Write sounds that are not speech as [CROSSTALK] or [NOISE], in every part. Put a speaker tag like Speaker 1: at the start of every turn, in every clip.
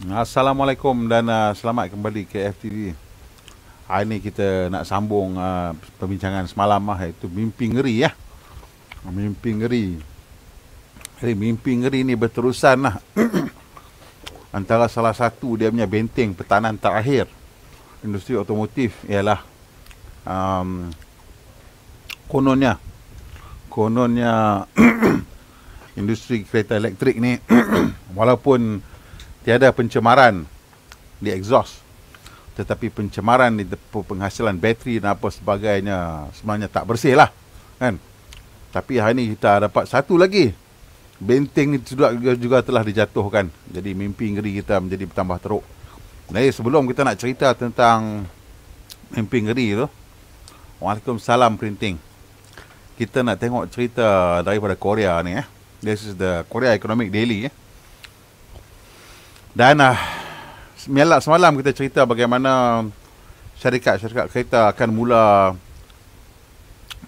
Speaker 1: Assalamualaikum dan uh, selamat kembali ke FTV. Hari ini kita nak sambung uh, perbincangan semalam lah iaitu mimpi ngeri ya. Mimpi ngeri. Jadi mimpi ngeri ni berterusan lah. [CLEARS THROAT] Antara salah satu dia punya benteng petanan terakhir industri otomotif ialah um, kononnya kononnya [CLEARS THROAT] industri kereta elektrik ni [CLEARS THROAT] walaupun tiada pencemaran. Di exhaust. Tetapi pencemaran di penghasilan bateri dan apa sebagainya sebenarnya tak bersih lah kan? Tapi hari ini kita dapat satu lagi. Benteng juga, juga telah dijatuhkan. Jadi mimpi ngeri kita menjadi bertambah teruk. Jadi sebelum kita nak cerita tentang mimpi ngeri tu Waalaikumsalam printing. Kita nak tengok cerita daripada Korea ni eh. This is the Korea Economic Daily eh dan uh, semalam kita cerita bagaimana syarikat-syarikat kereta akan mula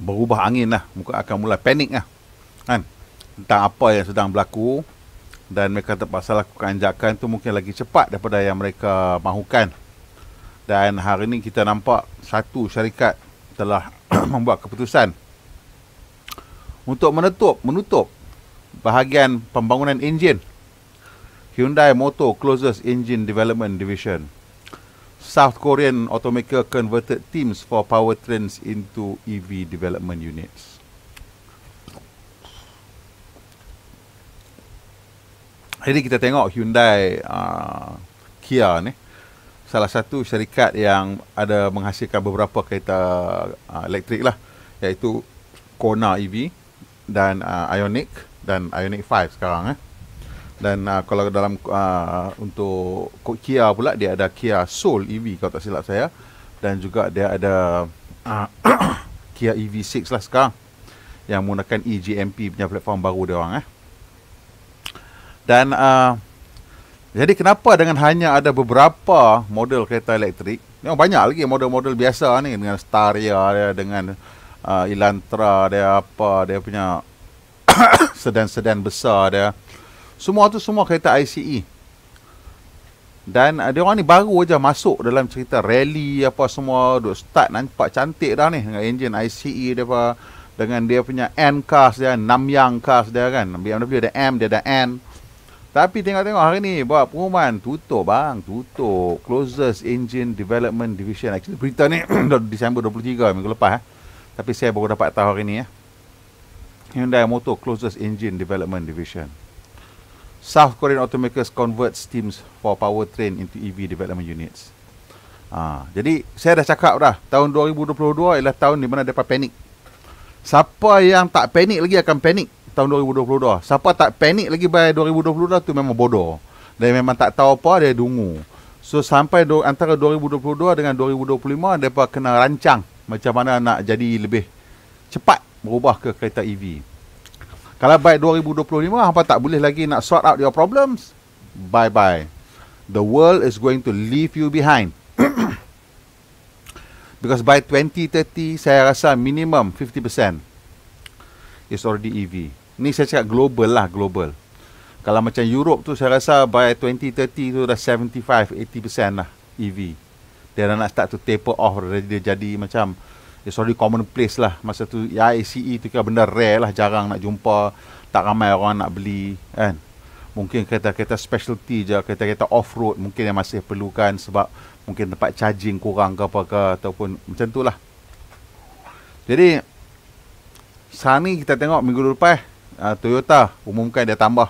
Speaker 1: berubah angin lah. Mungkin akan mula panik lah. Kan? Tentang apa yang sedang berlaku. Dan mereka terpaksa lakukan anjakan tu mungkin lagi cepat daripada yang mereka mahukan. Dan hari ini kita nampak satu syarikat telah [CLEARS THROAT] membuat keputusan untuk menutup menutup bahagian pembangunan enjin Hyundai Motor closes engine development division. South Korean automaker converted teams for powertrains into EV development units. Jadi kita tengok Hyundai uh, Kia ni salah satu syarikat yang ada menghasilkan beberapa kereta uh, elektrik lah iaitu Kona EV dan uh, Ioniq dan Ioniq 5 sekarang eh dan uh, kalau dalam uh, untuk Kia pula dia ada Kia Soul EV kalau tak silap saya. Dan juga dia ada uh, [COUGHS] Kia EV6 lah sekarang yang menggunakan eGMP punya platform baru dia orang eh. Dan uh, jadi kenapa dengan hanya ada beberapa model kereta elektrik? Yang banyak lagi model-model biasa ni dengan Staria dia dengan uh, Elantra dia apa dia punya [COUGHS] sedan-sedan besar dia semua tu semua kereta ICE. Dan uh, dia orang ni baru aja masuk dalam cerita rally apa semua duk start nampak cantik dah ni dengan enjin ICE dia apa dengan dia punya N cars dia Namyang cars dia kan BMW ada M dia ada N tapi tengok-tengok hari ni buat pengumuman tutup bang tutup closes engine development division actually berita ni [CLEARS THROAT] Disember 23 minggu lepas eh. tapi saya baru dapat tahu hari ni ya. Hyundai Motor closes engine development division South Korean automakers converts teams for powertrain into EV development units. Ha, jadi saya dah cakap dah tahun 2022 ialah tahun di mana depa panik. Siapa yang tak panik lagi akan panik tahun 2022. Siapa tak panik lagi by 2022 tu memang bodoh. Dan memang tak tahu apa dia dungu. So sampai do, antara 2022 dengan 2025 depa kena rancang macam mana nak jadi lebih cepat berubah ke kereta EV. Kalau by 2025 hampa tak boleh lagi nak sort out your problems. Bye bye. The world is going to leave you behind. [COUGHS] Because by 2030 saya rasa minimum 50% is already EV. Ni saya cakap global lah global. Kalau macam Europe tu saya rasa by 2030 tu dah 75 80% lah EV. Dia dah nak start to taper off dia jadi macam It's already commonplace lah. Masa tu ya, ICE tu kan benda rare lah. Jarang nak jumpa Tak ramai orang nak beli kan? Mungkin kereta-kereta specialty je Kereta-kereta off-road Mungkin yang masih perlukan Sebab mungkin tempat charging kurang ke apa ke Ataupun macam tu lah. Jadi Sekarang ni kita tengok minggu lepas uh, Toyota umumkan dia tambah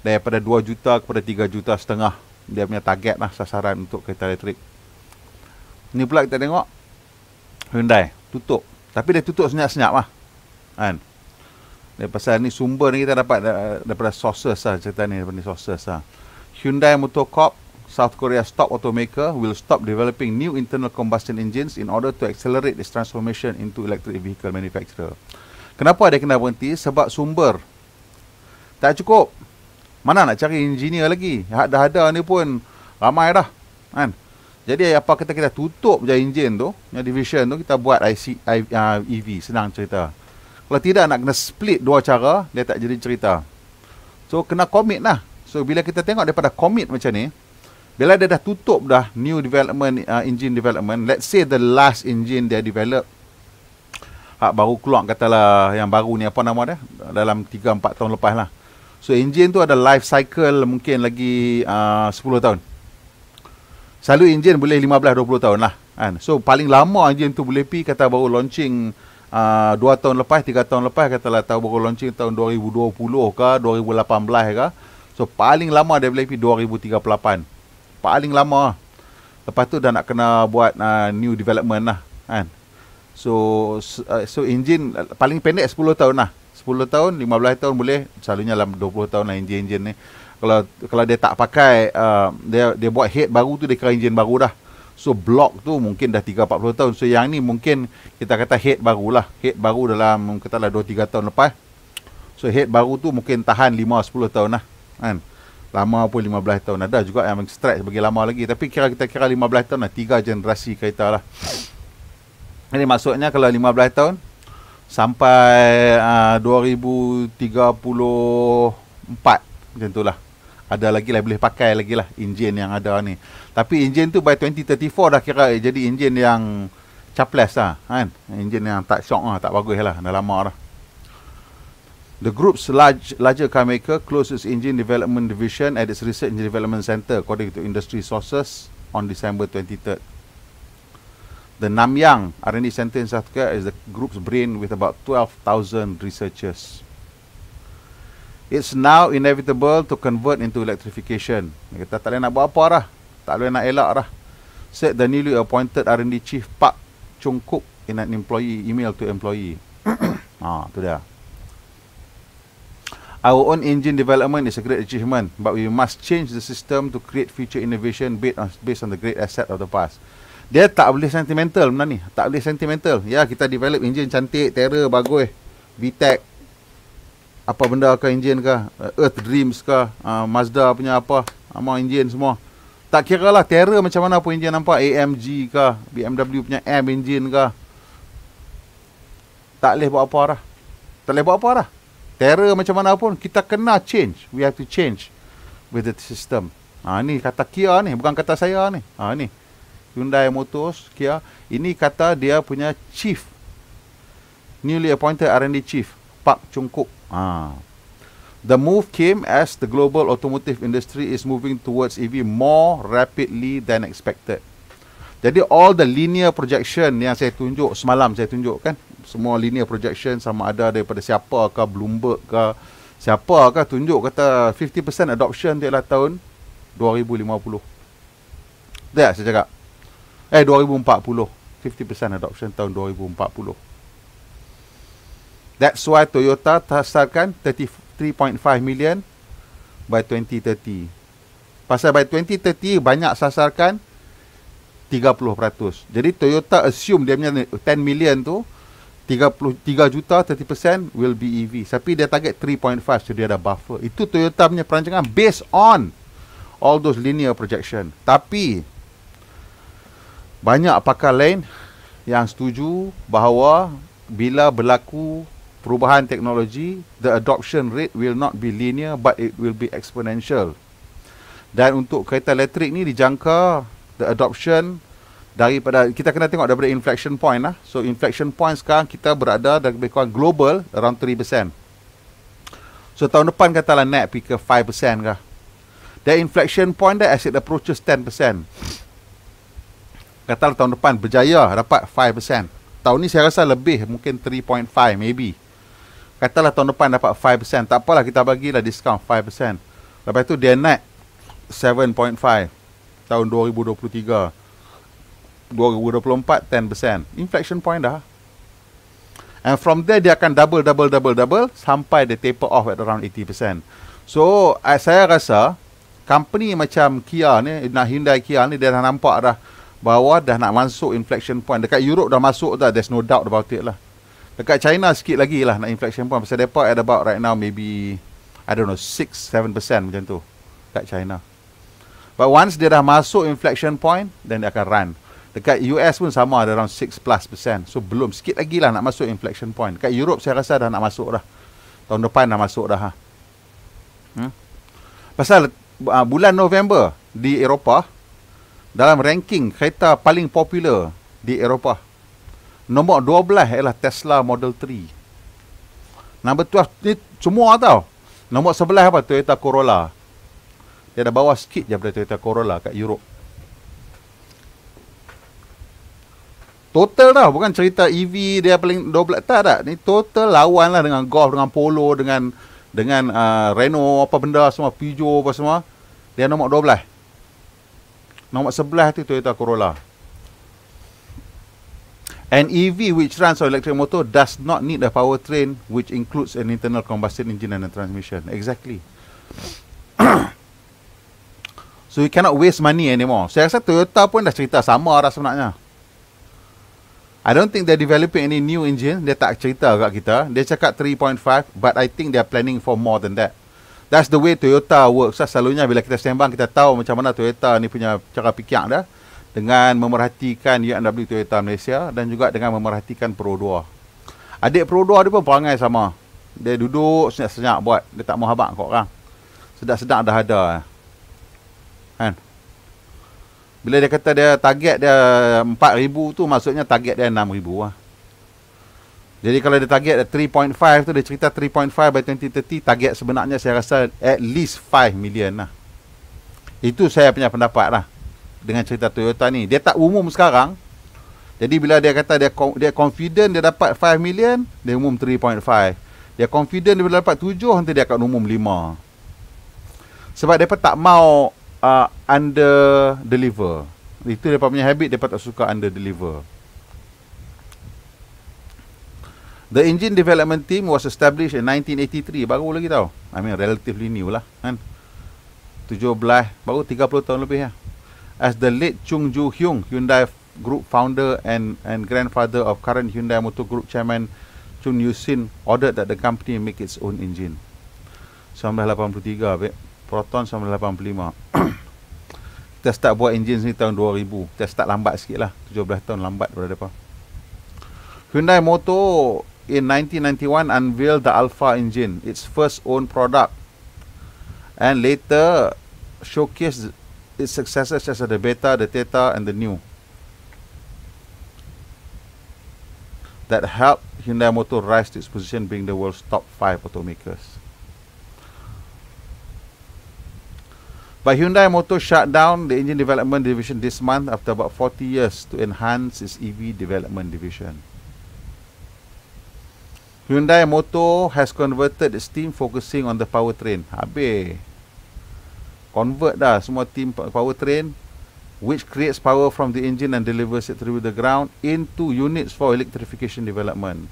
Speaker 1: Daripada 2 juta kepada 3 juta setengah. Dia punya target lah sasaran untuk kereta elektrik. Ni pula kita tengok Hyundai tutup. Tapi dia tutup senyap-senyap lah. Kan? Dari pasal ni sumber ni kita dapat daripada sources lah cerita ni daripada sources lah. Hyundai Motor Corp, South Korea stock automaker will stop developing new internal combustion engines in order to accelerate its transformation into electric vehicle manufacturer. Kenapa dia kena berhenti? Sebab sumber tak cukup. Mana nak cari engineer lagi? Ada-ada ni pun ramai dah. Kan? Jadi apa kita kita tutup je enjin tu, yang division tu kita buat IC I, uh, EV senang cerita. Kalau tidak nak kena split dua cara, dia tak jadi cerita. So kena commit lah. So bila kita tengok daripada commit macam ni, bila dia dah tutup dah new development uh, engine development let's say the last engine dia develop hak baru keluar katalah yang baru ni apa nama dia dalam 3 4 tahun lepas lah so engine tu ada life cycle mungkin lagi uh, 10 tahun selalu engine boleh 15 20 tahun lah kan? So paling lama engine tu boleh pi kata baru launching uh, 2 tahun lepas 3 tahun lepas katalah tahu baru launching tahun 2020 ke 2018 ke so paling lama dia boleh pi 2038 paling lama. Lepas tu dah nak kena buat uh, new development lah kan? So uh, so engine uh, paling pendek 10 tahun lah. 10 tahun 15 tahun boleh selalunya dalam 20 tahun lah engine-engine ni kalau kalau dia tak pakai uh, dia dia buat head baru tu dia kira engine baru dah. So block tu mungkin dah 3 40 tahun. So yang ni mungkin kita kata head barulah head baru dalam katalah 2 3 tahun lepas. So head baru tu mungkin tahan 5 10 tahun lah kan. Lama pun 15 tahun. Ada juga yang stretch bagi lama lagi. Tapi kira kita kira 15 tahun lah. Tiga generasi kereta lah. Ini maksudnya kalau 15 tahun sampai uh, 2034 macam tu lah ada lagi lah boleh pakai lagi lah enjin yang ada ni tapi enjin tu by 2034 dah kira jadi enjin yang caples lah kan enjin yang tak shock lah tak bagus lah dah lama lah The group's large, larger car maker closed its engine development division at its research and development center, according to industry sources, on December 23rd. The Namyang R&D Center in South Korea is the group's brain with about 12,000 researchers. It's now inevitable to convert into electrification. Kita tak boleh nak buat apa dah. Tak boleh nak elak dah. Said the newly appointed R&D chief Pak Chung Kuk in an employee email to employee. [COUGHS] ah, tu dia. Our own engine development is a great achievement, but we must change the system to create future innovation based on, based on the great asset of the past. Dia tak boleh sentimental benda ni. Tak boleh sentimental. Ya, kita develop engine cantik, terror, bagus. VTEC. Apa benda ke engine ke? Earth Dreams ke? Uh, Mazda punya apa? Ama engine semua. Tak kira lah terror macam mana pun engine nampak. AMG ke? BMW punya M engine ke? Tak boleh buat apa lah. Tak boleh buat apa lah terror macam mana pun kita kena change we have to change with the system ha ni kata Kia ni bukan kata saya ni ha ni Hyundai Motors Kia ini kata dia punya chief newly appointed R&D chief Pak Chung Kuk ha The move came as the global automotive industry is moving towards EV more rapidly than expected. Jadi all the linear projection yang saya tunjuk semalam saya tunjuk kan semua linear projection sama ada daripada siapa ke Bloomberg ke siapa ke tunjuk kata 50% adoption dia lah tahun 2050. Dah saya cakap. Eh 2040. 50% adoption tahun 2040. That's why Toyota tasarkan 33.5 million by 2030. Pasal by 2030 banyak sasarkan 30%. Jadi Toyota assume dia punya 10 million tu 33 juta 30% will be EV. Tapi dia target 3.5 so dia ada buffer. Itu Toyota punya perancangan based on all those linear projection. Tapi banyak pakar lain yang setuju bahawa bila berlaku perubahan teknologi, the adoption rate will not be linear but it will be exponential. Dan untuk kereta elektrik ni dijangka the adoption daripada kita kena tengok daripada inflection point lah. So inflection point sekarang kita berada dari lebih kurang global around 3%. So tahun depan katalah naik pergi ke 5% kah. Dan inflection point dah as it approaches 10%. Katalah tahun depan berjaya dapat 5%. Tahun ni saya rasa lebih mungkin 3.5 maybe. Katalah tahun depan dapat 5%. Tak apalah kita bagilah discount 5%. Lepas tu dia naik 7.5 tahun 2023. 2024 10% inflection point dah and from there dia akan double double double double sampai dia taper off at around 80% so uh, saya rasa company macam Kia ni nah Hyundai Kia ni dia dah nampak dah bahawa dah nak masuk inflection point dekat Europe dah masuk dah there's no doubt about it lah dekat China sikit lagi lah nak inflection point pasal mereka at about right now maybe I don't know 6-7% macam tu kat China but once dia dah masuk inflection point then dia akan run Dekat US pun sama ada around 6 plus percent. So belum sikit lagi lah nak masuk inflection point. Dekat Europe saya rasa dah nak masuk dah. Tahun depan dah masuk dah. Ha. Hmm? Pasal uh, bulan November di Eropah dalam ranking kereta paling popular di Eropah. Nombor 12 ialah Tesla Model 3. Nombor 12 ni semua tau. Nombor 11 apa? Toyota Corolla. Dia dah bawah sikit je daripada Toyota Corolla kat Europe. Total tau, bukan cerita EV dia paling 12 tak tak. Ni total lawan lah dengan Golf, dengan Polo, dengan dengan uh, Renault apa benda semua, Peugeot apa semua. Dia nombor 12. Nombor 11 tu Toyota Corolla. An EV which runs on electric motor does not need a powertrain which includes an internal combustion engine and a transmission. Exactly. [COUGHS] so you cannot waste money anymore. Saya rasa Toyota pun dah cerita sama dah sebenarnya. I don't think they're developing any new engine. Dia tak cerita kat kita. Dia cakap 3.5 but I think they're planning for more than that. That's the way Toyota works. Selalunya bila kita sembang kita tahu macam mana Toyota ni punya cara fikir dah dengan memerhatikan UNW Toyota Malaysia dan juga dengan memerhatikan Pro 2. Adik Pro 2 dia pun perangai sama. Dia duduk senyap-senyap buat. Dia tak mau habak kau orang. Sedap-sedap dah ada. Kan? Bila dia kata dia target dia 4,000 tu maksudnya target dia 6,000 lah. Jadi kalau dia target 3.5 tu dia cerita 3.5 by 2030 target sebenarnya saya rasa at least 5 million lah. Itu saya punya pendapat lah dengan cerita Toyota ni. Dia tak umum sekarang. Jadi bila dia kata dia dia confident dia dapat 5 million, dia umum 3.5. Dia confident dia boleh dapat 7, nanti dia akan umum 5. Sebab dia tak mau uh, under deliver. Itu dia punya habit dia tak suka under deliver. The engine development team was established in 1983, baru lagi tau. I mean relatively new lah kan. 17 baru 30 tahun lebih ya. As the late Chung Ju Hyung, Hyundai Group founder and, and grandfather of current Hyundai Motor Group chairman Chung Yu Sin, ordered that the company make its own engine. 1983, Proton 1985. [COUGHS] Kita start buat engine ni tahun 2000. Kita start lambat sikit lah. 17 tahun lambat daripada depan. Hyundai Motor in 1991 unveiled the Alpha engine, its first own product. And later showcased its successors such as the beta, the theta, and the new. That helped Hyundai Motor rise to its position being the world's top five automakers. But Hyundai Motor shut down the engine development division this month after about 40 years to enhance its EV development division. Hyundai Motor has converted its team focusing on the powertrain. Habis convert dah semua team powertrain which creates power from the engine and delivers it through the ground into units for electrification development.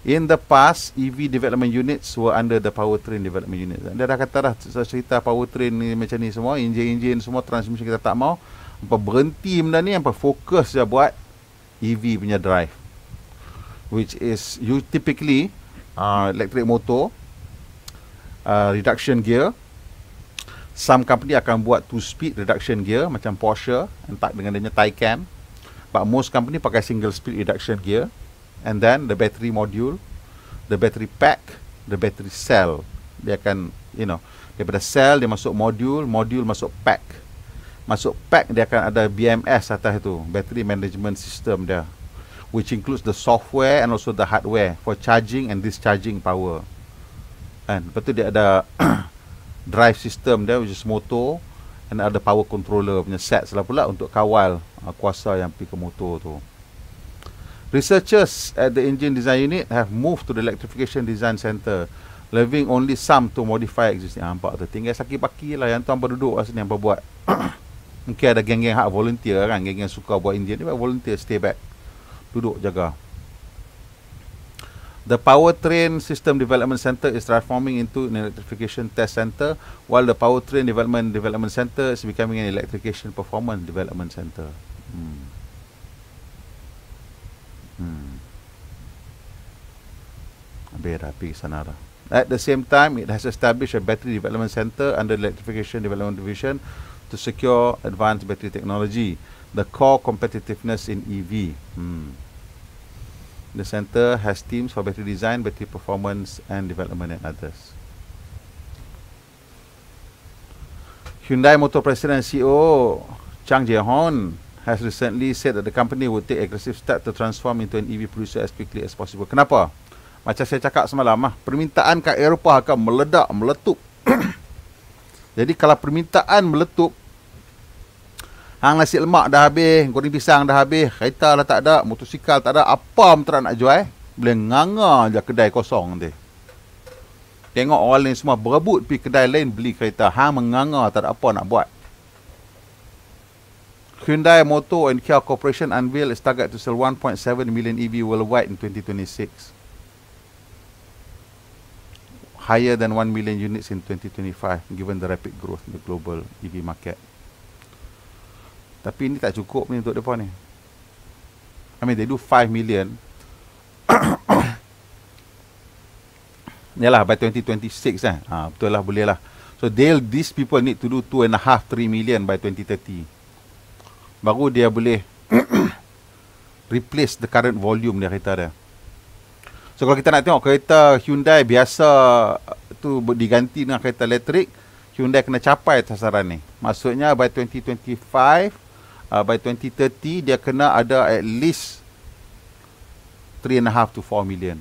Speaker 1: In the past, EV development units were under the powertrain development unit. Dia dah kata dah cerita powertrain ni macam ni semua, enjin-enjin semua transmission kita tak mau. Apa berhenti benda ni, apa fokus je buat EV punya drive. Which is you typically uh, electric motor, uh, reduction gear, some company akan buat two speed reduction gear macam Porsche entah dengan dia Taycan. But most company pakai single speed reduction gear. And then the battery module the battery pack the battery cell. Dia akan you know daripada cell dia masuk module module masuk pack. Masuk pack dia akan ada BMS atas itu battery management system dia which includes the software and also the hardware for charging and discharging power. Kan betul dia ada [CLEARS THROAT] drive system dia which is motor and ada power controller punya set lah pula untuk kawal uh, kuasa yang pergi ke motor tu. Researchers at the engine design unit have moved to the electrification design center, leaving only some to modify existing. Ah, nampak tu, tinggal sakit paki lah yang tu hampa duduk kat sini hampa buat. [COUGHS] Mungkin ada geng-geng hak volunteer kan, geng-geng suka buat engine ni, volunteer stay back. Duduk jaga. The Powertrain System Development Center is transforming into an electrification test center, while the Powertrain Development Development Center is becoming an electrification performance development center. Hmm. Hmm. At the same time, it has established a battery development center under the Electrification Development Division to secure advanced battery technology, the core competitiveness in EV. Hmm. The center has teams for battery design, battery performance and development and others. Hyundai Motor President CEO Chang Jae-hon has recently said that the company would take aggressive step to transform into an EV producer as quickly as possible. Kenapa? Macam saya cakap semalam, ah, permintaan kat Eropah akan meledak, meletup. [COUGHS] Jadi kalau permintaan meletup, hang nasi lemak dah habis, goreng pisang dah habis, kereta lah tak ada, motosikal tak ada, apa pun tak nak jual, boleh nganga je kedai kosong nanti. Tengok orang lain semua berebut pergi kedai lain beli kereta, hang menganga tak ada apa nak buat. Hyundai Motor and Kia Corporation unveil its target to sell 1.7 million EV worldwide in 2026. Higher than 1 million units in 2025 given the rapid growth in the global EV market. Tapi ini tak cukup ni untuk depan ni. I mean they do 5 million. [COUGHS] Yalah by 2026 eh. Ha, betul lah boleh lah. So they'll, these people need to do 2.5 3 million by 2030 baru dia boleh [COUGHS] replace the current volume dia kereta dia. So kalau kita nak tengok kereta Hyundai biasa tu diganti dengan kereta elektrik, Hyundai kena capai sasaran ni. Maksudnya by 2025, uh, by 2030 dia kena ada at least 3.5 to 4 million.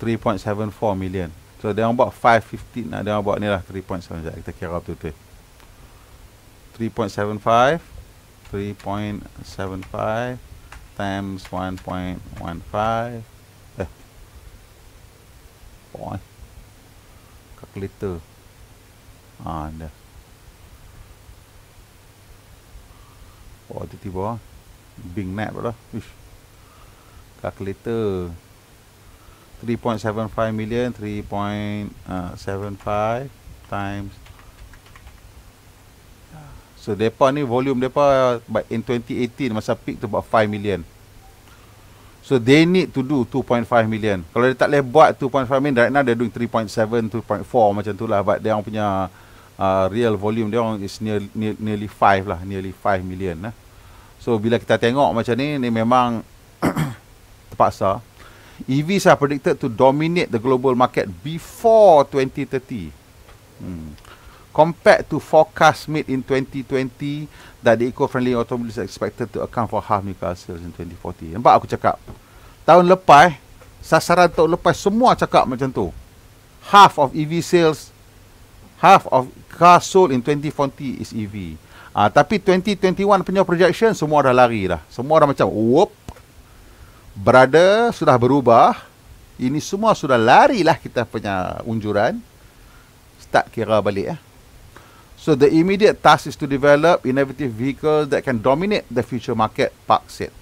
Speaker 1: 3.74 million. So dia orang buat 550 nah dia orang buat ni lah 3.7 sekejap kita kira betul-betul. 3.75 3.75 times 1.15 eh. Point. Calculator. Ah dah. Oh tiba-tiba bing nap lah Wish. calculator 3.75 million 3.75 times. So depa ni volume depa in 2018 masa peak tu about 5 million. So they need to do 2.5 million. Kalau dia tak boleh buat 2.5 million right now they're doing 3.7 2.4 macam tu lah. But dia orang punya uh, real volume dia orang is near, near, nearly 5 lah nearly 5 million lah. so bila kita tengok macam ni ni memang [COUGHS] terpaksa EVs are predicted to dominate the global market before 2030. Hmm. Compared to forecast made in 2020 that the eco-friendly automobile is expected to account for half new car sales in 2040. Nampak aku cakap? Tahun lepas, sasaran tahun lepas semua cakap macam tu. Half of EV sales, half of car sold in 2040 is EV. Ah, tapi 2021 punya projection semua dah lari dah. Semua dah macam, whoop, Brother sudah berubah. Ini semua sudah larilah kita punya unjuran. Start kira balik ya. So the immediate task is to develop innovative vehicles that can dominate the future market, Park said.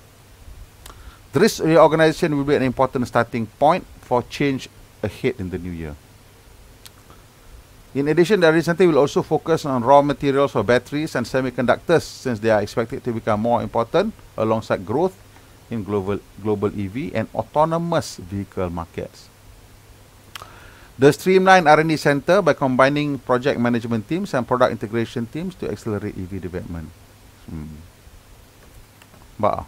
Speaker 1: This reorganization will be an important starting point for change ahead in the new year. In addition, the recently will also focus on raw materials for batteries and semiconductors since they are expected to become more important alongside growth in global global EV and autonomous vehicle markets. The streamlined R&D center by combining project management teams and product integration teams to accelerate EV development. Hmm. Ba.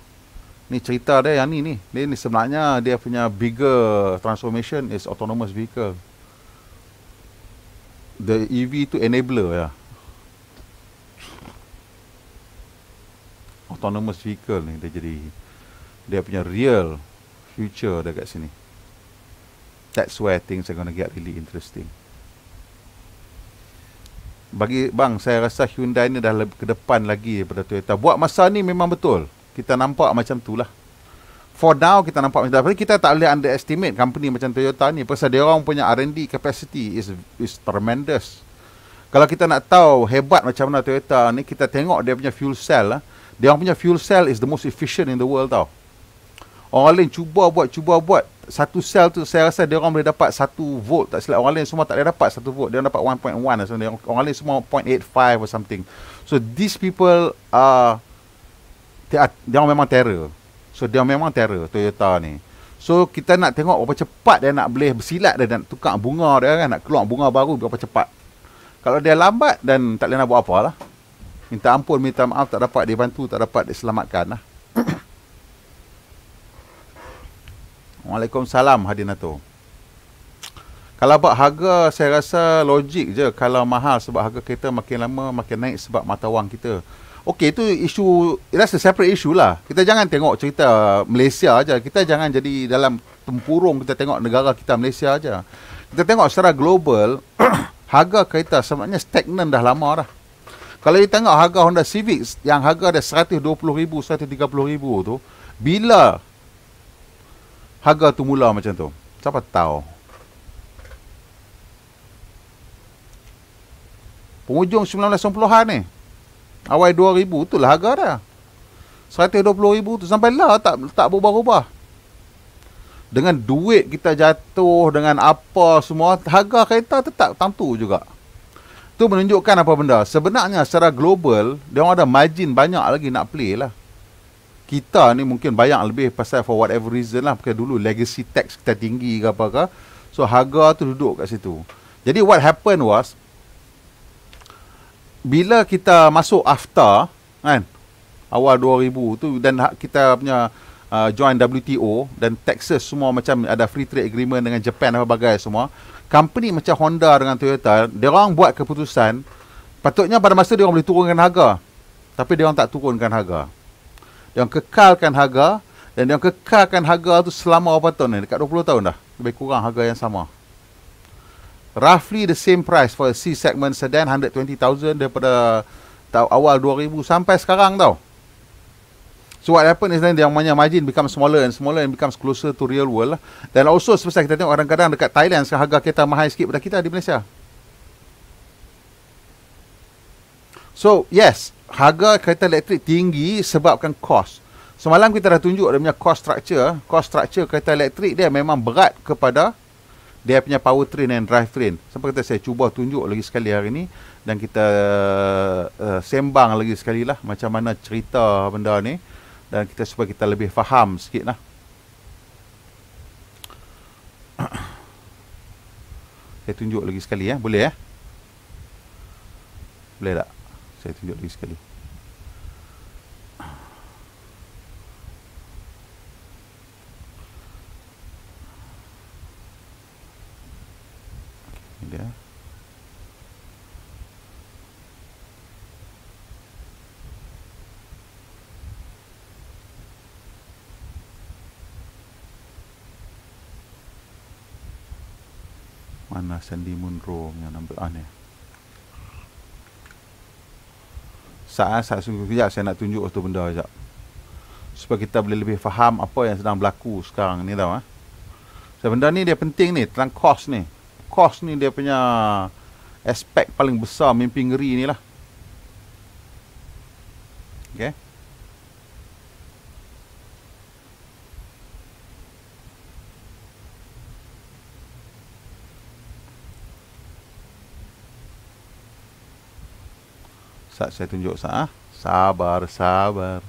Speaker 1: Ni cerita dia yang ni ni. Dia ni sebenarnya dia punya bigger transformation is autonomous vehicle. The EV to enabler ya. Autonomous vehicle ni dia jadi dia punya real future dekat sini. That's where things are going to get really interesting. Bagi bang, saya rasa Hyundai ni dah lebih ke depan lagi daripada Toyota. Buat masa ni memang betul. Kita nampak macam tu lah. For now, kita nampak macam tu. Tapi kita tak boleh underestimate company macam Toyota ni. Pasal dia orang punya R&D capacity is is tremendous. Kalau kita nak tahu hebat macam mana Toyota ni, kita tengok dia punya fuel cell lah. Dia orang punya fuel cell is the most efficient in the world tau. Orang lain cuba buat, cuba buat. Satu sel tu saya rasa dia orang boleh dapat satu volt. Tak silap orang lain semua tak boleh dapat satu volt. Dia orang dapat 1.1 lah sebenarnya. Orang lain semua 0.85 or something. So these people are, dia orang memang terror. So dia memang terror Toyota ni. So kita nak tengok berapa cepat dia nak boleh bersilat dia nak tukar bunga dia kan nak keluar bunga baru berapa cepat. Kalau dia lambat dan tak boleh nak buat apa lah. Minta ampun, minta maaf tak dapat dibantu, tak dapat diselamatkan lah. Waalaikumsalam Hadinato. Kalau buat harga saya rasa logik je kalau mahal sebab harga kereta makin lama makin naik sebab mata wang kita. Okey itu isu that's a separate issue lah. Kita jangan tengok cerita Malaysia aja. Kita jangan jadi dalam tempurung kita tengok negara kita Malaysia aja. Kita tengok secara global [CLEARS THROAT] harga kereta sebenarnya stagnan dah lama dah. Kalau kita tengok harga Honda Civic yang harga dia 120,000, 130,000 tu, bila harga tu mula macam tu? Siapa tahu? Penghujung 1990-an ni. Awal 2000 tu lah harga dah. 120,000 tu sampai lah tak tak berubah-ubah. Dengan duit kita jatuh dengan apa semua harga kereta tetap tentu juga. Tu menunjukkan apa benda? Sebenarnya secara global dia orang ada margin banyak lagi nak play lah. Kita ni mungkin banyak lebih pasal for whatever reason lah. Pakai dulu legacy tax kita tinggi ke apa ke. So harga tu duduk kat situ. Jadi what happened was bila kita masuk after kan awal 2000 tu dan ha, kita punya uh, join WTO dan Texas semua macam ada free trade agreement dengan Japan apa bagai semua company macam Honda dengan Toyota dia orang buat keputusan patutnya pada masa dia orang boleh turunkan harga tapi dia orang tak turunkan harga dia kekalkan harga dan dia kekalkan harga tu selama berapa tahun ni dekat 20 tahun dah lebih kurang harga yang sama roughly the same price for a C segment sedan 120,000 daripada tahun awal 2000 sampai sekarang tau. So what happen is then yang punya margin become smaller and smaller and becomes closer to real world lah. Dan also sebesar kita tengok kadang-kadang dekat Thailand harga kereta mahal sikit pada kita di Malaysia. So yes, harga kereta elektrik tinggi sebabkan cost. Semalam kita dah tunjuk dia punya cost structure. Cost structure kereta elektrik dia memang berat kepada dia punya power train dan drive train. Sampai kata saya cuba tunjuk lagi sekali hari ni dan kita uh, sembang lagi sekali lah macam mana cerita benda ni dan kita supaya kita lebih faham sikit lah. [COUGHS] saya tunjuk lagi sekali ya, boleh ya? Boleh tak? Saya tunjuk lagi sekali. mana Sandy Munro punya nombor ah saat saya sungguh kejap saya nak tunjuk satu benda sekejap supaya kita boleh lebih faham apa yang sedang berlaku sekarang ni tau eh. So, benda ni dia penting ni tentang kos ni cost ni dia punya aspek paling besar mimpi ngeri ni lah. Okay. Saat saya tunjuk sah. Sabar, sabar.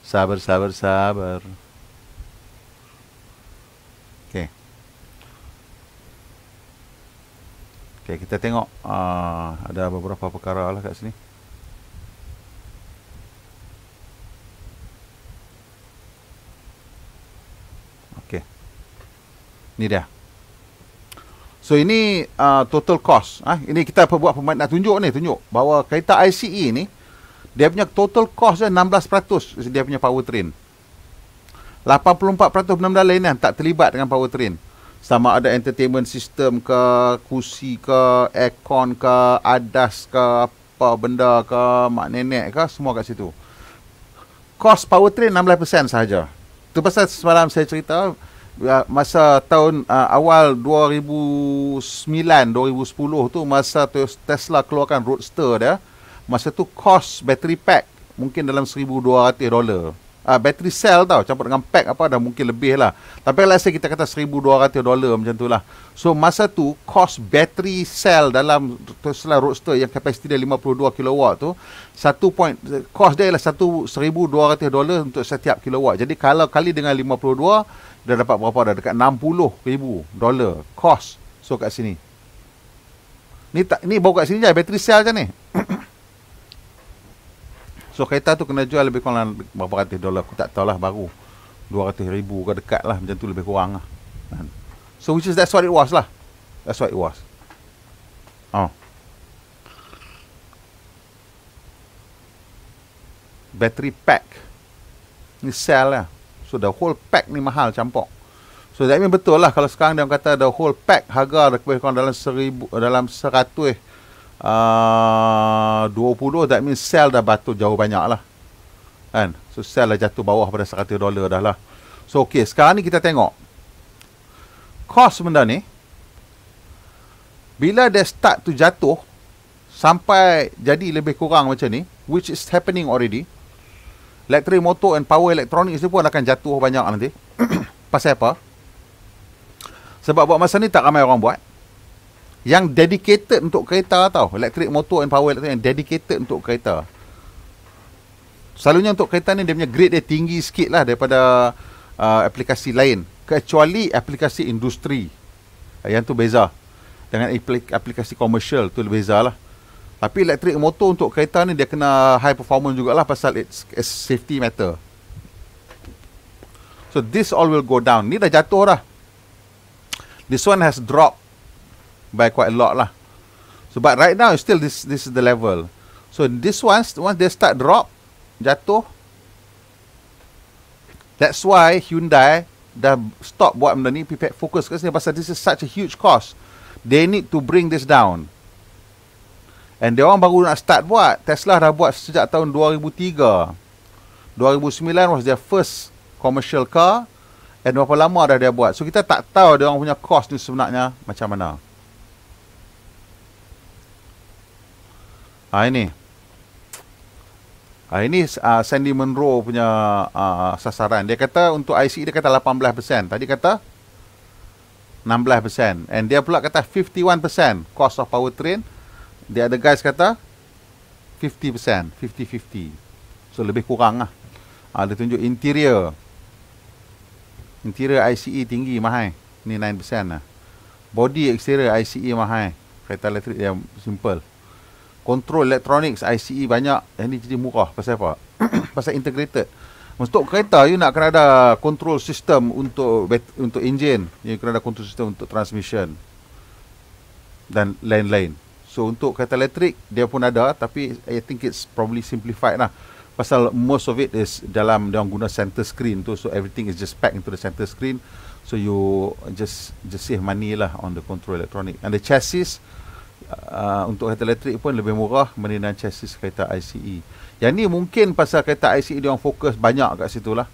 Speaker 1: Sabar, sabar, sabar. Okay. Okay, kita tengok uh, ada beberapa perkara lah kat sini. Okay. Ni dia. So ini uh, total cost. Ah, ini kita buat pemain nak tunjuk ni, tunjuk bahawa kereta ICE ni dia punya total cost dia 16% dia punya powertrain. 84% benda-benda lain kan tak terlibat dengan powertrain sama ada entertainment system ke kursi ke aircon ke adas ke apa benda ke mak nenek ke semua kat situ cost powertrain 16% sahaja tu pasal semalam saya cerita masa tahun uh, awal 2009 2010 tu masa Tesla keluarkan Roadster dia masa tu cost battery pack mungkin dalam 1200 dolar. Uh, battery cell tau campur dengan pack apa dah mungkin lebih lah. Tapi let's say kita kata 1200 dolar macam tu lah. So masa tu cost battery cell dalam Tesla Roadster yang kapasiti dia 52 kW tu satu point cost dia ialah 1200 dolar untuk setiap kilowatt. Jadi kalau kali dengan 52 dah dapat berapa dah dekat 60 ribu dolar cost. So kat sini. Ni tak ni bawa kat sini je. Battery cell je ni. [COUGHS] So kereta tu kena jual lebih kurang berapa ratus dolar aku tak tahulah baru 200 ribu ke dekat lah. Macam tu lebih kurang lah. Kan? So which is that's what it was lah. That's what it was. Oh. Battery pack. Ni cell lah So the whole pack ni mahal campur. So that mean betul lah kalau sekarang dia kata the whole pack harga lebih kurang dalam seribu dalam seratus uh, 20 that means sell dah batu jauh banyak lah. Kan? So sell dah jatuh bawah pada 100 dolar dah lah. So ok sekarang ni kita tengok. Cost benda ni bila dia start tu jatuh sampai jadi lebih kurang macam ni which is happening already electric motor and power electronics ni pun akan jatuh banyak nanti. [COUGHS] Pasal apa? Sebab buat masa ni tak ramai orang buat. Yang dedicated untuk kereta tau. Electric motor and power electric yang dedicated untuk kereta. Selalunya untuk kereta ni dia punya grade dia tinggi sikit lah daripada uh, aplikasi lain. Kecuali aplikasi industri. Yang tu beza. Dengan aplikasi komersial tu beza lah tapi electric motor untuk kereta ni dia kena high performance jugalah pasal it's, it's safety matter so this all will go down ni dah jatuh dah this one has dropped by quite a lot lah. So but right now still this this is the level. So this ones once they start drop jatuh. That's why Hyundai dah stop buat benda ni pipet fokus kat sini pasal this is such a huge cost. They need to bring this down. And dia orang baru nak start buat. Tesla dah buat sejak tahun 2003. 2009 was their first commercial car. And berapa lama dah dia buat. So kita tak tahu dia orang punya cost ni sebenarnya macam mana. Ha ini. Ha ini uh, Sandy Monroe punya uh, sasaran. Dia kata untuk IC dia kata 18%. Tadi kata 16%. And dia pula kata 51% cost of powertrain. The other guys kata 50%. 50-50. So lebih kurang lah. Ha, dia tunjuk interior. Interior ICE tinggi mahal. Ni 9% lah. Body exterior ICE mahal. Kereta elektrik yang simple control electronics ICE banyak yang ni jadi murah pasal apa [COUGHS] pasal integrated untuk kereta you nak kena ada control system untuk untuk engine you kena ada control system untuk transmission dan lain-lain so untuk kereta elektrik dia pun ada tapi I think it's probably simplified lah pasal most of it is dalam dia guna center screen tu so everything is just packed into the center screen so you just just save money lah on the control electronic and the chassis uh, untuk kereta elektrik pun lebih murah berbanding chassis kereta ICE. Yang ni mungkin pasal kereta ICE dia orang fokus banyak kat situ lah.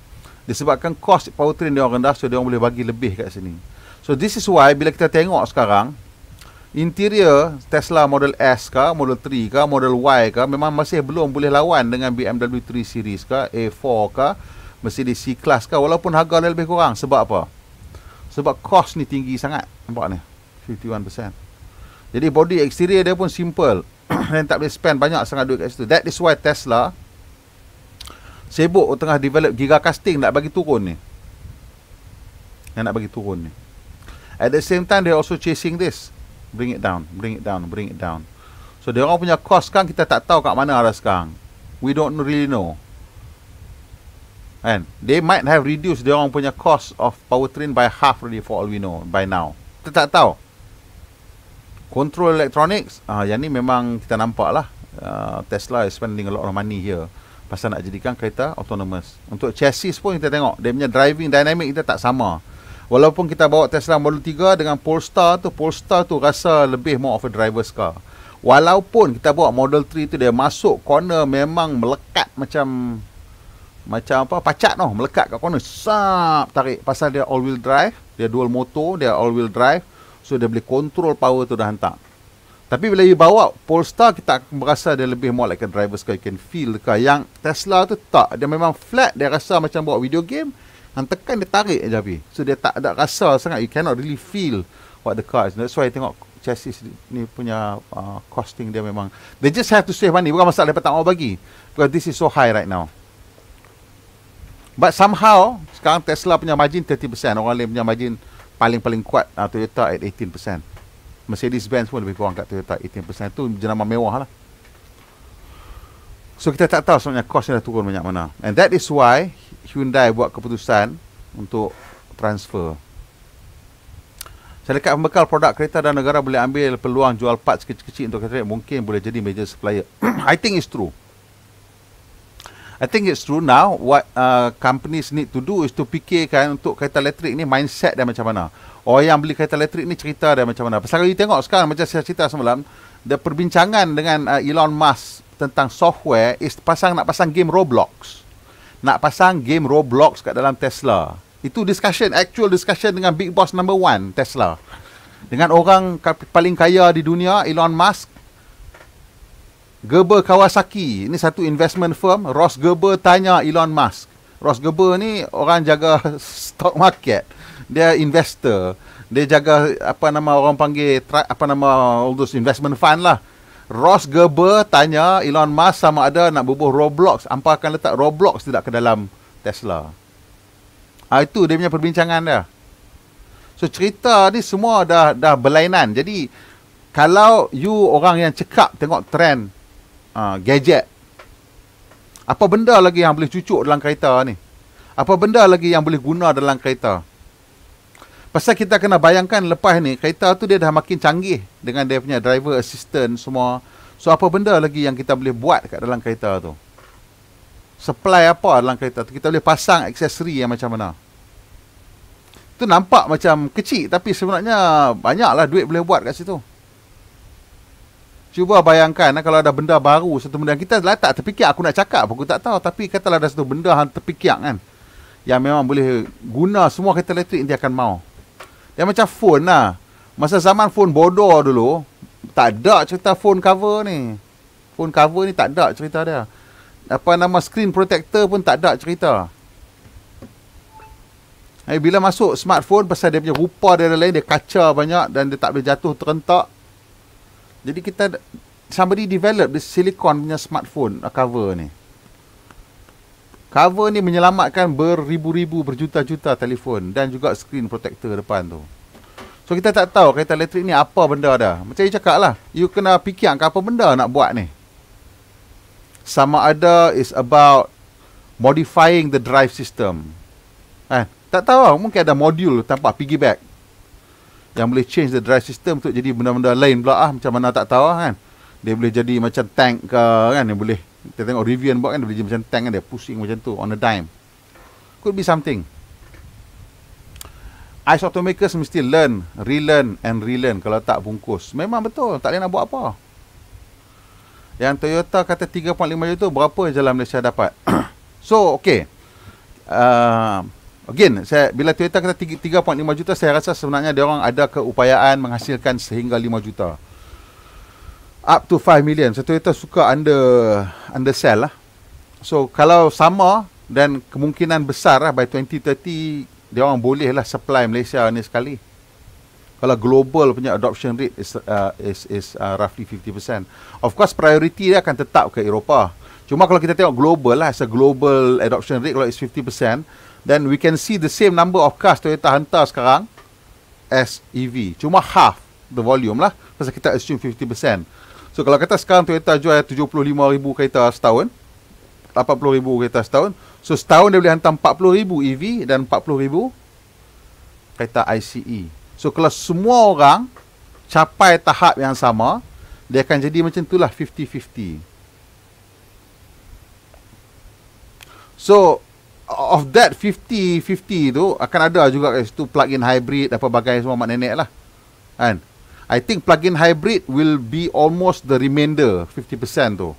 Speaker 1: Disebabkan cost powertrain dia orang rendah so dia orang boleh bagi lebih kat sini. So this is why bila kita tengok sekarang interior Tesla Model S ke, Model 3 ke, Model Y ke memang masih belum boleh lawan dengan BMW 3 Series ke, A4 ke, Mercedes C-Class ke walaupun harga dia lebih kurang. Sebab apa? Sebab cost ni tinggi sangat. Nampak ni? 51%. Jadi body exterior dia pun simple [CLEARS THROAT] dan tak boleh spend banyak sangat duit kat situ. That is why Tesla sibuk tengah develop giga casting nak bagi turun ni. Yang nak bagi turun ni. At the same time they also chasing this. Bring it down, bring it down, bring it down. So dia orang punya cost kan kita tak tahu kat mana arah sekarang. We don't really know. And they might have reduced dia orang punya cost of powertrain by half already for all we know by now. Kita tak tahu. Control electronics uh, Yang ni memang kita nampak lah uh, Tesla is spending a lot of money here Pasal nak jadikan kereta autonomous Untuk chassis pun kita tengok Dia punya driving dynamic kita tak sama Walaupun kita bawa Tesla Model 3 dengan Polestar tu Polestar tu rasa lebih more of a driver's car Walaupun kita bawa Model 3 tu Dia masuk corner memang melekat macam Macam apa Pacat noh Melekat kat corner Sap tarik Pasal dia all wheel drive Dia dual motor Dia all wheel drive So dia boleh control power tu dah hantar Tapi bila you bawa Polestar kita merasa dia lebih more like a driver's car. You can feel the car. Yang Tesla tu tak. Dia memang flat. Dia rasa macam bawa video game. Yang tekan dia tarik je habis. So dia tak ada rasa sangat. You cannot really feel what the car is. That's why tengok chassis ni punya uh, costing dia memang. They just have to save money. Bukan masalah dapat tak mau bagi. Because this is so high right now. But somehow, sekarang Tesla punya margin 30%. Orang lain punya margin paling-paling kuat uh, Toyota at 18%. Mercedes-Benz pun lebih kurang kat Toyota 18% tu jenama mewah lah so kita tak tahu sebenarnya cost dah turun banyak mana and that is why Hyundai buat keputusan untuk transfer. Syarikat pembekal produk kereta dan negara boleh ambil peluang jual parts kecil-kecil untuk kereta mungkin boleh jadi major supplier. [CLEARS THROAT] I think it's true. I think it's true. Now what uh, companies need to do is to fikirkan untuk kereta elektrik ni mindset dia macam mana. Orang yang beli kereta elektrik ni cerita dia macam mana. Pasal kalau you tengok sekarang macam saya cerita semalam, the perbincangan dengan uh, Elon Musk tentang software is pasang nak pasang game Roblox. Nak pasang game Roblox kat dalam Tesla. Itu discussion, actual discussion dengan big boss number one Tesla. Dengan orang paling kaya di dunia, Elon Musk. Gerber Kawasaki, ini satu investment firm. Ross Gerber tanya Elon Musk. Ross Gerber ni orang jaga [LAUGHS] stock market dia investor dia jaga apa nama orang panggil apa nama all those investment fund lah Ross Gerber tanya Elon Musk sama ada nak bubuh Roblox? Apa akan letak Roblox tidak ke dalam Tesla? Ha, itu dia punya perbincangan dia. So cerita ni semua dah dah berlainan. Jadi kalau you orang yang cekap tengok trend uh, gadget apa benda lagi yang boleh cucuk dalam kereta ni? Apa benda lagi yang boleh guna dalam kereta Pasal kita kena bayangkan lepas ni kereta tu dia dah makin canggih dengan dia punya driver assistant semua. So apa benda lagi yang kita boleh buat kat dalam kereta tu? Supply apa dalam kereta tu? Kita boleh pasang aksesori yang macam mana? Tu nampak macam kecil tapi sebenarnya banyaklah duit boleh buat kat situ. Cuba bayangkan eh, kalau ada benda baru satu benda kita lah tak terfikir aku nak cakap aku tak tahu tapi katalah ada satu benda yang terfikir kan yang memang boleh guna semua kereta elektrik dia akan mau dia macam phone lah. Masa zaman phone bodoh dulu, tak ada cerita phone cover ni. Phone cover ni tak ada cerita dia. Apa nama screen protector pun tak ada cerita. Hai, bila masuk smartphone, pasal dia punya rupa dia lain, dia kaca banyak dan dia tak boleh jatuh terentak. Jadi kita, somebody develop this silicon punya smartphone cover ni. Cover ni menyelamatkan beribu-ribu, berjuta-juta telefon dan juga screen protector depan tu. So kita tak tahu kereta elektrik ni apa benda dah. Macam you cakap lah. You kena fikir apa benda nak buat ni. Sama ada is about modifying the drive system. Eh, tak tahu lah. Mungkin ada modul tanpa piggyback. Yang boleh change the drive system untuk jadi benda-benda lain pula ah. Macam mana tak tahu lah, kan. Dia boleh jadi macam tank ke kan. Dia boleh kita tengok Rivian buat kan dia macam tank kan dia pushing macam tu on a dime. Could be something. Ice automakers mesti learn, relearn and relearn kalau tak bungkus. Memang betul, tak boleh nak buat apa. Yang Toyota kata 3.5 juta berapa jalan Malaysia dapat? [CLEARS THROAT] so, okay. Uh, again, saya bila Toyota kata 3.5 juta, saya rasa sebenarnya dia orang ada keupayaan menghasilkan sehingga 5 juta up to 5 million. So Toyota suka under undersell lah. So kalau sama dan kemungkinan besar lah by 2030 dia orang boleh lah supply Malaysia ni sekali. Kalau global punya adoption rate is uh, is is uh, roughly 50%. Of course priority dia akan tetap ke Eropah. Cuma kalau kita tengok global lah, as a global adoption rate kalau is 50%, then we can see the same number of cars Toyota hantar sekarang as EV. Cuma half the volume lah. Pasal kita assume 50%. So kalau kata sekarang Toyota jual 75,000 kereta setahun, 80,000 kereta setahun, so setahun dia boleh hantar 40,000 EV dan 40,000 kereta ICE. So kalau semua orang capai tahap yang sama, dia akan jadi macam itulah 50-50. So of that 50-50 tu akan ada juga kat situ plug-in hybrid apa bagai semua mak nenek lah. Kan? I think plug-in hybrid will be almost the remainder 50% tu.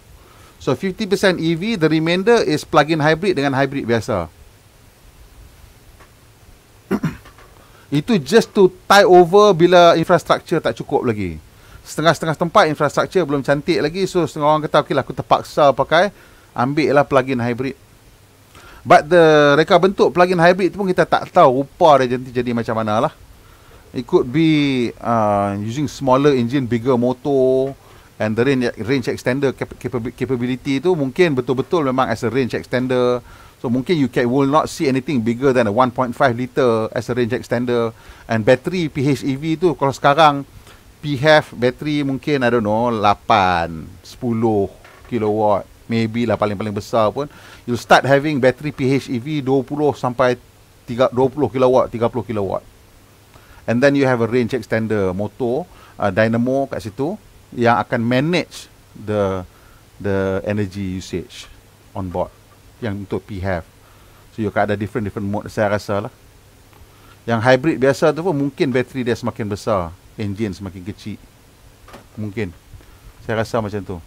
Speaker 1: So 50% EV, the remainder is plug-in hybrid dengan hybrid biasa. [COUGHS] Itu just to tie over bila infrastructure tak cukup lagi. setengah-setengah tempat infrastruktur belum cantik lagi so setengah orang kata okeylah aku terpaksa pakai ambil lah plug-in hybrid but the reka bentuk plug-in hybrid tu pun kita tak tahu rupa dia nanti jadi macam mana lah it could be uh, using smaller engine bigger motor and the range, range extender capability tu mungkin betul-betul memang as a range extender. So mungkin you can will not see anything bigger than a 1.5 liter as a range extender. And battery PHEV tu kalau sekarang PHEV battery mungkin I don't know 8 10 kilowatt maybe lah paling-paling besar pun. You start having battery PHEV 20 sampai 30, 20 kilowatt 30 kilowatt and then you have a range extender motor uh, dynamo kat situ yang akan manage the the energy usage on board yang untuk PHEV. So you ada different different mode saya rasa lah. Yang hybrid biasa tu pun mungkin bateri dia semakin besar, engine semakin kecil. Mungkin. Saya rasa macam tu.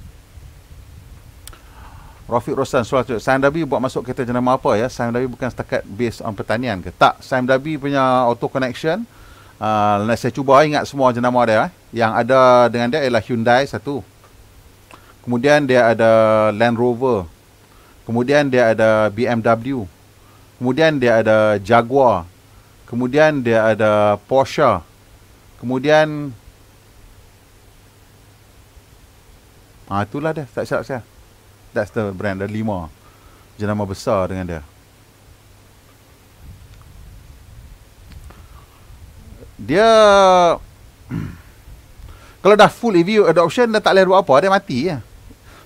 Speaker 1: Rafiq Rosan soal tu, SIMW buat masuk kereta jenama apa ya? SIMW bukan setakat based on pertanian ke? Tak, SIMW punya auto connection uh, saya cuba ingat semua jenama dia eh. Yang ada dengan dia ialah Hyundai satu. Kemudian dia ada Land Rover Kemudian dia ada BMW. Kemudian dia ada Jaguar. Kemudian dia ada Porsche. Kemudian Ah itulah dia, tak silap saya. That's the brand ada lima jenama besar dengan dia. Dia [CLEARS THROAT] kalau dah full EV adoption dah tak boleh buat apa, dia mati ya.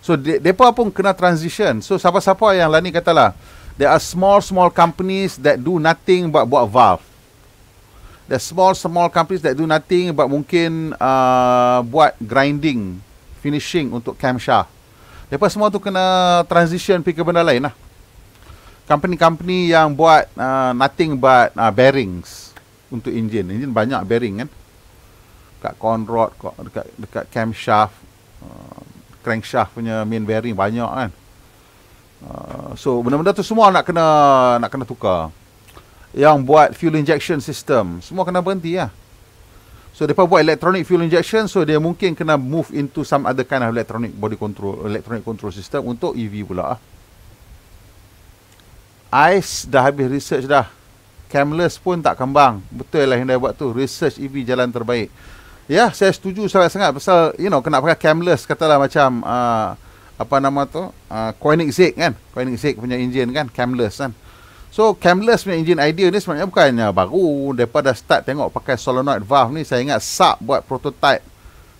Speaker 1: So depa pun kena transition. So siapa-siapa yang Lani katalah there are small small companies that do nothing but buat valve. There small small companies that do nothing but mungkin uh, buat grinding, finishing untuk camshaft. Depa semua tu kena transition pergi ke benda lain lah. Company-company yang buat uh, nothing but uh, bearings untuk engine. Engine banyak bearing kan. Dekat conrod, dekat, dekat camshaft. Uh, crankshaft punya main bearing banyak kan. Uh, so benda-benda tu semua nak kena nak kena tukar. Yang buat fuel injection system semua kena berhenti lah. So depa buat electronic fuel injection so dia mungkin kena move into some other kind of electronic body control electronic control system untuk EV pula. ICE dah habis research dah. Camless pun tak kembang. Betul lah dia buat tu. Research EV jalan terbaik. Ya, saya setuju sangat-sangat pasal you know kena pakai camless katalah macam uh, apa nama tu? Uh, Koenigsegg kan. Koenigsegg punya engine kan camless kan. So camless punya engine idea ni sebenarnya bukannya baru daripada start tengok pakai solenoid valve ni saya ingat Saab buat prototype.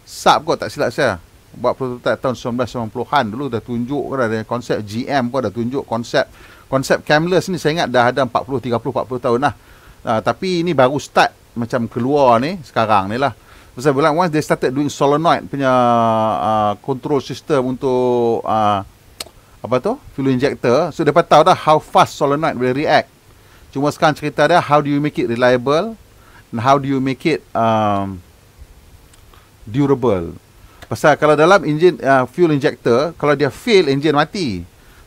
Speaker 1: Saab kot tak silap saya. Buat prototype tahun 1990-an dulu dah tunjuk kan ada konsep GM pun dah tunjuk konsep konsep camless ni saya ingat dah ada 40 30 40 tahun lah. Uh, tapi ini baru start macam keluar ni sekarang ni lah. Pasal bilang once they started doing solenoid punya uh, control system untuk uh, apa tu? Fuel injector. So dapat tahu dah how fast solenoid will react. Cuma sekarang cerita dia how do you make it reliable and how do you make it um, durable. Pasal kalau dalam engine uh, fuel injector, kalau dia fail engine mati.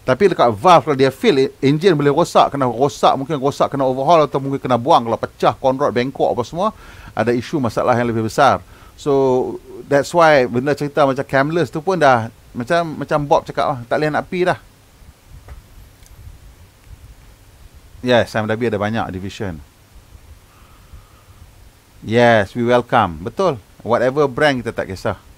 Speaker 1: Tapi dekat valve kalau dia fail engine boleh rosak, kena rosak mungkin rosak kena overhaul atau mungkin kena buang kalau pecah conrod bengkok apa semua ada isu masalah yang lebih besar. So that's why benda cerita macam camless tu pun dah macam macam Bob cakap lah, tak boleh nak pi dah. Yes, Dabi ada banyak division. Yes, we welcome. Betul. Whatever brand kita tak kisah.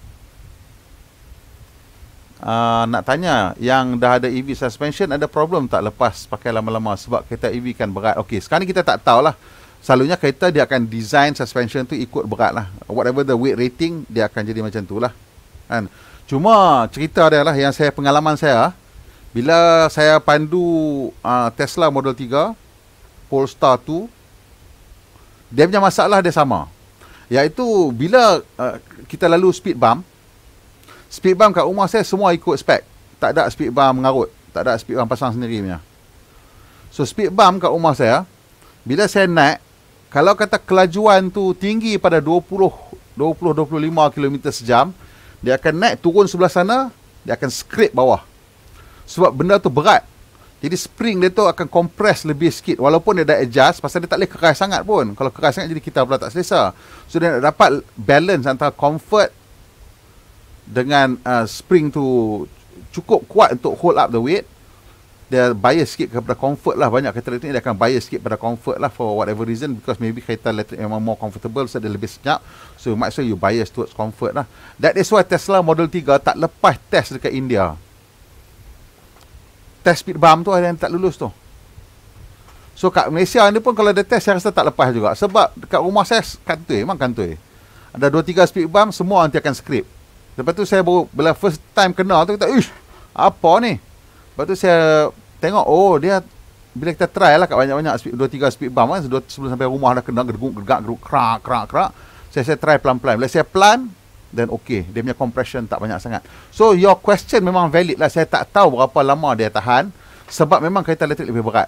Speaker 1: Uh, nak tanya yang dah ada EV suspension ada problem tak lepas pakai lama-lama sebab kereta EV kan berat. Okey, sekarang kita tak tahulah selalunya kereta dia akan design suspension tu ikut berat lah. Whatever the weight rating, dia akan jadi macam tu lah. Kan? Cuma cerita dia lah yang saya pengalaman saya, bila saya pandu uh, Tesla Model 3, Polestar 2, dia punya masalah dia sama. Iaitu bila uh, kita lalu speed bump, speed bump kat rumah saya semua ikut spek. Tak ada speed bump mengarut. Tak ada speed bump pasang sendiri punya. So speed bump kat rumah saya, bila saya naik, kalau kata kelajuan tu tinggi pada 20 20 25 km sejam, dia akan naik turun sebelah sana, dia akan scrape bawah. Sebab benda tu berat. Jadi spring dia tu akan compress lebih sikit walaupun dia dah adjust pasal dia tak boleh keras sangat pun. Kalau keras sangat jadi kita pula tak selesa. So dia nak dapat balance antara comfort dengan uh, spring tu cukup kuat untuk hold up the weight dia bias sikit kepada comfort lah. Banyak kereta elektrik dia akan bias sikit pada comfort lah for whatever reason because maybe kereta elektrik memang more comfortable so dia lebih senyap. So might so you bias towards comfort lah. That is why Tesla Model 3 tak lepas test dekat India. Test speed bump tu ada yang tak lulus tu. So kat Malaysia ni pun kalau ada test saya rasa tak lepas juga. Sebab dekat rumah saya kantoi memang kantoi ada 2-3 speed bump semua nanti akan script lepas tu saya baru bila first time kenal tu kata ish apa ni? Lepas tu saya tengok oh dia bila kita try lah kat banyak-banyak speed, dua tiga speed bump kan sebelum sampai rumah dah kena gerguk gergak gerguk krak krak krak saya saya try pelan-pelan. Bila saya pelan then okay dia punya compression tak banyak sangat. So your question memang valid lah. Saya tak tahu berapa lama dia tahan sebab memang kereta elektrik lebih berat.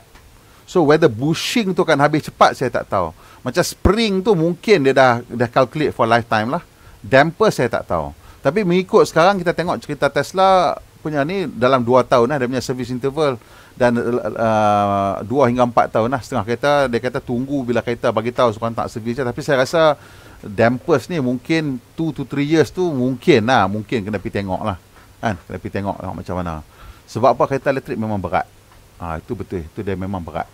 Speaker 1: So whether bushing tu kan habis cepat saya tak tahu. Macam spring tu mungkin dia dah dah calculate for lifetime lah. Damper saya tak tahu tapi mengikut sekarang kita tengok cerita Tesla punya ni dalam 2 tahun lah dia punya service interval. Dan uh, 2 hingga 4 tahun lah setengah kereta. Dia kata tunggu bila kereta bagi tahu sekarang tak servis tapi saya rasa dampers ni mungkin 2 to 3 years tu mungkin lah mungkin kena pergi tengok lah. Kan? Kena pergi tengok, tengok macam mana. Sebab apa? Kereta elektrik memang berat. Ha, itu betul. Itu dia memang berat.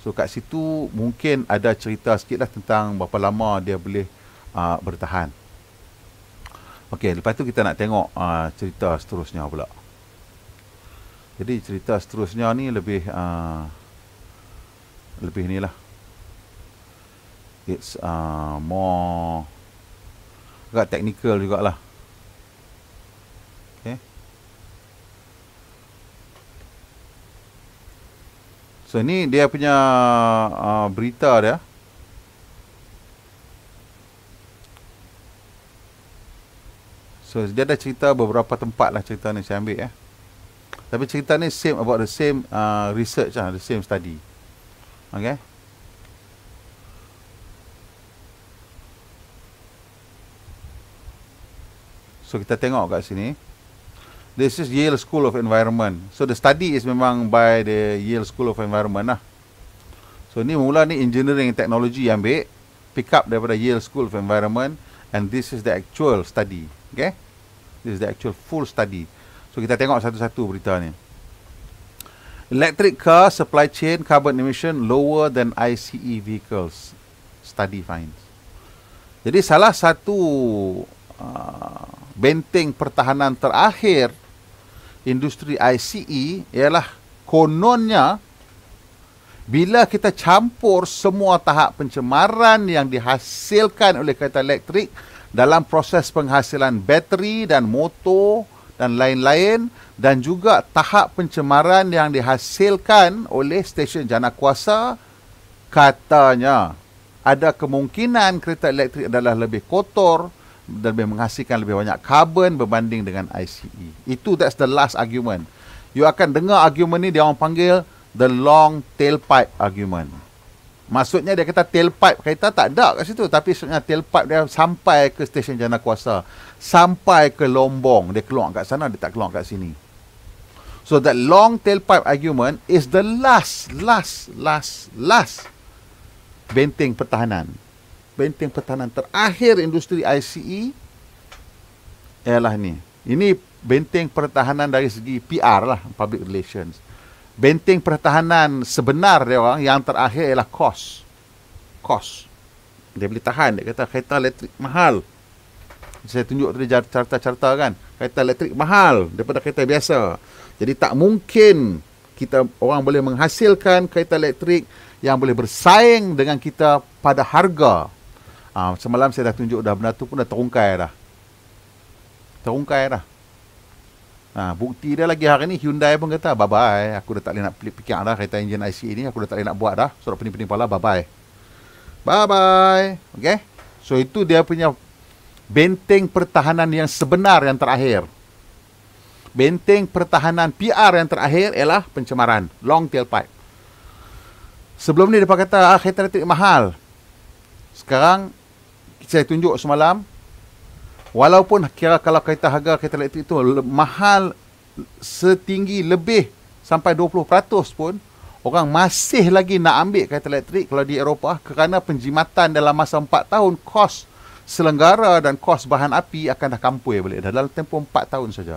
Speaker 1: So kat situ mungkin ada cerita sikit lah tentang berapa lama dia boleh uh, bertahan Okey, lepas tu kita nak tengok uh, cerita seterusnya pula. Jadi cerita seterusnya ni lebih uh, lebih ni lah. It's uh, more agak technical jugalah. Okay. So ni dia punya uh, berita dia. So dia ada cerita beberapa tempat lah cerita ni saya ambil. Eh. Tapi cerita ni same about the same uh, research lah, the same study. Okay. So kita tengok kat sini. This is Yale School of Environment. So the study is memang by the Yale School of Environment lah. So ni mula ni engineering technology yang ambil. Pick up daripada Yale School of Environment. And this is the actual study. Okay. Is the actual full study. So kita tengok satu-satu berita ni. Electric car supply chain carbon emission lower than ICE vehicles. Study finds. Jadi salah satu uh, benteng pertahanan terakhir industri ICE ialah kononnya bila kita campur semua tahap pencemaran yang dihasilkan oleh kereta elektrik dalam proses penghasilan bateri dan motor dan lain-lain dan juga tahap pencemaran yang dihasilkan oleh stesen jana kuasa katanya ada kemungkinan kereta elektrik adalah lebih kotor dan lebih menghasilkan lebih banyak karbon berbanding dengan ICE. Itu that's the last argument. You akan dengar argument ni dia orang panggil the long tailpipe argument. Maksudnya dia kata tailpipe kereta tak ada kat situ tapi maksudnya tailpipe dia sampai ke stesen jana kuasa sampai ke Lombong dia keluar kat sana dia tak keluar kat sini. So that long tailpipe argument is the last last last last benteng pertahanan. Benteng pertahanan terakhir industri ICE ialah ni. Ini benteng pertahanan dari segi PR lah, public relations benteng pertahanan sebenar dia orang yang terakhir ialah kos. Kos. Dia boleh tahan. Dia kata kereta elektrik mahal. Saya tunjuk tadi carta-carta kan. Kereta elektrik mahal daripada kereta biasa. Jadi tak mungkin kita orang boleh menghasilkan kereta elektrik yang boleh bersaing dengan kita pada harga. Ha, semalam saya dah tunjuk dah benda tu pun dah terungkai dah. Terungkai dah. Ha, bukti dia lagi hari ni Hyundai pun kata bye bye. Aku dah tak boleh nak fikir dah kereta engine IC ni. Aku dah tak boleh nak buat dah. Surat pening-pening pala bye bye. Bye bye. Okay. So itu dia punya benteng pertahanan yang sebenar yang terakhir. Benteng pertahanan PR yang terakhir ialah pencemaran. Long tailpipe. Sebelum ni dia kata ah, kereta elektrik mahal. Sekarang saya tunjuk semalam walaupun kira kalau kereta harga kereta elektrik itu mahal setinggi lebih sampai 20% pun orang masih lagi nak ambil kereta elektrik kalau di Eropah kerana penjimatan dalam masa 4 tahun kos selenggara dan kos bahan api akan dah kampui balik dah dalam tempoh 4 tahun saja.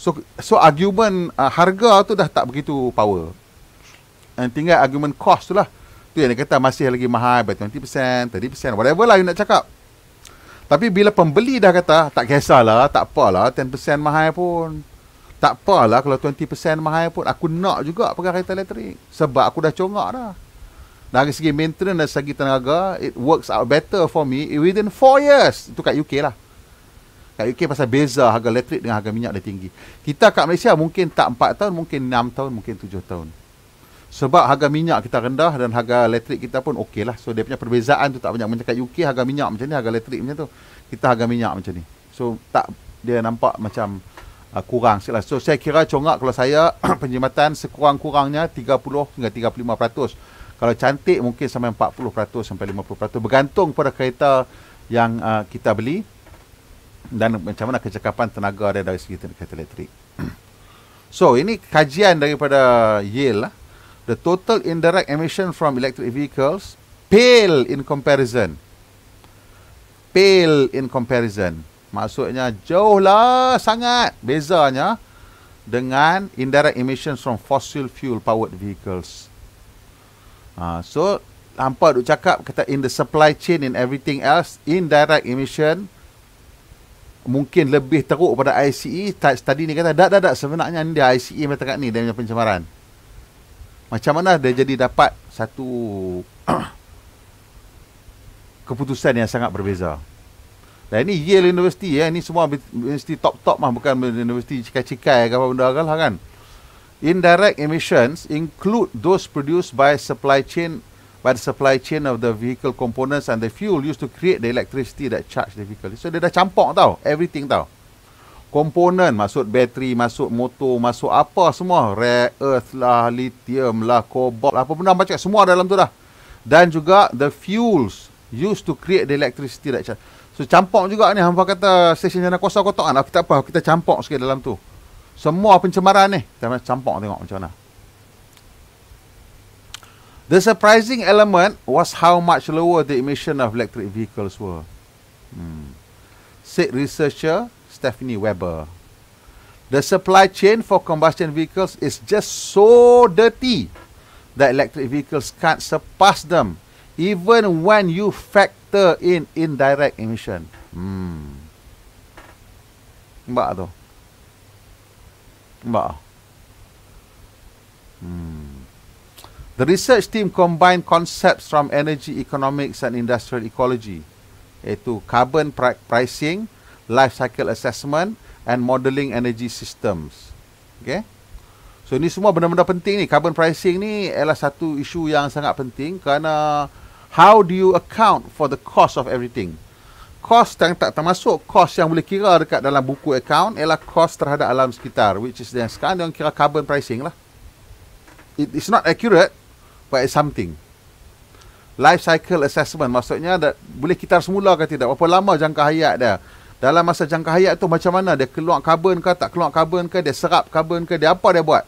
Speaker 1: So so argument uh, harga tu dah tak begitu power. And tinggal argument cost tu lah. Tu yang dia kata masih lagi mahal by 20%, 30%, whatever lah you nak cakap. Tapi bila pembeli dah kata, tak kisahlah, tak apalah, 10% mahal pun. Tak apalah kalau 20% mahal pun, aku nak juga pakai kereta elektrik. Sebab aku dah congak dah. Dari segi maintenance dan segi tenaga, it works out better for me within 4 years. Itu kat UK lah. Kat UK pasal beza harga elektrik dengan harga minyak dia tinggi. Kita kat Malaysia mungkin tak 4 tahun, mungkin 6 tahun, mungkin 7 tahun. Sebab harga minyak kita rendah dan harga elektrik kita pun okey lah. So dia punya perbezaan tu tak banyak. Macam kat UK harga minyak macam ni, harga elektrik macam tu. Kita harga minyak macam ni. So tak dia nampak macam uh, kurang sikit lah. So saya kira congak kalau saya [CLEARS THROAT] penjimatan sekurang-kurangnya 30 hingga 35%. Kalau cantik mungkin sampai 40% sampai 50%. Bergantung pada kereta yang uh, kita beli dan macam mana kecekapan tenaga dia dari segi kereta elektrik. [CLEARS THROAT] so ini kajian daripada Yale lah the total indirect emission from electric vehicles pale in comparison. Pale in comparison. Maksudnya jauhlah sangat bezanya dengan indirect emissions from fossil fuel powered vehicles. Ha, so hampa duk cakap kata in the supply chain and everything else indirect emission mungkin lebih teruk pada ICE study ni kata tak tak tak sebenarnya ni dia ICE mengatakan ni dia punya pencemaran macam mana dia jadi dapat satu [CLEARS THROAT] keputusan yang sangat berbeza. Dan ini Yale University ya, ini semua universiti top-top mah bukan universiti cikai-cikai ke apa benda kan, kan. Indirect emissions include those produced by supply chain by the supply chain of the vehicle components and the fuel used to create the electricity that charge the vehicle. So dia dah campur tau, everything tau komponen masuk bateri, masuk motor, masuk apa semua, rare earth lah, lithium lah, cobalt lah, apa benda macam semua dalam tu dah. Dan juga the fuels used to create the electricity that charge. So campur juga ni hampa kata stesen jana kuasa kotak lah. Kita apa? Kita campur sikit dalam tu. Semua pencemaran ni. Kita campur tengok macam mana. The surprising element was how much lower the emission of electric vehicles were. Hmm. Said researcher Stephanie Weber. The supply chain for combustion vehicles is just so dirty that electric vehicles can't surpass them even when you factor in indirect emission. Hmm. Mbak tu. Mbak. Hmm. The research team combined concepts from energy economics and industrial ecology, iaitu carbon pri pricing, life cycle assessment and modeling energy systems. Okay? So ini semua benda-benda penting ni. Carbon pricing ni adalah satu isu yang sangat penting kerana how do you account for the cost of everything? Cost yang tak termasuk cost yang boleh kira dekat dalam buku account ialah cost terhadap alam sekitar which is yang sekarang yang kira carbon pricing lah. It is not accurate but it's something. Life cycle assessment maksudnya that boleh kita semula ke tidak? Berapa lama jangka hayat dia? Dalam masa jangka hayat tu macam mana? Dia keluar karbon ke tak keluar karbon ke dia serap karbon ke dia apa dia buat?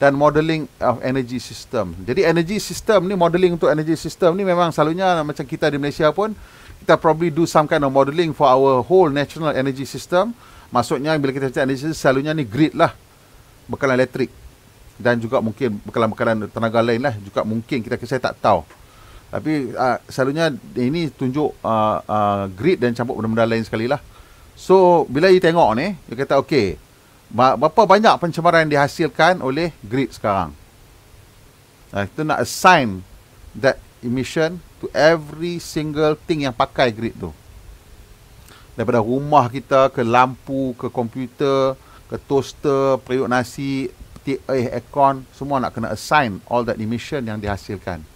Speaker 1: Dan modeling of energy system. Jadi energy system ni modeling untuk energy system ni memang selalunya macam kita di Malaysia pun kita probably do some kind of modeling for our whole national energy system. Maksudnya bila kita cakap energy system selalunya ni grid lah. Bekalan elektrik. Dan juga mungkin bekalan-bekalan tenaga lain lah. Juga mungkin kita saya tak tahu tapi uh, selalunya ini tunjuk uh, uh, grid dan campur benda-benda lain sekali lah. So, bila you tengok ni, you kata, okay, berapa banyak pencemaran yang dihasilkan oleh grid sekarang? Uh, kita nak assign that emission to every single thing yang pakai grid tu. Daripada rumah kita, ke lampu, ke komputer, ke toaster, periuk nasi, peti eh, aircon, semua nak kena assign all that emission yang dihasilkan.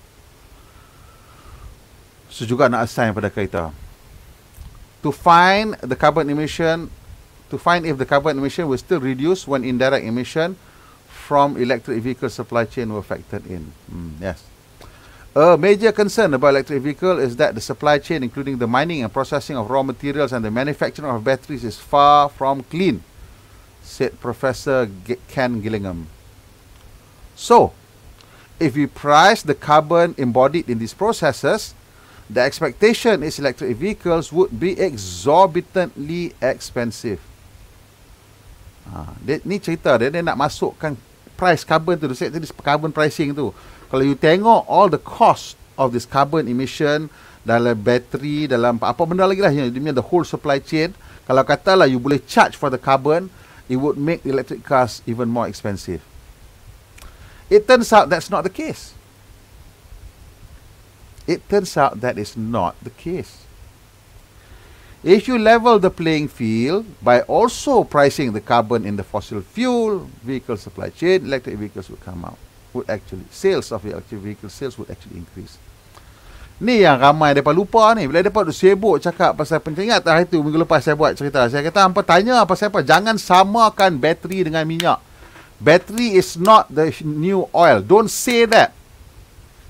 Speaker 1: So juga nak assign pada kereta. To find the carbon emission, to find if the carbon emission will still reduce when indirect emission from electric vehicle supply chain were factored in. Mm, yes. A major concern about electric vehicle is that the supply chain, including the mining and processing of raw materials and the manufacturing of batteries, is far from clean, said Professor G Ken Gillingham. So, if we price the carbon embodied in these processes, the expectation is electric vehicles would be exorbitantly expensive. Ha, dia, ni cerita dia, dia nak masukkan price carbon tu, dia tadi carbon pricing tu. Kalau you tengok all the cost of this carbon emission dalam battery, dalam apa benda lagi lah, dia punya the whole supply chain, kalau katalah you boleh charge for the carbon, it would make electric cars even more expensive. It turns out that's not the case. It turns out that is not the case. If you level the playing field by also pricing the carbon in the fossil fuel vehicle supply chain, electric vehicles will come out. Would actually sales of electric vehicle sales would actually increase. Ni yang ramai mereka lupa ni. Bila mereka sibuk cakap pasal pencingat hari tu minggu lepas saya buat cerita. Saya kata hampa tanya apa? Jangan samakan bateri dengan minyak. Battery is not the new oil. Don't say that.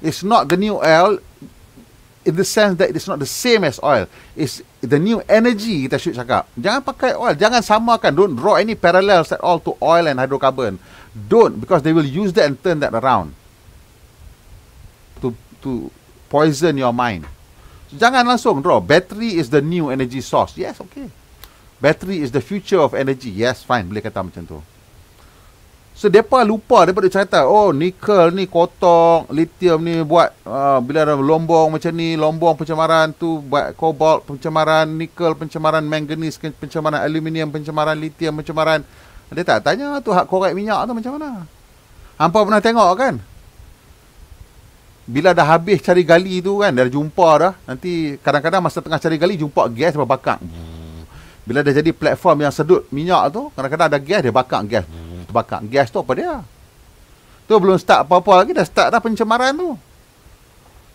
Speaker 1: It's not the new oil in the sense that it's not the same as oil. It's the new energy kita should cakap. Jangan pakai oil. Jangan samakan. Don't draw any parallels at all to oil and hydrocarbon. Don't because they will use that and turn that around to to poison your mind. So, jangan langsung draw. Battery is the new energy source. Yes, okay. Battery is the future of energy. Yes, fine. Boleh kata macam tu. So depa lupa duk cerita oh nikel ni kotor, lithium ni buat uh, bila ada lombong macam ni, lombong pencemaran tu buat kobalt pencemaran, nikel pencemaran, manganese pencemaran, aluminium pencemaran, lithium pencemaran. Dia tak tanya tu hak korek minyak tu macam mana. Hampa pernah tengok kan? Bila dah habis cari gali tu kan, dah jumpa dah. Nanti kadang-kadang masa tengah cari gali jumpa gas berbakar. Bila dah jadi platform yang sedut minyak tu, kadang-kadang ada gas dia bakar gas terbakar. Gas tu apa dia? Tu belum start apa-apa lagi dah start dah pencemaran tu.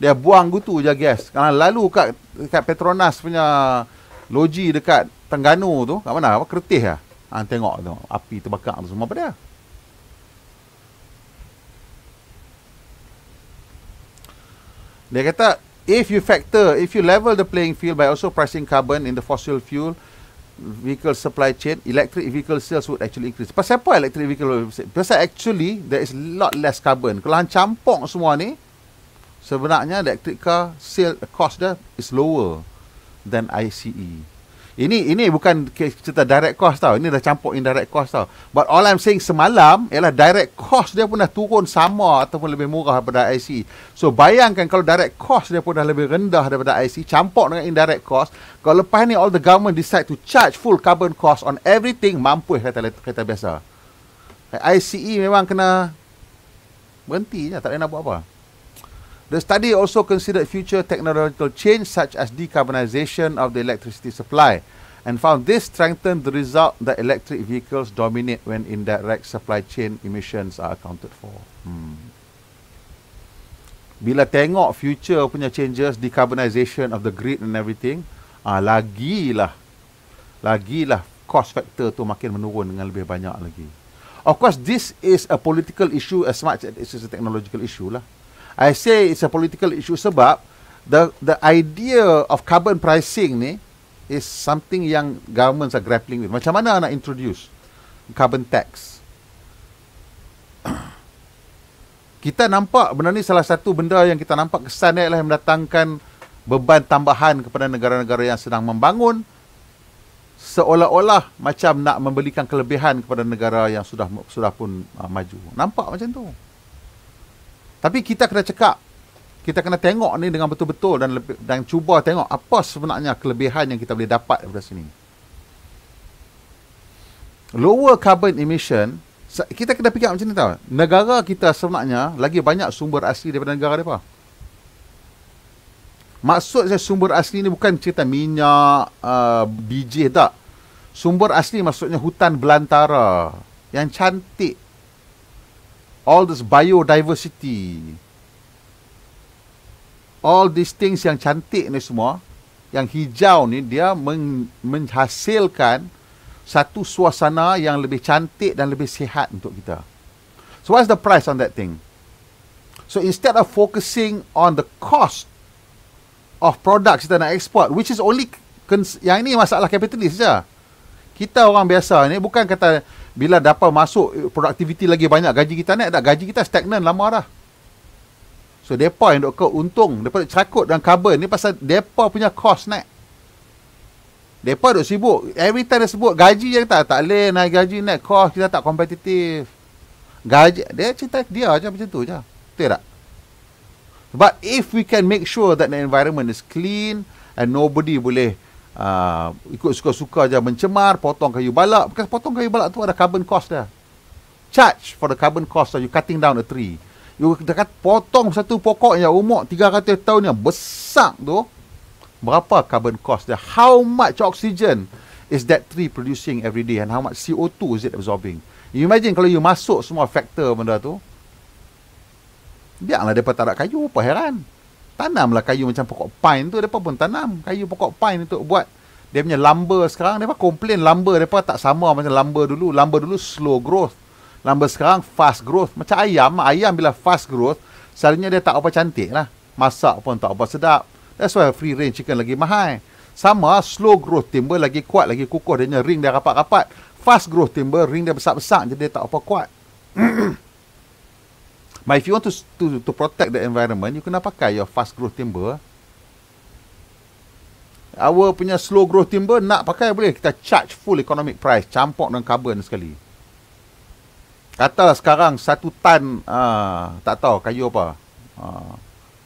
Speaker 1: Dia buang gutu je gas. Kalau lalu kat dekat Petronas punya loji dekat Tengganu tu, kat mana? Apa kertih ah? Ha, tengok tu, api terbakar tu semua apa dia? Dia kata if you factor, if you level the playing field by also pricing carbon in the fossil fuel, vehicle supply chain, electric vehicle sales would actually increase. Pasal apa electric vehicle Pasal actually, there is lot less carbon. Kalau hang campur semua ni, sebenarnya electric car sale cost dia is lower than ICE. Ini ini bukan cerita direct cost tau. Ini dah campur indirect cost tau. But all I'm saying semalam ialah direct cost dia pun dah turun sama ataupun lebih murah daripada IC. So bayangkan kalau direct cost dia pun dah lebih rendah daripada IC, campur dengan indirect cost. Kalau lepas ni all the government decide to charge full carbon cost on everything, mampu kereta kereta biasa. ICE memang kena berhenti je, tak boleh nak buat apa. The study also considered future technological change such as decarbonization of the electricity supply and found this strengthened the result that electric vehicles dominate when indirect supply chain emissions are accounted for. Hmm. Bila tengok future punya changes, decarbonization of the grid and everything, ah lagilah lagilah cost factor tu makin menurun dengan lebih banyak lagi. Of course, this is a political issue as much as it is a technological issue lah. I say it's a political issue sebab the the idea of carbon pricing ni is something yang governments are grappling with. Macam mana nak introduce carbon tax? [COUGHS] kita nampak benda ni salah satu benda yang kita nampak kesan dia adalah mendatangkan beban tambahan kepada negara-negara yang sedang membangun seolah-olah macam nak memberikan kelebihan kepada negara yang sudah sudah pun uh, maju. Nampak macam tu. Tapi kita kena cakap, kita kena tengok ni dengan betul-betul dan lebih, dan cuba tengok apa sebenarnya kelebihan yang kita boleh dapat daripada sini. Lower carbon emission, kita kena fikir macam ni tau. Negara kita sebenarnya lagi banyak sumber asli daripada negara mereka. Maksud saya sumber asli ni bukan cerita minyak, uh, biji tak. Sumber asli maksudnya hutan belantara yang cantik all this biodiversity. All these things yang cantik ni semua yang hijau ni dia men- menghasilkan satu suasana yang lebih cantik dan lebih sihat untuk kita. So what's the price on that thing? So instead of focusing on the cost of products kita nak export which is only yang ini masalah kapitalis saja. Kita orang biasa ni bukan kata bila dapat masuk produktiviti lagi banyak gaji kita naik tak gaji kita stagnan lama dah So depa yang dok untung depa cerakut dengan carbon ni pasal depa punya cost naik. Depa dok sibuk every time dia sebut gaji je tak tak boleh naik gaji naik cost kita tak kompetitif. Gaji dia cerita dia aja macam tu je. Betul tak? But if we can make sure that the environment is clean and nobody boleh uh, ikut suka-suka je mencemar, potong kayu balak. Because potong kayu balak tu ada carbon cost dia. Charge for the carbon cost of you cutting down a tree. You dekat potong satu pokok yang umur 300 tahun yang besar tu berapa carbon cost dia how much oxygen is that tree producing every day and how much CO2 is it absorbing you imagine kalau you masuk semua factor benda tu biarlah depa tak ada kayu apa heran tanamlah kayu macam pokok pine tu depa pun tanam kayu pokok pine untuk buat dia punya lumber sekarang depa komplain lumber depa tak sama macam lumber dulu lumber dulu slow growth Lambat sekarang fast growth. Macam ayam. Ayam bila fast growth, selalunya dia tak apa cantik lah. Masak pun tak apa sedap. That's why free range chicken lagi mahal. Sama slow growth timber lagi kuat, lagi kukuh. Dia ring dia rapat-rapat. Fast growth timber, ring dia besar-besar. Jadi dia tak apa kuat. [CLEARS THROAT] But if you want to, to, to protect the environment, you kena pakai your fast growth timber. Our punya slow growth timber nak pakai boleh. Kita charge full economic price. Campur dengan carbon sekali. Katalah sekarang satu tan uh, tak tahu kayu apa. Uh,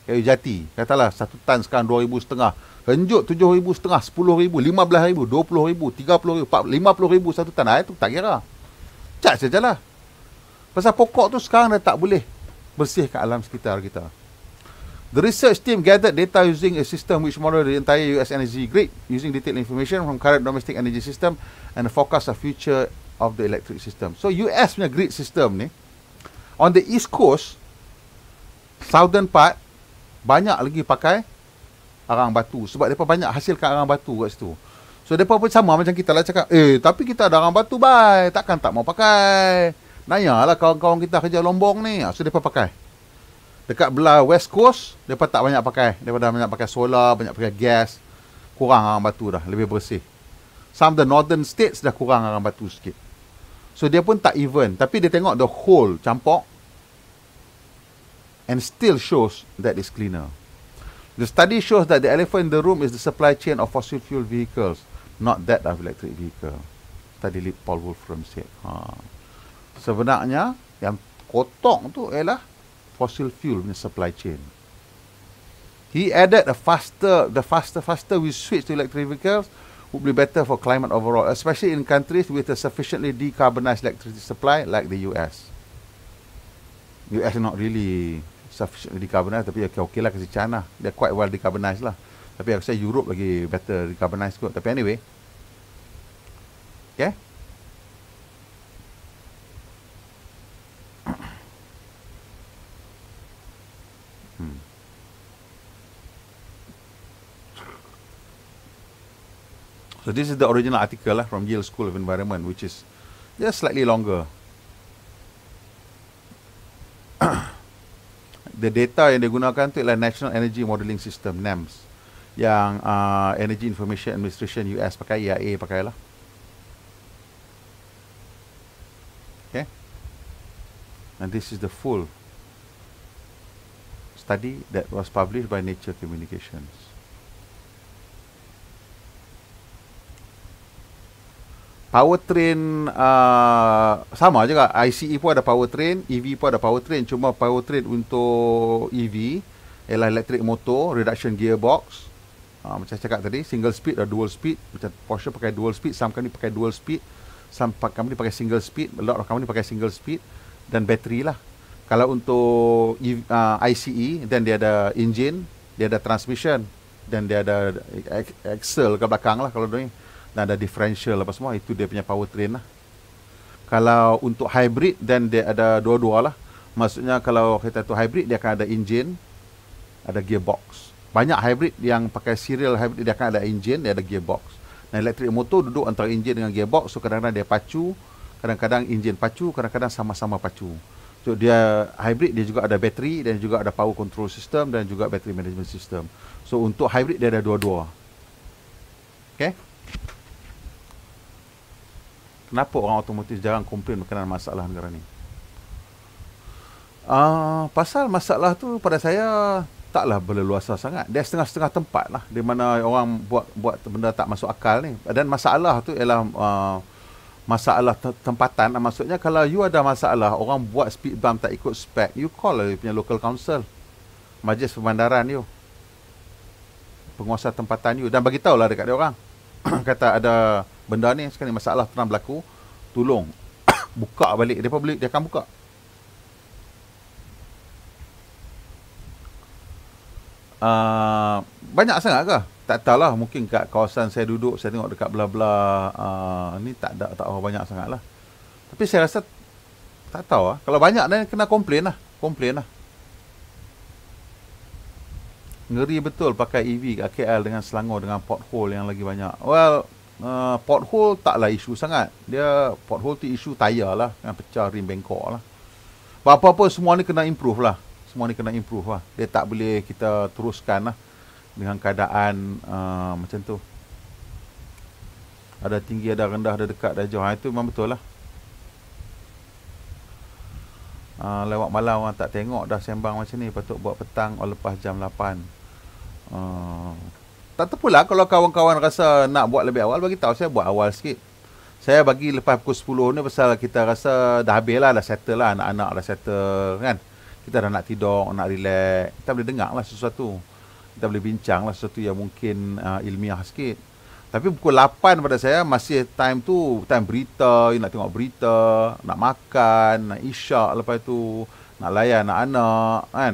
Speaker 1: kayu jati. Katalah satu tan sekarang dua ribu setengah. Henjuk tujuh ribu setengah, sepuluh ribu, lima belas ribu, dua puluh ribu, tiga puluh ribu, lima puluh ribu satu tan. Ah, itu tak kira. Cat sajalah. Pasal pokok tu sekarang dah tak boleh bersih ke alam sekitar kita. The research team gathered data using a system which model the entire US energy grid using detailed information from current domestic energy system and the forecast of future of the electric system. So US punya grid system ni on the east coast southern part banyak lagi pakai arang batu sebab depa banyak hasilkan arang batu kat situ. So depa pun sama macam kita lah cakap, "Eh, tapi kita ada arang batu bai, takkan tak mau pakai." Nanyalah kawan-kawan kita kerja lombong ni. So depa pakai. Dekat belah west coast, depa tak banyak pakai. Depa dah banyak pakai solar, banyak pakai gas. Kurang arang batu dah, lebih bersih. Some the northern states dah kurang arang batu sikit. So dia pun tak even Tapi dia tengok the whole campur And still shows that it's cleaner The study shows that the elephant in the room is the supply chain of fossil fuel vehicles Not that of electric vehicle Tadi lead Paul Wolfram said ha. Sebenarnya yang kotor tu ialah fossil fuel punya supply chain He added a faster, the faster, faster we switch to electric vehicles would be better for climate overall, especially in countries with a sufficiently decarbonized electricity supply like the US. US not really sufficiently decarbonized, tapi okay, okay lah kasi China. They're quite well decarbonized lah. Tapi aku rasa Europe lagi better decarbonized kot. Tapi anyway. Okay. So this is the original article lah, from Yale School of Environment, which is just slightly longer. [COUGHS] the data yang digunakan tu ialah National Energy Modeling System, NEMS. Yang uh, Energy Information Administration US pakai, EIA pakai lah. Okay. And this is the full study that was published by Nature Communications. Powertrain uh, sama juga. ICE pun ada powertrain EV pun ada powertrain cuma powertrain untuk EV ialah electric motor reduction gearbox. Uh, macam cakap tadi single speed atau dual speed. Macam Porsche pakai dual speed some company pakai dual speed some company pakai single speed a lot of company pakai single speed dan bateri lah. Kalau untuk EV, uh, ICE then dia ada engine dia ada transmission dan dia ada axle ke belakang lah kalau dia dan ada differential apa semua itu dia punya powertrain lah. Kalau untuk hybrid dan dia ada dua-dua lah. Maksudnya kalau kita tu hybrid dia akan ada engine ada gearbox. Banyak hybrid yang pakai serial hybrid dia akan ada engine dia ada gearbox. Dan elektrik motor duduk antara engine dengan gearbox so kadang-kadang dia pacu kadang-kadang engine pacu kadang-kadang sama-sama pacu. So dia hybrid dia juga ada bateri dan juga ada power control system dan juga battery management system. So untuk hybrid dia ada dua-dua. Okay Kenapa orang otomotif jarang komplain berkenaan masalah negara ni? Uh, pasal masalah tu pada saya taklah berleluasa sangat. Dia setengah-setengah tempat lah. Di mana orang buat buat benda tak masuk akal ni. Dan masalah tu ialah uh, masalah te- tempatan. Maksudnya kalau you ada masalah, orang buat speed bump tak ikut spec, you call lah you punya local council. Majlis Pemandaran you. Penguasa tempatan you. Dan bagi lah dekat dia orang. [CLEARS THROAT] Kata ada benda ni sekarang masalah pernah berlaku. Tolong. [COUGHS] buka balik. Dia, boleh, dia akan buka. uh, banyak sangat ke? Tak tahulah mungkin kat kawasan saya duduk saya tengok dekat belah-belah uh, ni tak ada tak tahu banyak sangat lah. Tapi saya rasa tak tahu lah. Kalau banyak dan kena komplain lah. Komplain lah. Ngeri betul pakai EV kat KL dengan Selangor dengan pothole yang lagi banyak. Well, uh, pothole taklah isu sangat. Dia pothole tu isu tayar lah. Yang pecah rim bengkok lah. Apa-apa semua ni kena improve lah semua ni kena improve lah. Dia tak boleh kita teruskan lah dengan keadaan uh, macam tu. Ada tinggi, ada rendah, ada dekat, ada jauh. Ha, itu memang betul lah. Uh, lewat malam orang tak tengok dah sembang macam ni. Patut buat petang lepas jam 8. Uh, tak tahu pula kalau kawan-kawan rasa nak buat lebih awal, bagi tahu saya buat awal sikit. Saya bagi lepas pukul 10 ni pasal kita rasa dah habis lah, dah settle lah, anak-anak dah settle kan kita dah nak tidur, nak relax, kita boleh dengar lah sesuatu. Kita boleh bincang lah sesuatu yang mungkin uh, ilmiah sikit. Tapi pukul 8 pada saya masih time tu, time berita, nak tengok berita, nak makan, nak isyak lepas tu, nak layan anak-anak kan.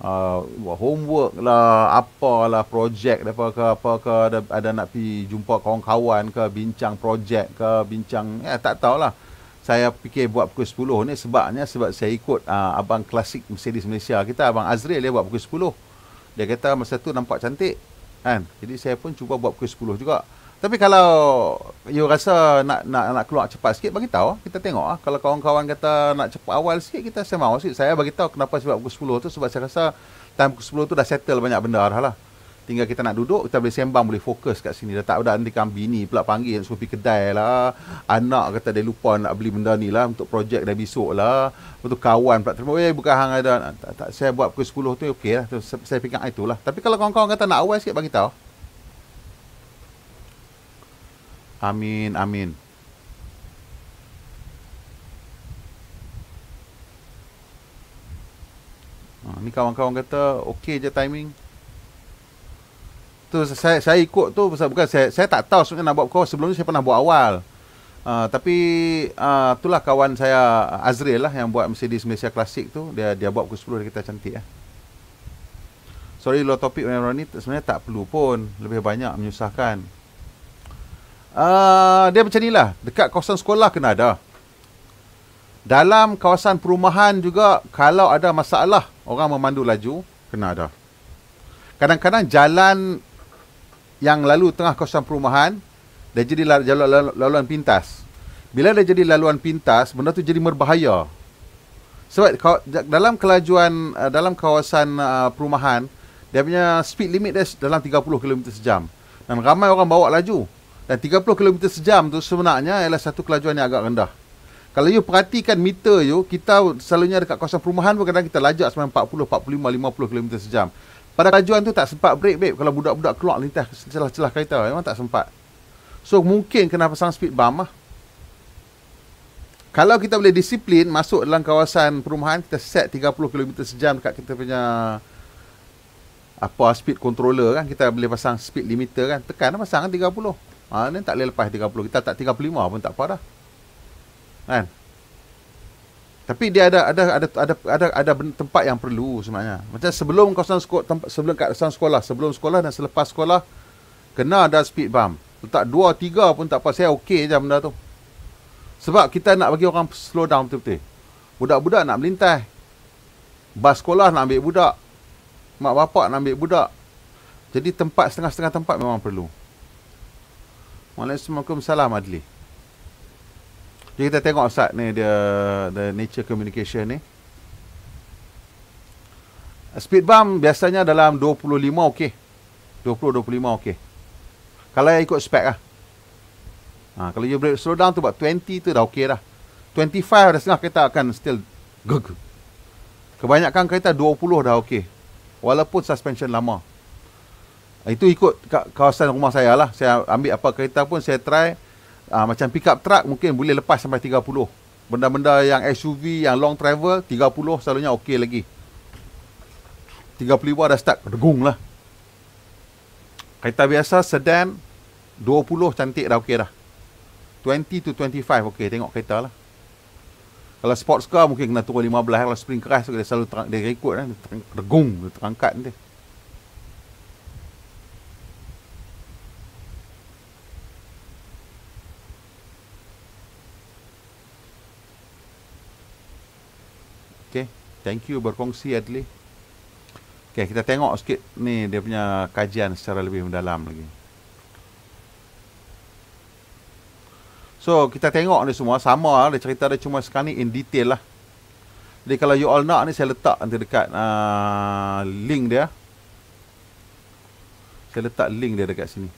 Speaker 1: Uh, buat homework lah, apalah projek. Apa ke, apa ke, ada, ada nak pergi jumpa kawan-kawan ke, bincang projek ke, bincang, ya tak tahulah. Saya fikir buat pukul 10 ni sebabnya sebab saya ikut uh, abang klasik Mercedes Malaysia. Kita abang Azril dia buat pukul 10 dia kata masa tu nampak cantik. Kan? Jadi saya pun cuba buat pukul 10 juga tapi kalau you rasa nak nak nak keluar cepat sikit bagi tahu kita tengok ah kalau kawan-kawan kata nak cepat awal sikit kita saya mahu sikit. Saya bagi tahu kenapa sebab pukul 10 tu sebab saya rasa time pukul 10 tu dah settle banyak benda dah lah. Tinggal kita nak duduk kita boleh sembang boleh fokus kat sini. Dah tak ada nanti kan bini pula panggil suruh pergi kedai lah. Anak kata dia lupa nak beli benda ni lah untuk projek dah besok lah. Lepas kawan pula terima eh bukan hang ada. Tak, tak, saya buat pukul 10 tu okey lah. Tu, saya fikir itulah. Tapi kalau kawan-kawan kata nak awal sikit bagi tahu amin amin Ha, ni kawan-kawan kata okey je timing tu saya saya ikut tu pasal bukan saya saya tak tahu sebenarnya nak buat kau sebelum ni saya pernah buat awal. Uh, tapi uh, itulah kawan saya Azril lah yang buat Mercedes Malaysia Classic tu dia dia buat pukul 10 dia kata cantik eh. Sorry lo topik yang ni sebenarnya tak perlu pun lebih banyak menyusahkan. Uh, dia macam inilah dekat kawasan sekolah kena ada. Dalam kawasan perumahan juga kalau ada masalah orang memandu laju kena ada. Kadang-kadang jalan yang lalu tengah kawasan perumahan dia jadi jalan laluan pintas. Bila dia jadi laluan pintas, benda tu jadi berbahaya. Sebab dalam kelajuan uh, dalam kawasan uh, perumahan, dia punya speed limit dia dalam 30 km sejam. Dan ramai orang bawa laju. Dan 30 km sejam tu sebenarnya ialah satu kelajuan yang agak rendah. Kalau you perhatikan meter you, kita selalunya dekat kawasan perumahan pun kadang kita lajak sampai 40, 45, 50 km sejam. Pada kajuan tu tak sempat break babe kalau budak-budak keluar lintas celah-celah kereta memang tak sempat. So mungkin kena pasang speed bump lah. Kalau kita boleh disiplin masuk dalam kawasan perumahan kita set 30 km sejam dekat kita punya apa speed controller kan kita boleh pasang speed limiter kan tekan lah pasang kan 30. Ha ni tak boleh lepas 30. Kita tak 35 pun tak apa dah. Kan? Tapi dia ada ada ada ada ada ada tempat yang perlu sebenarnya. Macam sebelum kawasan sekolah sebelum kawasan sekolah, sebelum sekolah dan selepas sekolah kena ada speed bump. Letak dua tiga pun tak apa. Saya okey je benda tu. Sebab kita nak bagi orang slow down betul-betul. Budak-budak nak melintas. Bas sekolah nak ambil budak. Mak bapak nak ambil budak. Jadi tempat setengah-setengah tempat memang perlu. Waalaikumsalam Adli. Jadi kita tengok Ustaz ni dia the nature communication ni. Speed bump biasanya dalam 25 okey. 20 25 okey. Kalau yang ikut spek lah. Ha, kalau you break slow down tu buat 20 tu dah okey dah. 25 dah setengah kita akan still gug. Kebanyakan kereta 20 dah okey. Walaupun suspension lama. Itu ikut kawasan rumah saya lah. Saya ambil apa kereta pun saya try. Uh, macam pickup truck mungkin boleh lepas sampai 30. Benda-benda yang SUV, yang long travel, 30 selalunya okey lagi. 35 dah start, degung lah. Kereta biasa, sedan, 20 cantik dah okey dah. 20 to 25 okey, tengok kereta lah. Kalau sports car mungkin kena turun 15 Kalau spring keras dia selalu terang, dia ikut kan Regung dia terangkat nanti Okay Thank you berkongsi Adli Okay kita tengok sikit ni dia punya kajian secara lebih mendalam lagi So kita tengok ni semua sama lah. Dia cerita dia cuma sekarang ni in detail lah. Jadi kalau you all nak ni saya letak nanti dekat uh, link dia. Saya letak link dia dekat sini.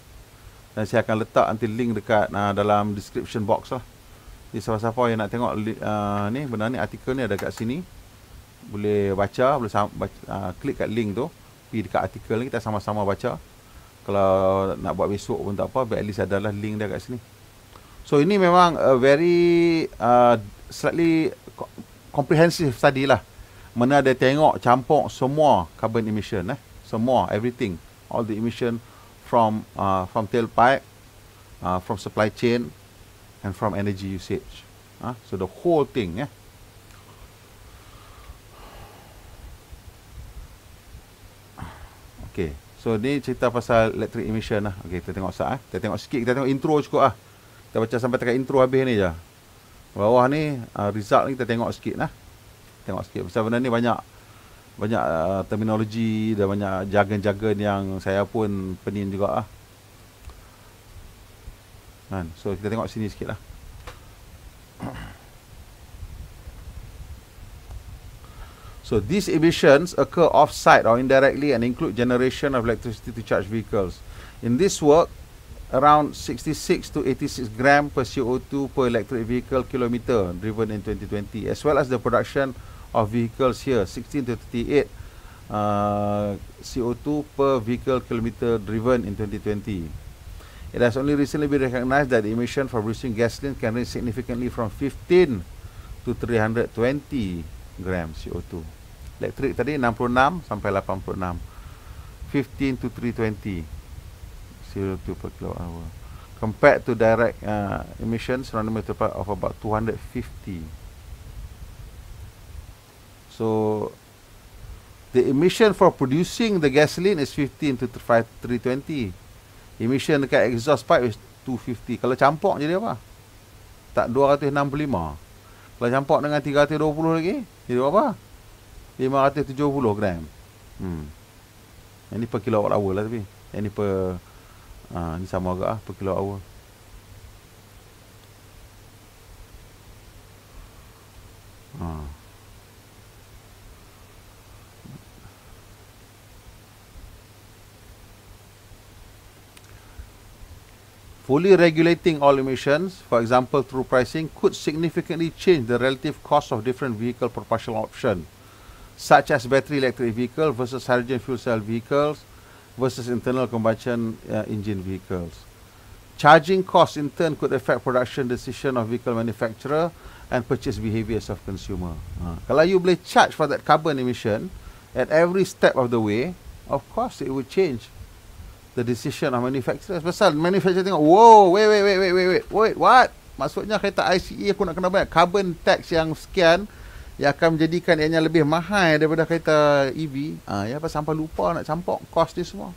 Speaker 1: Dan saya akan letak nanti link dekat uh, dalam description box lah. Jadi siapa-siapa yang nak tengok uh, ni benda ni artikel ni ada dekat sini. Boleh baca, boleh baca, uh, klik kat link tu. Pergi dekat artikel ni kita sama-sama baca. Kalau nak buat besok pun tak apa, at least adalah link dia kat sini. So ini memang a very uh, slightly comprehensive study lah. Mana dia tengok campur semua carbon emission eh. Semua everything all the emission from uh, from tailpipe uh, from supply chain and from energy usage. Uh, so the whole thing eh. Okay. So ni cerita pasal electric emission lah. Okay, kita tengok sah eh. Kita tengok sikit, kita tengok intro cukup ah. Kita baca sampai dekat intro habis ni je. Bawah ni uh, result ni kita tengok sikit lah. Tengok sikit. Pasal benda ni banyak banyak uh, terminologi dan banyak jargon-jargon yang saya pun penin juga lah. Kan? So kita tengok sini sikit lah. So these emissions occur off-site or indirectly and include generation of electricity to charge vehicles. In this work, around 66 to 86 gram per CO2 per electric vehicle kilometer driven in 2020 as well as the production of vehicles here 16 to 38 uh, CO2 per vehicle kilometer driven in 2020 it has only recently been recognized that the emission from producing gasoline can range significantly from 15 to 320 gram CO2 electric tadi 66 sampai 86 15 to 320 CO2 per kilowatt hour. Compared to direct uh, emissions around the part of about 250 so the emission for producing the gasoline is 15 to 320 emission dekat exhaust pipe is 250 kalau campur jadi apa? Tak 265 kalau campur dengan 320 lagi jadi apa 570 gram hmm. ini per kilowatt hour lah tapi ini per Ha, ni sama agak lah per kilo hour. Ha. Fully regulating all emissions, for example through pricing, could significantly change the relative cost of different vehicle propulsion options, such as battery electric vehicle versus hydrogen fuel cell vehicles, versus internal combustion uh, engine vehicles. Charging costs in turn could affect production decision of vehicle manufacturer and purchase behaviors of consumer. Uh, kalau you boleh charge for that carbon emission at every step of the way, of course it would change the decision of manufacturer. Pasal manufacturer tengok, wait, wait, wait, wait, wait, wait, wait, what? Maksudnya kereta ICE aku nak kena bayar carbon tax yang sekian, yang akan menjadikan ianya lebih mahal daripada kereta EV ha, ya apa sampai lupa nak campur kos ni semua.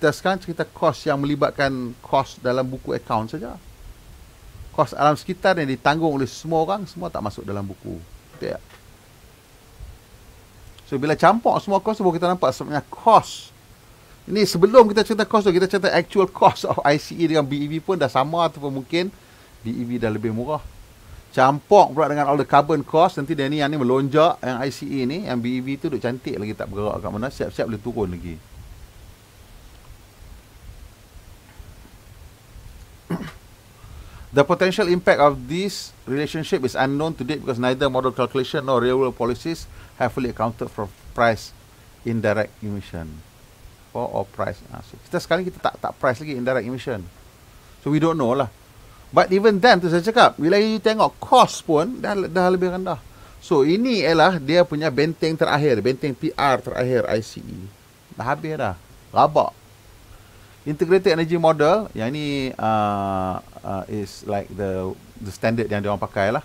Speaker 1: Kita sekarang cerita kos yang melibatkan kos dalam buku account saja. Kos alam sekitar yang ditanggung oleh semua orang semua tak masuk dalam buku. Tak? So bila campur semua kos baru kita nampak sebenarnya kos. Ini sebelum kita cerita kos tu kita cerita actual cost of ICE dengan BEV pun dah sama ataupun mungkin BEV dah lebih murah campur pula dengan all the carbon cost nanti dia ni yang ni melonjak yang ICE ni yang BEV tu duk cantik lagi tak bergerak kat mana siap-siap boleh turun lagi The potential impact of this relationship is unknown to date because neither model calculation nor real world policies have fully accounted for price indirect emission or, or price. Uh, so kita sekarang kita tak tak price lagi indirect emission. So we don't know lah. But even then tu saya cakap bila you tengok cost pun dah dah lebih rendah. So ini ialah dia punya benteng terakhir, benteng PR terakhir ICE. Dah habis dah. Rabak integrated energy model yang ini uh, uh, is like the the standard yang dia orang pakai lah.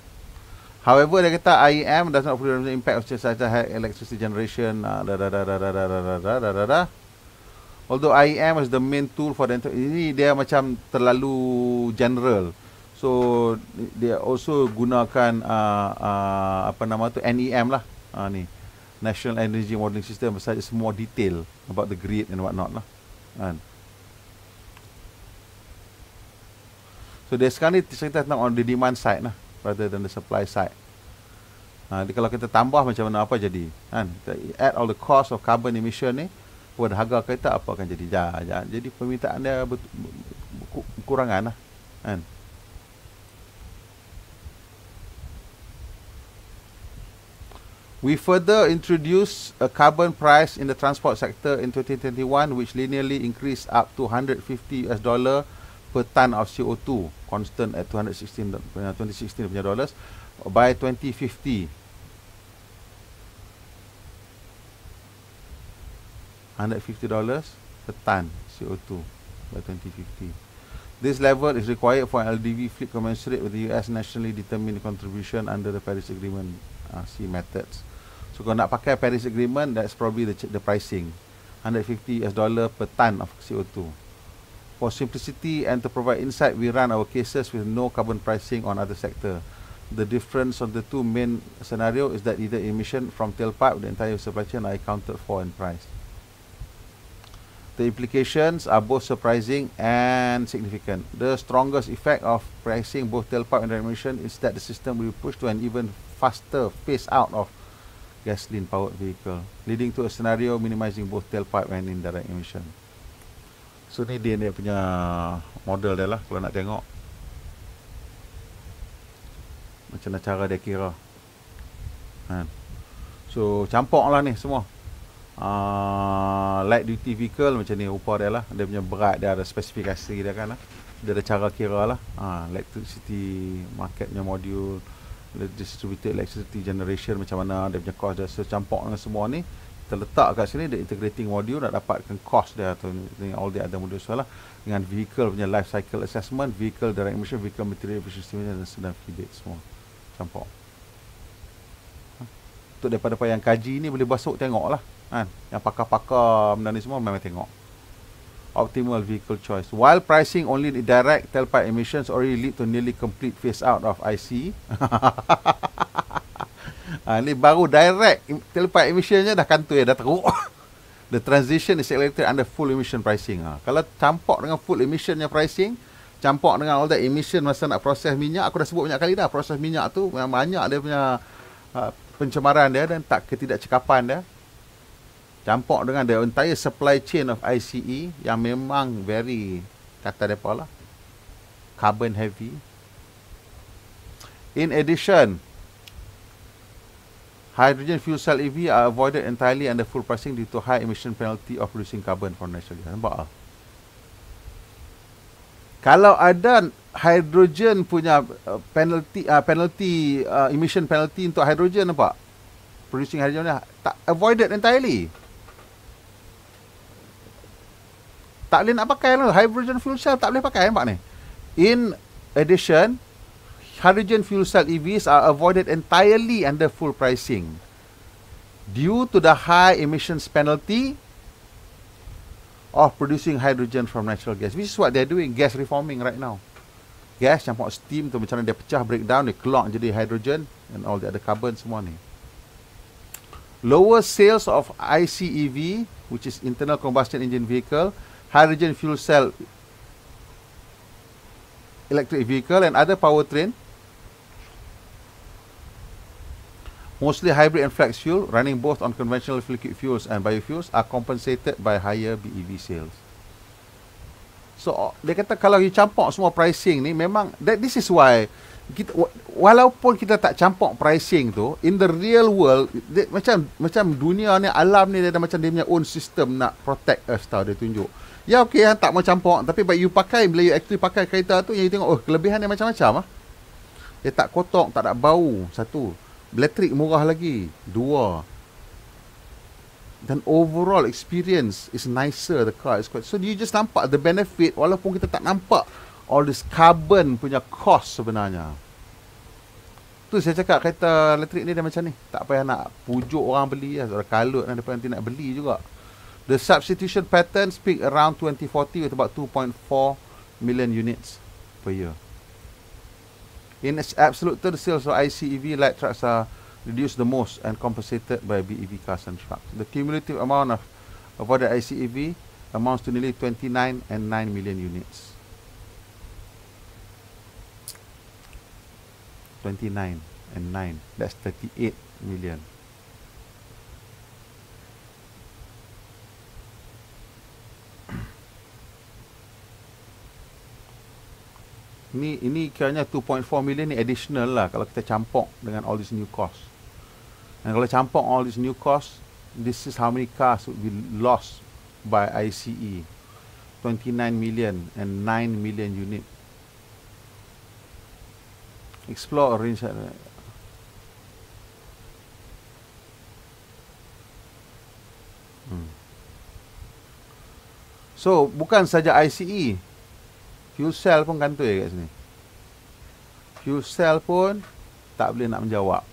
Speaker 1: However, dia kata IEM does not fully impact of such electricity generation. Uh, da, da, da, da, da, da, da, da, da, da, da. Although IEM is the main tool for the ini dia macam terlalu general. So dia also gunakan uh, uh, apa nama tu NEM lah. Uh, ni National Energy Modeling System saja semua detail about the grid and what not lah. Kan? Uh. So dia sekarang ni cerita tentang on the demand side lah rather than the supply side. Ha, jadi kalau kita tambah macam mana apa jadi? Kan? Add all the cost of carbon emission ni buat harga kereta apa akan jadi? Ja, ja. Jadi permintaan dia kurangan lah. Kan? We further introduce a carbon price in the transport sector in 2021 which linearly increased up to 150 US dollar per ton of CO2 constant at 216 2016 punya dollars by 2050 150 dollars per ton CO2 by 2050 this level is required for LDV fleet commensurate with the US nationally determined contribution under the Paris Agreement. Uh, C methods. So kalau nak pakai Paris Agreement that's probably the, the pricing. 150 US dollar per ton of CO2 For simplicity and to provide insight, we run our cases with no carbon pricing on other sector. The difference of the two main scenario is that either emission from tailpipe the entire supply chain are accounted for in price. The implications are both surprising and significant. The strongest effect of pricing both tailpipe and emission is that the system will push to an even faster phase out of gasoline powered vehicle, leading to a scenario minimizing both tailpipe and indirect emission. So ni dia dia punya model dia lah kalau nak tengok Macam mana cara dia kira ha. So campur lah ni semua uh, Light duty vehicle macam ni rupa dia lah. Dia punya berat dia ada spesifikasi dia kan lah. Dia ada cara kira lah. Uh, Electricity market punya module Distributed electricity generation macam mana Dia punya cost dia. So campur dengan semua ni terletak kat sini the integrating module nak dapatkan cost dia atau all the other module so lah. Dengan vehicle punya life cycle assessment vehicle direct emission vehicle material efficiency dan sedang feedback semua. Campur. Untuk daripada yang kaji ni boleh basuk tengok lah kan yang pakar-pakar benda ni semua memang tengok optimal vehicle choice while pricing only direct tailpipe emissions already lead to nearly complete phase out of IC Ha, [LAUGHS] ni baru direct tailpipe emissionnya dah kantoi dah teruk. [LAUGHS] The transition is accelerated under full emission pricing. Ha. Kalau campur dengan full emissionnya pricing, campur dengan all that emission masa nak proses minyak, aku dah sebut banyak kali dah, proses minyak tu memang banyak dia punya uh, pencemaran dia dan tak ketidakcekapan dia. Campur dengan the entire supply chain of ICE yang memang very kata depa lah carbon heavy. In addition, Hydrogen fuel cell EV are avoided entirely under full pricing due to high emission penalty of producing carbon from natural gas. Nampak tak? Kalau ada hydrogen punya uh, penalty uh, penalty uh, emission penalty untuk hydrogen nampak? Producing hydrogen tak avoided entirely. Tak boleh nak pakai lah. Hydrogen fuel cell tak boleh pakai nampak ni. In addition, hydrogen fuel cell EVs are avoided entirely under full pricing due to the high emissions penalty of producing hydrogen from natural gas. Which is what they're doing, gas reforming right now. Gas campur steam tu macam mana dia pecah, breakdown, dia keluar jadi hydrogen and all the other carbon semua ni. Lower sales of ICEV, which is internal combustion engine vehicle, hydrogen fuel cell electric vehicle and other powertrain Mostly hybrid and flex fuel running both on conventional liquid fuels and biofuels are compensated by higher BEV sales. So dia kata kalau you campur semua pricing ni memang that this is why kita walaupun kita tak campur pricing tu in the real world dia, macam macam dunia ni alam ni dia ada macam dia punya own system nak protect us tau dia tunjuk. Ya okey yang tak mau campur tapi but you pakai bila you actually pakai kereta tu yang you tengok oh kelebihan dia macam-macam ah. Dia tak kotor, tak ada bau. Satu. Elektrik murah lagi. Dua. Dan overall experience is nicer the car is quite. So you just nampak the benefit walaupun kita tak nampak all this carbon punya cost sebenarnya. Tu saya cakap kereta elektrik ni dia macam ni. Tak payah nak pujuk orang beli lah. Kalut dan nanti nak beli juga. The substitution pattern speak around 2040 with about 2.4 million units per year. In its absolute terms, sales of ICEV light trucks are reduced the most and compensated by BEV cars and trucks. The cumulative amount of avoided ICEV amounts to nearly 29 and 9 million units. 29 and 9, that's 38 million. Ini ini kiranya 2.4 million ni additional lah kalau kita campur dengan all this new cost. And kalau campur all this new cost, this is how many cars would be lost by ICE. 29 million and 9 million unit. Explore range. Hmm. So, bukan saja ICE. Fuel cell pun kantoi kat sini. Fuel cell pun tak boleh nak menjawab.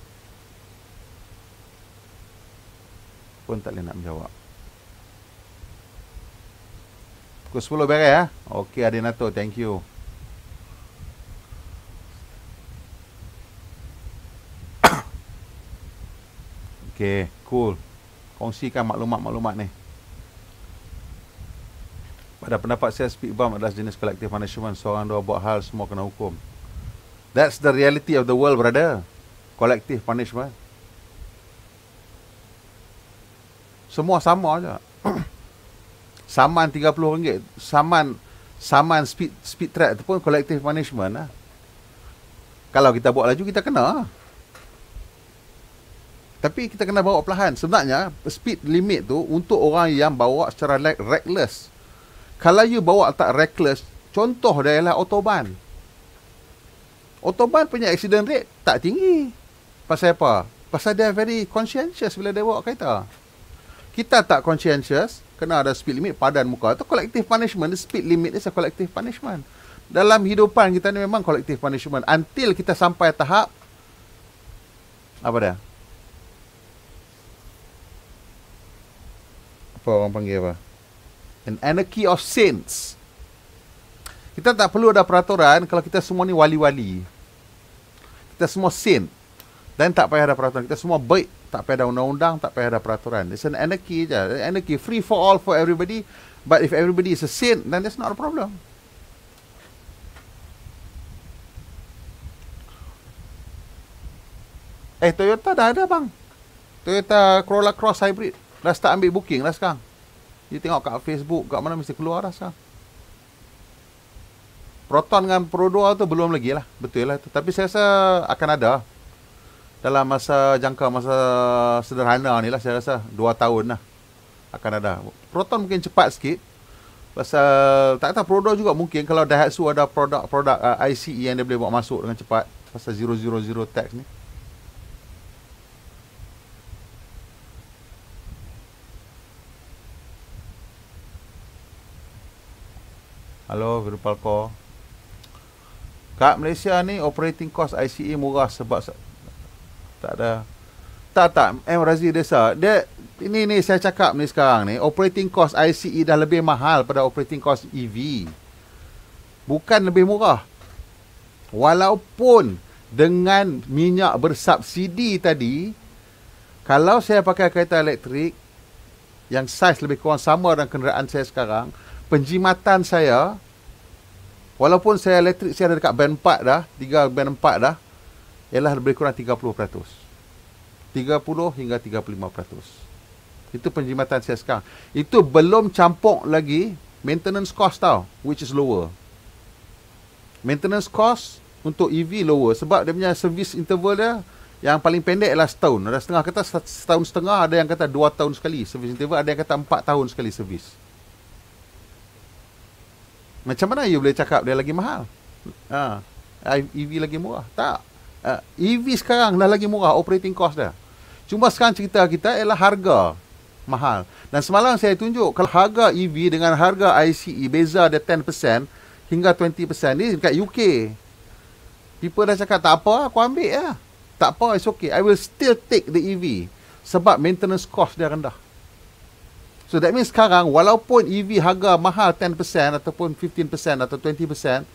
Speaker 1: pun tak boleh nak menjawab. Pukul 10 beres ya. Okey Adinato, thank you. [COUGHS] Okey, cool. Kongsikan maklumat-maklumat ni. Pada pendapat saya, speed bump adalah jenis collective punishment. Seorang dua buat hal, semua kena hukum. That's the reality of the world, brother. Collective punishment. Semua sama aja. [COUGHS] saman RM30. Saman saman speed speed track tu pun collective punishment lah. Kalau kita buat laju kita kena. Tapi kita kena bawa perlahan. Sebenarnya speed limit tu untuk orang yang bawa secara reckless. Kalau you bawa tak reckless, contoh dia ialah autoban. Autoban punya accident rate tak tinggi. Pasal apa? Pasal dia very conscientious bila dia bawa kereta. Kita tak conscientious kena ada speed limit padan muka. Itu collective punishment. The speed limit is a collective punishment. Dalam hidupan kita ni memang collective punishment. Until kita sampai tahap apa dia? Apa orang panggil apa an anarchy of saints kita tak perlu ada peraturan kalau kita semua ni wali-wali kita semua saint dan tak payah ada peraturan kita semua baik tak payah ada undang-undang, tak payah ada peraturan. It's an anarchy je. Anarchy, free for all for everybody. But if everybody is a saint, then that's not a problem. Eh, Toyota dah ada bang. Toyota Corolla Cross Hybrid. Dah start ambil booking dah sekarang. You tengok kat Facebook, kat mana mesti keluar dah sekarang. Proton dengan Pro 2 tu belum lagi lah. Betul lah. Tapi saya rasa akan ada dalam masa jangka masa sederhana ni lah saya rasa 2 tahun lah akan ada Proton mungkin cepat sikit pasal tak tahu produk juga mungkin kalau Daihatsu ada produk-produk uh, ICE yang dia boleh bawa masuk dengan cepat pasal 000 tax ni Halo Virupalco Kat Malaysia ni operating cost ICE murah sebab tak ada. Tak tak. M. Razi Desa dia ini ni saya cakap ni sekarang ni operating cost ICE dah lebih mahal pada operating cost EV bukan lebih murah. Walaupun dengan minyak bersubsidi tadi kalau saya pakai kereta elektrik yang saiz lebih kurang sama dengan kenderaan saya sekarang penjimatan saya walaupun saya elektrik saya ada dekat band 4 dah 3 band 4 dah ialah lebih kurang 30%. 30 hingga 35%. Itu penjimatan saya sekarang. Itu belum campur lagi maintenance cost tau which is lower. Maintenance cost untuk EV lower sebab dia punya service interval dia yang paling pendek ialah setahun. Ada setengah kata setahun setengah, ada yang kata dua tahun sekali service interval, ada yang kata empat tahun sekali service. Macam mana you boleh cakap dia lagi mahal? Ha, EV lagi murah? Tak. Uh, EV sekarang dah lagi murah operating cost dia. Cuma sekarang cerita kita ialah harga mahal. Dan semalam saya tunjuk kalau harga EV dengan harga ICE beza dia 10% hingga 20% ni dekat UK. People dah cakap tak apa aku ambil ya. Tak apa it's okay. I will still take the EV sebab maintenance cost dia rendah. So that means sekarang walaupun EV harga mahal 10% ataupun 15% atau 20%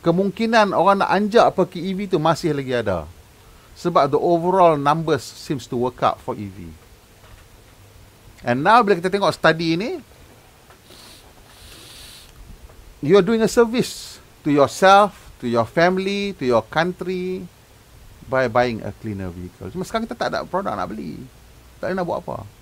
Speaker 1: kemungkinan orang nak anjak pergi EV tu masih lagi ada sebab the overall numbers seems to work out for EV. And now bila kita tengok study ini, you are doing a service to yourself, to your family, to your country by buying a cleaner vehicle. Cuma sekarang kita tak ada produk nak beli. Tak nak buat apa.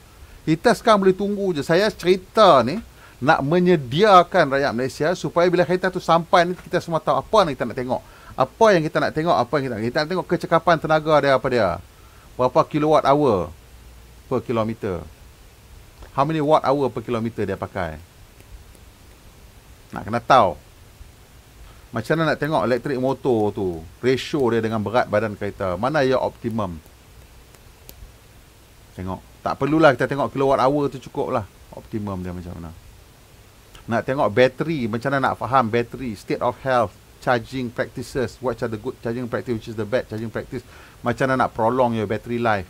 Speaker 1: Kita sekarang boleh tunggu je. Saya cerita ni nak menyediakan rakyat Malaysia supaya bila kereta tu sampai ni kita semua tahu apa yang kita nak tengok. Apa yang kita nak tengok apa yang kita nak kita nak tengok kecekapan tenaga dia apa dia? Berapa kilowatt hour per kilometer? How many watt hour per kilometer dia pakai? Nak kena tahu. Macam mana nak tengok elektrik motor tu? Ratio dia dengan berat badan kereta. Mana yang optimum? Tengok tak perlulah kita tengok kilowatt hour tu cukup lah optimum dia macam mana. Nak tengok bateri macam mana nak faham bateri state of health charging practices what are the good charging practice which is the bad charging practice macam mana nak prolong your battery life.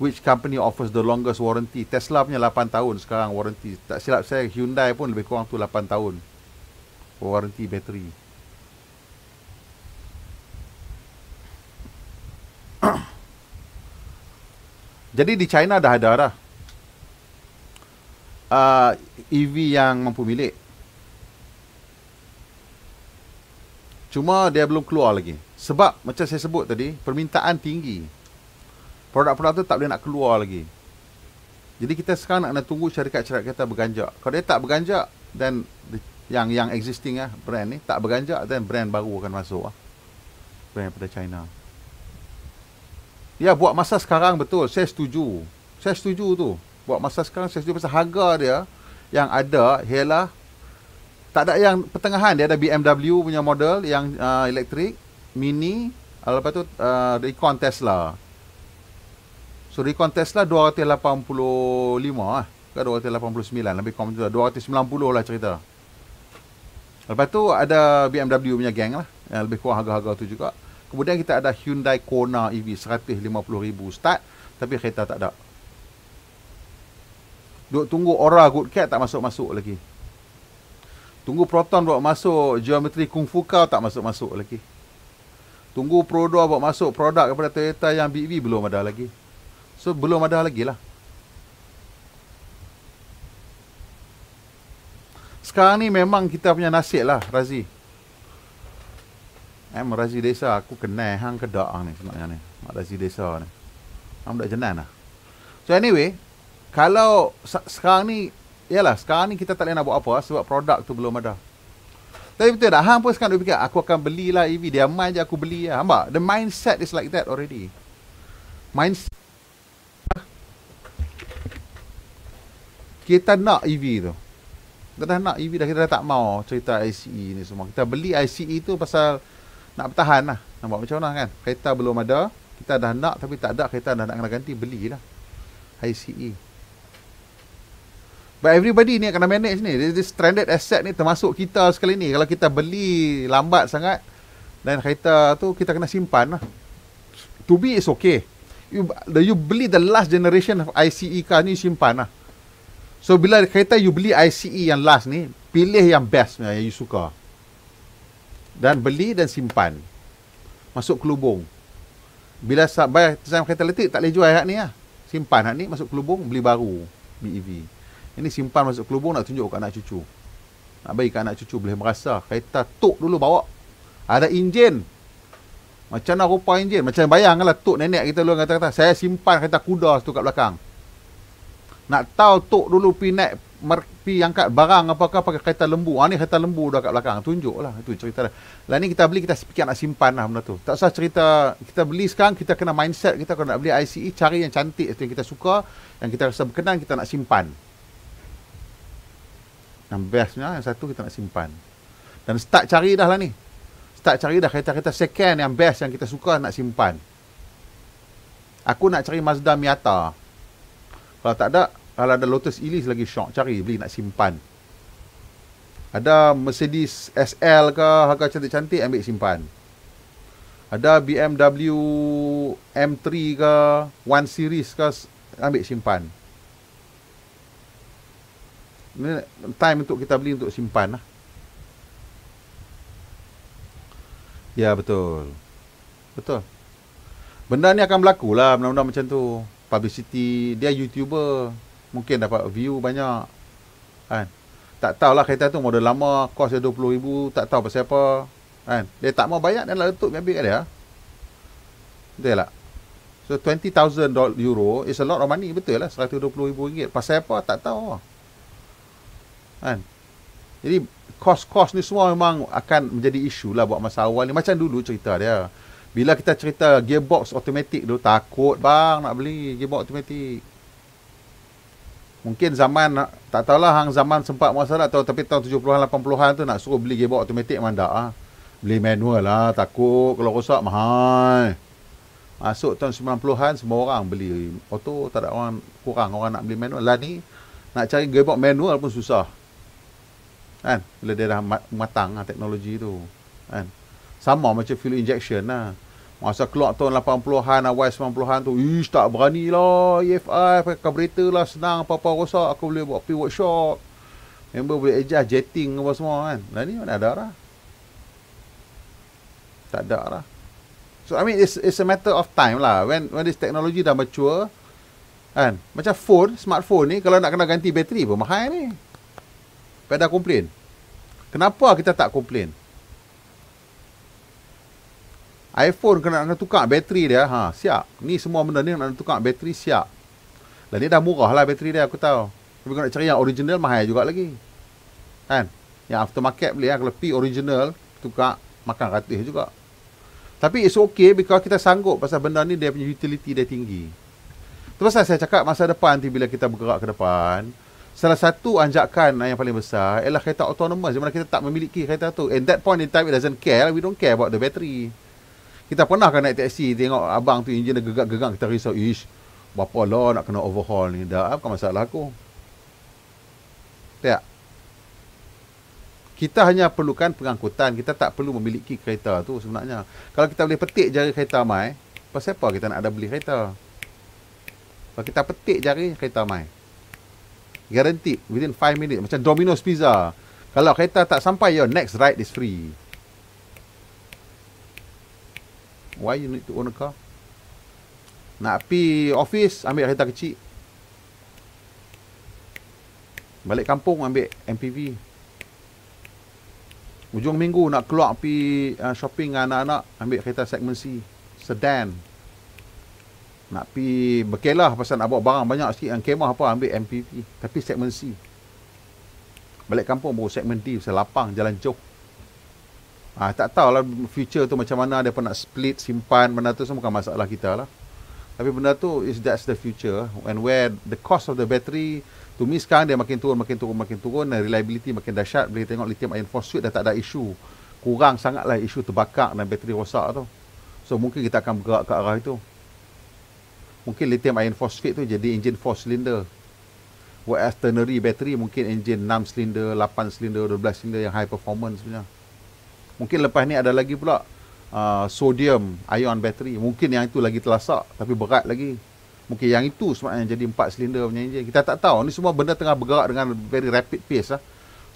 Speaker 1: Which company offers the longest warranty? Tesla punya 8 tahun sekarang warranty. Tak silap saya Hyundai pun lebih kurang tu 8 tahun warranty battery [COUGHS] jadi di China dah ada dah uh, EV yang mampu milik Cuma dia belum keluar lagi. Sebab macam saya sebut tadi, permintaan tinggi. Produk-produk tu tak boleh nak keluar lagi. Jadi kita sekarang nak, nak tunggu syarikat-syarikat kita berganjak. Kalau dia tak berganjak, dan yang yang existing ah brand ni tak berganjak, dan brand baru akan masuk ah. Brand daripada China. Ya, buat masa sekarang betul. Saya setuju. Saya setuju tu. Buat masa sekarang, saya setuju pasal harga dia yang ada ialah tak ada yang pertengahan. Dia ada BMW punya model yang uh, elektrik mini. Uh, lepas tu uh, Recon Tesla. So Recon Tesla 285 ah ke 289 lebih kurang 290 lah cerita. Lepas tu ada BMW punya gang lah yang lebih kurang harga-harga tu juga kemudian kita ada Hyundai Kona EV 150,000 start tapi kereta tak ada Duk tunggu Aura Good Cat tak masuk-masuk lagi Tunggu Proton buat masuk geometri Kung Fu kau tak masuk-masuk lagi. Tunggu Pro 2 buat masuk produk kepada Toyota yang BEV belum ada lagi. So belum ada lagi lah. Sekarang ni memang kita punya nasib lah Razi. Eh, Razi Desa aku kenal hang kedak ni sebenarnya ni. Mak Razi Desa ni. Hang dak jenan lah. So anyway, kalau sekarang ni Yalah, sekarang ni kita tak boleh nak buat apa sebab produk tu belum ada. Tapi betul tak? Hang pun sekarang dia fikir, aku akan belilah EV. Dia main je aku beli lah. Nampak? The mindset is like that already. Mindset. Kita nak EV tu. Kita dah nak EV dah. Kita dah tak mau cerita ICE ni semua. Kita beli ICE tu pasal nak bertahan lah. Nampak macam mana kan? Kereta belum ada. Kita dah nak tapi tak ada. Kereta dah nak kena ganti. Belilah. ICE. But everybody ni akan manage ni. This stranded asset ni termasuk kita sekali ni. Kalau kita beli lambat sangat dan kereta tu kita kena simpan lah. To be is okay. You, you beli the last generation of ICE car ni simpan lah. So bila kereta you beli ICE yang last ni, pilih yang best yang you suka. Dan beli dan simpan. Masuk ke lubung. Bila bayar kereta elektrik tak boleh jual hak ni lah. Simpan hak ni masuk ke lubung, beli baru BEV. Ini simpan masuk ke lubung nak tunjuk kat anak cucu. Nak bagi kat anak cucu boleh merasa. Kereta tok dulu bawa. Ada enjin. Macam mana rupa enjin? Macam bayangkanlah tok nenek kita dulu kata-kata. Saya simpan kereta kuda tu kat belakang. Nak tahu tok dulu pergi naik pi angkat barang apakah pakai kereta lembu. Ha ni kereta lembu dah kat belakang. Tunjuklah itu cerita dia. Lah ni kita beli kita fikir nak simpan lah benda tu. Tak usah cerita kita beli sekarang kita kena mindset kita kalau nak beli ICE cari yang cantik yang kita suka, yang kita rasa berkenan kita nak simpan. Yang bestnya yang satu kita nak simpan. Dan start cari dah lah ni. Start cari dah kereta-kereta second yang best yang kita suka nak simpan. Aku nak cari Mazda Miata. Kalau tak ada, kalau ada Lotus Elise lagi shock cari beli nak simpan. Ada Mercedes SL ke harga cantik-cantik ambil simpan. Ada BMW M3 ke 1 series ke ambil simpan. Ini time untuk kita beli untuk simpan lah. Ya betul. Betul. Benda ni akan berlaku lah benda-benda macam tu. Publicity, dia YouTuber mungkin dapat view banyak kan? Tak tahulah kereta tu model lama kos dia 20 ribu tak tahu pasal apa kan? Dia tak mau bayar dan lah letup ambil kat dia betul tak? So 20,000 euro is a lot of money betul lah? 120 ribu ringgit. Pasal apa? Tak tahu. Kan? Jadi kos-kos ni semua memang akan menjadi isu lah buat masa awal ni. Macam dulu cerita dia. Bila kita cerita gearbox automatic dulu takut bang nak beli gearbox automatic Mungkin zaman tak tahulah hang zaman sempat masalah atau tapi tahun 70-an 80-an tu nak suruh beli gearbox automatik mana ah. Beli manual lah, takut kalau rosak mahal. Masuk tahun 90-an semua orang beli auto, tak ada orang kurang orang nak beli manual. Lah ni nak cari gearbox manual pun susah. Kan? Bila dia dah matang lah, teknologi tu. Kan? Sama macam fuel injection lah. Masa keluar tahun 80-an, awal 90-an tu, ish tak berani lah EFI, pakai carburetor lah, senang apa-apa rosak, aku boleh buat pergi workshop. Member boleh adjust jetting apa semua kan. Lah ni mana ada lah. Tak ada lah. So I mean it's, it's a matter of time lah. When when this technology dah mature, kan. Macam phone, smartphone ni, kalau nak kena ganti bateri pun mahal ni. Pada komplain. Kenapa kita tak komplain? iPhone kena nak tukar bateri dia, ha, siap. Ni semua benda ni nak tukar bateri siap. Dan ni dah murah lah bateri dia, aku tahu. Tapi kalau nak cari yang original, mahal juga lagi. Kan? Yang aftermarket beli, ya. kalau pi original, tukar, makan ratih juga. Tapi it's okay because kita sanggup pasal benda ni dia punya utility dia tinggi. Itu pasal saya cakap masa depan nanti bila kita bergerak ke depan, salah satu anjakan yang paling besar ialah kereta autonomous di mana kita tak memiliki kereta tu. And that point in time, it doesn't care. We don't care about the battery. Kita pernah kan naik taksi tengok abang tu enjin dia gegak-gegak kita risau ish berapa lah nak kena overhaul ni? Dah apa masalah aku. Tak kita hanya perlukan pengangkutan kita tak perlu memiliki kereta tu sebenarnya. Kalau kita boleh petik jari kereta mai pasal apa kita nak ada beli kereta? Kalau kita petik jari kereta mai guaranteed within 5 minutes macam Domino's Pizza. Kalau kereta tak sampai your next ride is free Why you need to own a car? Nak pi office, ambil kereta kecil. Balik kampung, ambil MPV. Ujung minggu nak keluar pi uh, shopping dengan anak-anak, ambil kereta segmen C. Sedan. Nak pi berkelah pasal nak bawa barang banyak sikit. Yang kemah apa, ambil MPV. Tapi segmen C. Balik kampung baru segmen D, pasal lapang, jalan jauh. Ah tak tahulah future tu macam mana dia pun nak split simpan benda tu semua bukan masalah kita lah. Tapi benda tu is that's the future and where the cost of the battery to me sekarang dia makin turun makin turun makin turun dan reliability makin dahsyat boleh tengok lithium ion phosphate dah tak ada isu. Kurang sangatlah isu terbakar dan bateri rosak tu. So mungkin kita akan bergerak ke arah itu. Mungkin lithium ion phosphate tu jadi engine 4 cylinder. Whereas ternary battery mungkin engine 6 cylinder, 8 cylinder, 12 cylinder yang high performance sebenarnya. Mungkin lepas ni ada lagi pula uh, sodium ion battery. Mungkin yang itu lagi terlasak tapi berat lagi. Mungkin yang itu sebenarnya jadi empat silinder punya enjin. Kita tak tahu. Ni semua benda tengah bergerak dengan very rapid pace lah.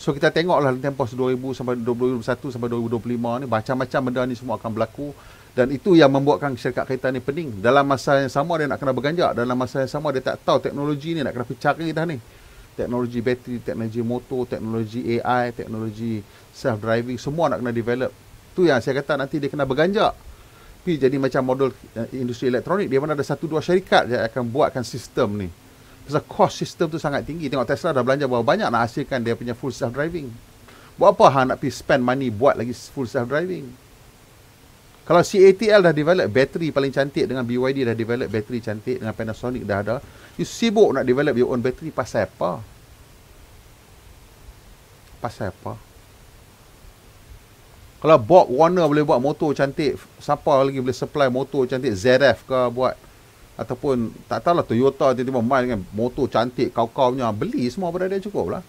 Speaker 1: So kita tengoklah tempos 2000 sampai 2021 sampai 2025 ni macam-macam benda ni semua akan berlaku dan itu yang membuatkan syarikat kereta ni pening. Dalam masa yang sama dia nak kena berganjak, dalam masa yang sama dia tak tahu teknologi ni nak kena cari dah ni. Teknologi bateri, teknologi motor, teknologi AI, teknologi self driving semua nak kena develop tu yang saya kata nanti dia kena berganjak Pi jadi macam model uh, industri elektronik dia mana ada satu dua syarikat yang akan buatkan sistem ni Pasal cost system tu sangat tinggi. Tengok Tesla dah belanja berapa banyak nak hasilkan dia punya full self driving. Buat apa hang nak pergi spend money buat lagi full self driving? Kalau CATL dah develop bateri paling cantik dengan BYD dah develop bateri cantik dengan Panasonic dah ada, you sibuk nak develop your own battery pasal apa? Pasal apa? Kalau Bob Warner boleh buat motor cantik, siapa lagi boleh supply motor cantik ZF ke buat? Ataupun tak tahulah Toyota tiba-tiba main dengan motor cantik kau-kau punya. Beli semua dia cukup lah.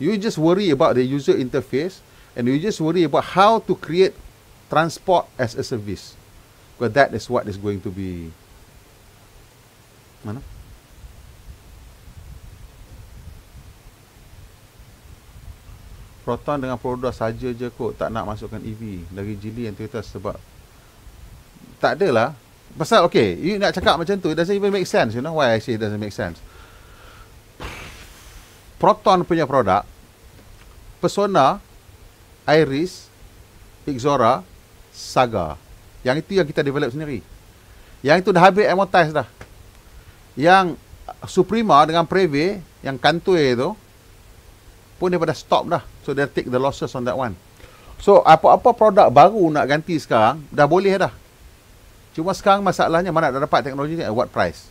Speaker 1: You just worry about the user interface and you just worry about how to create transport as a service. Because that is what is going to be. Mana Proton dengan Prodo saja je kot tak nak masukkan EV dari Geely yang Toyota sebab tak adalah Pasal okay, you nak cakap macam tu, it doesn't even make sense, you know why I say it doesn't make sense. Proton punya produk, Persona, Iris, Ixora, Saga. Yang itu yang kita develop sendiri. Yang itu dah habis amortize dah. Yang Suprema dengan Preve, yang Kantoi tu, pun dia pada stop dah. So, they take the losses on that one. So, apa-apa produk baru nak ganti sekarang, dah boleh dah. Cuma sekarang masalahnya mana dah dapat teknologi ni at what price?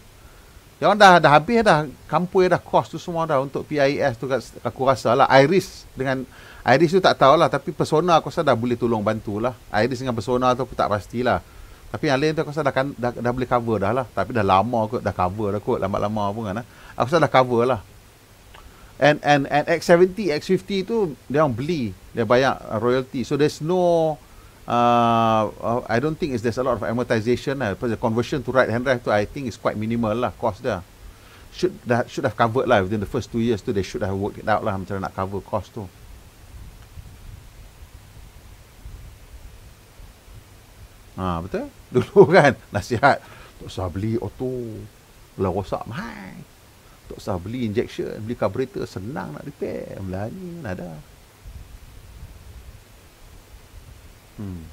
Speaker 1: Yang dah dah habis dah kampung dah cost tu semua dah untuk PIS tu aku rasa lah Iris dengan Iris tu tak tahulah tapi Persona aku rasa dah boleh tolong bantulah. Iris dengan Persona tu aku tak pastilah. Tapi yang lain tu aku rasa dah, kan, dah, dah boleh cover dah lah. Tapi dah lama kot dah cover dah kot lama-lama pun kan. Eh. Aku rasa dah cover lah. And and and X70, X50 tu dia orang beli, dia bayar royalty. So there's no uh, uh, I don't think is there's a lot of amortization lah. The conversion to right hand drive tu I think is quite minimal lah cost dia. Should that should have covered lah within the first two years tu they should have worked it out lah macam nak cover cost tu. Ha, betul? [LAUGHS] Dulu kan nasihat tak usah beli auto lah rosak mahal. Tak usah beli injection, beli carburetor senang nak repair. Melani ada. Hmm.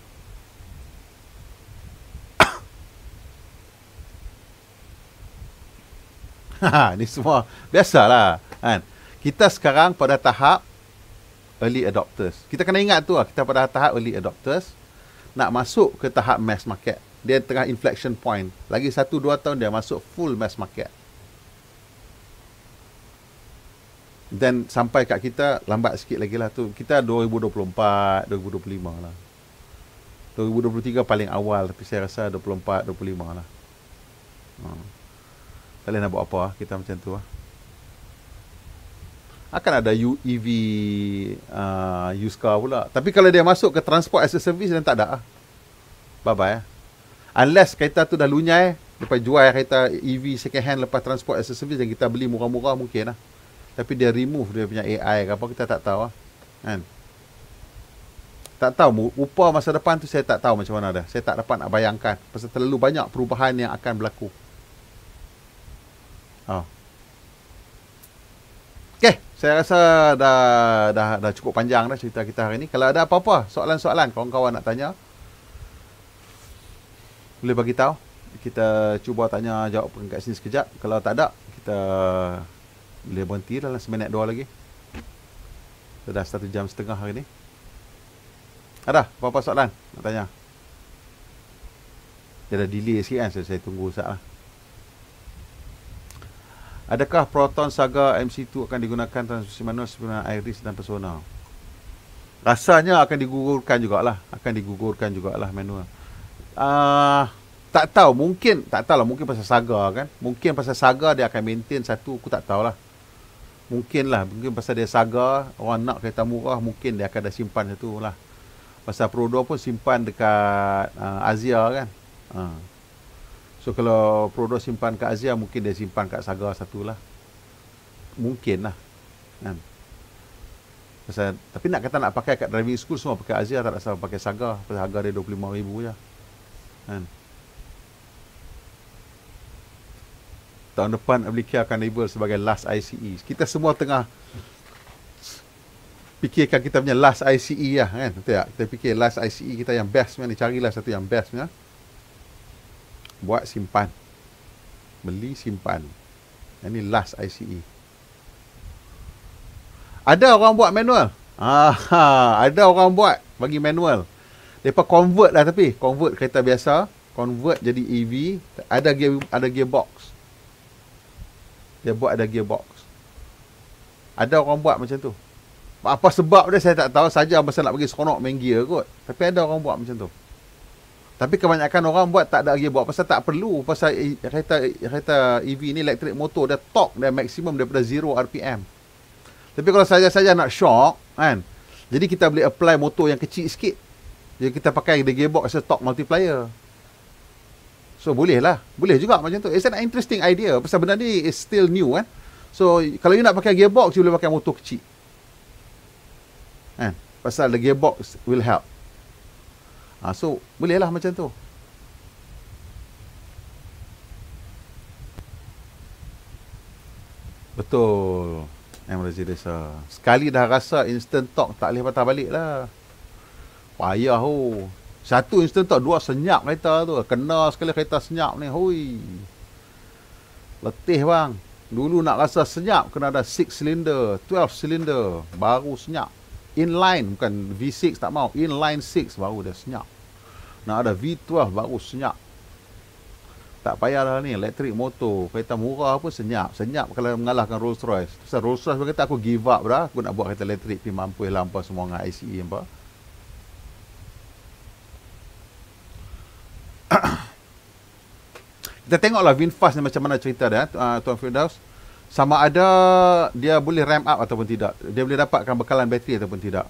Speaker 1: Ha, [COUGHS] ni semua biasalah kan. Kita sekarang pada tahap early adopters. Kita kena ingat tu lah, kita pada tahap early adopters nak masuk ke tahap mass market. Dia tengah inflection point. Lagi satu dua tahun dia masuk full mass market. Dan sampai kat kita lambat sikit lagi lah tu. Kita 2024, 2025 lah. 2023 paling awal tapi saya rasa 24 25 lah. Ha. Tak nak buat apa kita macam tu lah. Akan ada EV uh, used car pula. Tapi kalau dia masuk ke transport as a service dan tak ada lah. Bye bye. Eh. Unless kereta tu dah lunyai lepas jual kereta EV second hand lepas transport as a service dan kita beli murah-murah mungkin lah. Tapi dia remove dia punya AI ke apa kita tak tahu lah. Kan? tak tahu rupa masa depan tu saya tak tahu macam mana dah. Saya tak dapat nak bayangkan pasal terlalu banyak perubahan yang akan berlaku. Oh. Okay, saya rasa dah dah dah cukup panjang dah cerita kita hari ni. Kalau ada apa-apa soalan-soalan kawan-kawan nak tanya boleh bagi tahu. Kita cuba tanya jawab kat sini sekejap. Kalau tak ada, kita boleh berhenti dalam seminit dua lagi. Sudah satu jam setengah hari ni. Ada apa-apa soalan nak tanya? Dia dah delay sikit kan, so saya tunggu sekejap lah. Adakah Proton Saga MC2 akan digunakan transmisi manual sebenarnya Iris dan Persona? Rasanya akan digugurkan jugalah. Akan digugurkan jugalah manual. Uh, tak tahu. Mungkin, tak tahu lah. Mungkin pasal Saga kan. Mungkin pasal Saga dia akan maintain satu. Aku tak tahulah. Mungkin lah. Mungkin pasal dia Saga. Orang nak kereta murah. Mungkin dia akan dah simpan satu lah. Pasal Pro 2 pun simpan dekat uh, Asia kan. Uh. So kalau Pro 2 simpan kat Asia mungkin dia simpan kat Saga satu lah. Mungkin lah. Kan. Pasal, tapi nak kata nak pakai kat driving school semua pakai Asia tak rasa pakai Saga. Pasal harga dia RM25,000 je. Kan. Tahun depan Ablikia akan label sebagai last ICE. Kita semua tengah fikirkan kita punya last ICE lah kan betul tak kita fikir last ICE kita yang best ni carilah satu yang best ya buat simpan beli simpan Ini last ICE. Ada orang buat manual. Ah, ada orang buat bagi manual. Depa convert lah tapi convert kereta biasa, convert jadi EV, ada gear ada gearbox. Dia buat ada gearbox. Ada orang buat macam tu. Apa sebab dia saya tak tahu saja masa nak bagi seronok main gear kot. Tapi ada orang buat macam tu. Tapi kebanyakan orang buat tak ada gearbox pasal tak perlu pasal kereta kereta EV ni elektrik motor dia torque dia maksimum daripada 0 RPM. Tapi kalau saja-saja nak shock kan. Jadi kita boleh apply motor yang kecil sikit. Jadi kita pakai the gearbox as a torque multiplier. So boleh lah. Boleh juga macam tu. It's an interesting idea. Pasal benda ni is still new kan. So kalau you nak pakai gearbox, you boleh pakai motor kecil. Kan? Pasal the gearbox will help. Ha, so boleh lah macam tu. Betul. Razi Desa. Sekali dah rasa instant talk tak boleh patah balik lah. Payah oh. Satu instant talk, dua senyap kereta tu. Kena sekali kereta senyap ni. Hui. Letih bang. Dulu nak rasa senyap kena ada 6 cylinder, 12 cylinder. Baru senyap. Inline bukan V6 tak mau. Inline 6 baru dah senyap. Nak ada V12 baru senyap. Tak payahlah ni elektrik motor, kereta murah pun senyap. Senyap kalau mengalahkan Rolls Royce. Pasal Rolls Royce berkata aku give up dah. Aku nak buat kereta elektrik pergi mampu lampu semua dengan ICE apa. [COUGHS] Kita tengoklah VinFast ni macam mana cerita dia uh, Tuan Firdaus. Sama ada dia boleh ramp up ataupun tidak. Dia boleh dapatkan bekalan bateri ataupun tidak.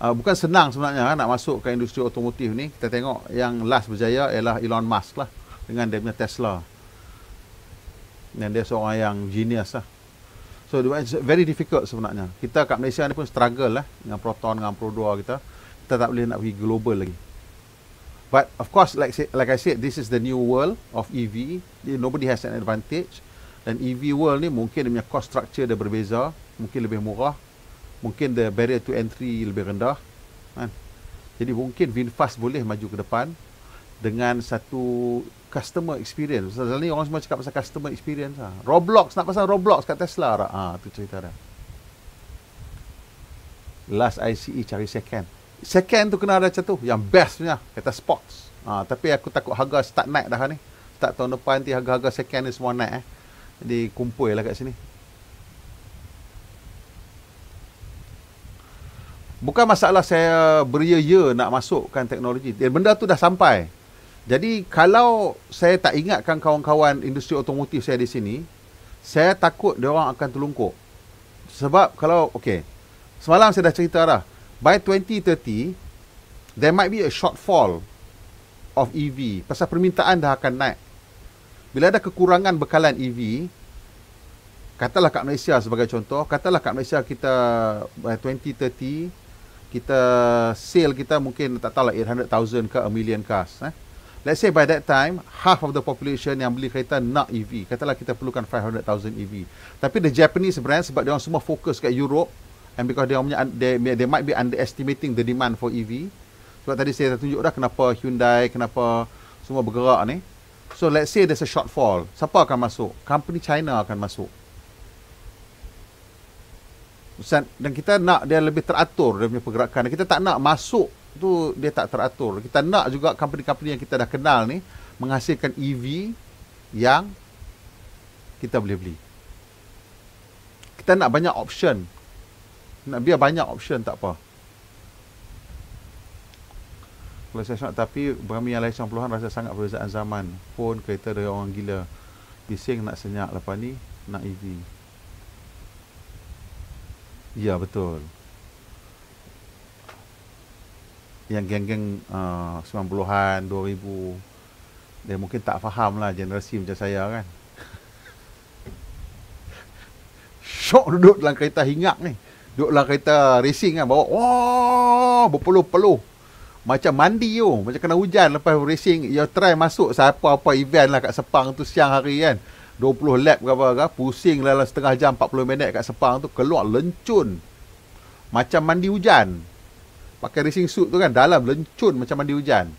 Speaker 1: Uh, bukan senang sebenarnya kan, nak masuk ke industri otomotif ni. Kita tengok yang last berjaya ialah Elon Musk lah. Dengan dia punya Tesla. Dan dia seorang yang genius lah. So it's very difficult sebenarnya. Kita kat Malaysia ni pun struggle lah. Dengan Proton, dengan Pro 2 kita. Kita tak boleh nak pergi global lagi. But of course, like like I said, this is the new world of EV. Nobody has an advantage. Dan EV world ni mungkin dia punya cost structure dia berbeza, mungkin lebih murah, mungkin the barrier to entry lebih rendah. Kan? Jadi mungkin VinFast boleh maju ke depan dengan satu customer experience. Pasal ni orang semua cakap pasal customer experience lah. Roblox, nak pasal Roblox kat Tesla lah. Ah, tu cerita dia. Last ICE cari second. Second tu kena ada macam tu. Yang best punya. Kata sports. Ha, tapi aku takut harga start naik dah ni. Start tahun depan nanti harga-harga second ni semua naik. Eh. Jadi kumpul lah kat sini. Bukan masalah saya beria-ya nak masukkan teknologi. Dan benda tu dah sampai. Jadi kalau saya tak ingatkan kawan-kawan industri otomotif saya di sini, saya takut dia orang akan terlungkup. Sebab kalau, okay. Semalam saya dah cerita dah by 2030 there might be a shortfall of EV pasal permintaan dah akan naik. Bila ada kekurangan bekalan EV, katalah kat Malaysia sebagai contoh, katalah kat Malaysia kita by 2030 kita sale kita mungkin tak tahu lah 800,000 ke a million cars eh. Let's say by that time half of the population yang beli kereta nak EV. Katalah kita perlukan 500,000 EV. Tapi the Japanese brand sebab dia orang semua fokus kat Europe, and because dia punya they, they might be underestimating the demand for EV sebab tadi saya tunjuk dah kenapa Hyundai kenapa semua bergerak ni. So let's say there's a shortfall. Siapa akan masuk? Company China akan masuk. Dan kita nak dia lebih teratur dia punya pergerakan. Kita tak nak masuk tu dia tak teratur. Kita nak juga company-company yang kita dah kenal ni menghasilkan EV yang kita boleh beli. Kita nak banyak option nak biar banyak option tak apa. Kalau saya nak tapi berami yang lain puluhan rasa sangat perbezaan zaman. Phone kereta dari orang gila. Bising nak senyap lepas ni nak EV. Ya betul. Yang geng-geng uh, 90-an, 2000 dia mungkin tak faham lah generasi macam saya kan. [LAUGHS] Syok duduk dalam kereta hingap ni. Duduk dalam kereta racing kan Bawa Wah Berpeluh-peluh. Macam mandi tu Macam kena hujan Lepas racing You try masuk Siapa-apa event lah Kat Sepang tu Siang hari kan. 20 lap ke apa ke Pusing dalam setengah jam 40 minit kat Sepang tu Keluar lencun. Macam mandi hujan. Pakai racing suit tu kan Dalam lencun macam mandi hujan.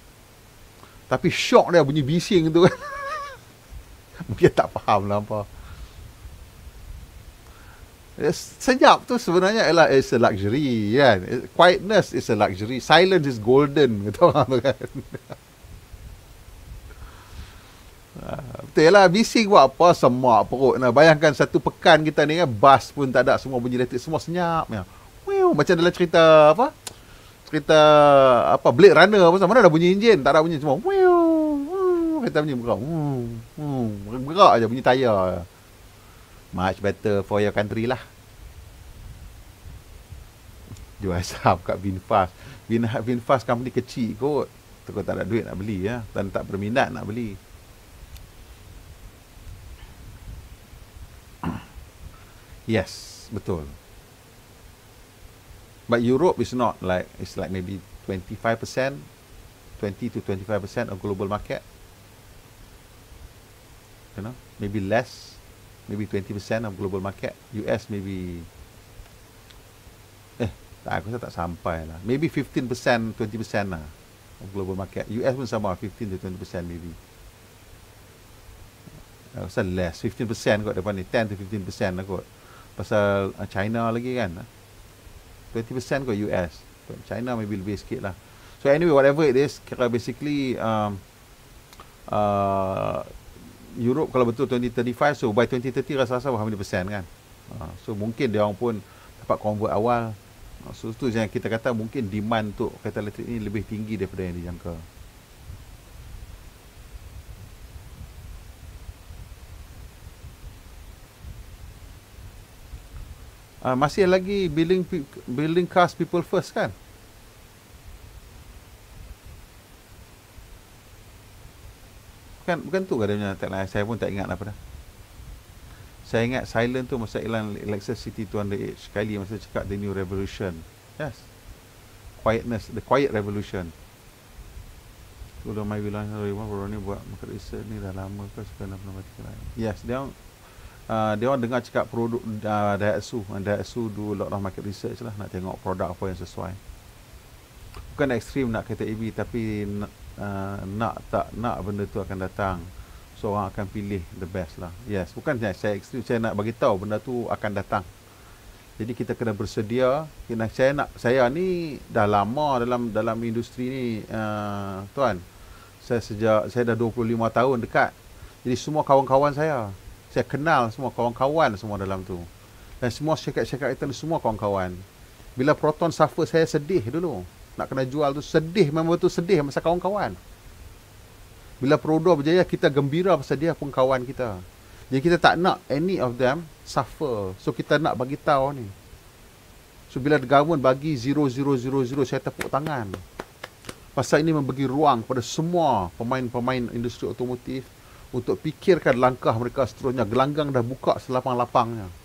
Speaker 1: Tapi shock dia bunyi bising tu. Kan [LAUGHS] Mungkin tak faham lah apa senyap tu sebenarnya ialah is a luxury kan? Quietness is a luxury. Silence is golden [LAUGHS] kata orang tu kan. [LAUGHS] Ah, Betul lah. Bising buat apa Semak perut. Nah. Bayangkan satu pekan kita ni kan Bas pun tak ada Semua bunyi elektrik Semua senyap. Ya. Wiu, Macam dalam cerita Apa? Cerita Apa Blade Runner apa Mana ada bunyi enjin? Tak ada bunyi Semua Wiu, wiu, Kereta bunyi bergerak. Bergerak je bunyi tayar much better for your country lah. Jual saham kat Vinfast. Vin, Vinfast company kecil kot. Tukar tak ada duit nak beli ya. Dan tak berminat nak beli. [CLEARS THROAT] Yes, betul. But Europe is not like, it's like maybe 25%, 20 to 25% of global market. You know, maybe less maybe 20% of global market. US maybe eh tak aku rasa tak sampai lah. Maybe 15%, 20% lah of global market. US pun sama 15 to 20% maybe. Aku rasa less, 15% kot depan ni, 10 to 15% lah kot. Pasal uh, China lagi kan. 20% kot US. China maybe lebih sikit lah. So anyway, whatever it is, kira basically um, uh, Europe kalau betul 2035 so by 2030 rasa-rasa berapa persen kan? Uh, so mungkin dia orang pun dapat convert awal. Uh, so tu yang kita kata mungkin demand untuk kereta elektrik ni lebih tinggi daripada yang dijangka. Uh, masih lagi building building cars people first kan Bukan, bukan tu kan dia tagline. Saya pun tak ingat apa dah. Saya ingat silent tu masa iklan Lexus City 200H. Sekali masa cakap The New Revolution. Yes. Quietness. The Quiet Revolution. Sudah my wilayah Raywan baru ni buat market research ni dah lama ke sekarang pernah baca. Yes, dia orang uh, dia orang dengar cakap produk uh, Daihatsu. Daihatsu do a lot of market research lah nak tengok produk apa yang sesuai. Bukan ekstrim nak kata EV tapi uh, nak tak nak benda tu akan datang. Seorang akan pilih the best lah. Yes bukan saya, saya saya nak bagi tahu benda tu akan datang. Jadi kita kena bersedia. Kena saya nak saya ni dah lama dalam dalam industri ni uh, tuan. Saya sejak saya dah 25 tahun dekat. Jadi semua kawan-kawan saya. Saya kenal semua kawan-kawan semua dalam tu. Dan semua syarikat-syarikat itu semua kawan-kawan. Bila proton suffer saya sedih dulu nak kena jual tu sedih memang betul sedih masa kawan-kawan. Bila Prodo berjaya kita gembira pasal dia pun kawan kita. Jadi kita tak nak any of them suffer. So kita nak bagi tahu ni. So bila government bagi 0000 saya tepuk tangan. Pasal ini memberi ruang kepada semua pemain-pemain industri otomotif untuk fikirkan langkah mereka seterusnya. Gelanggang dah buka selapang-lapangnya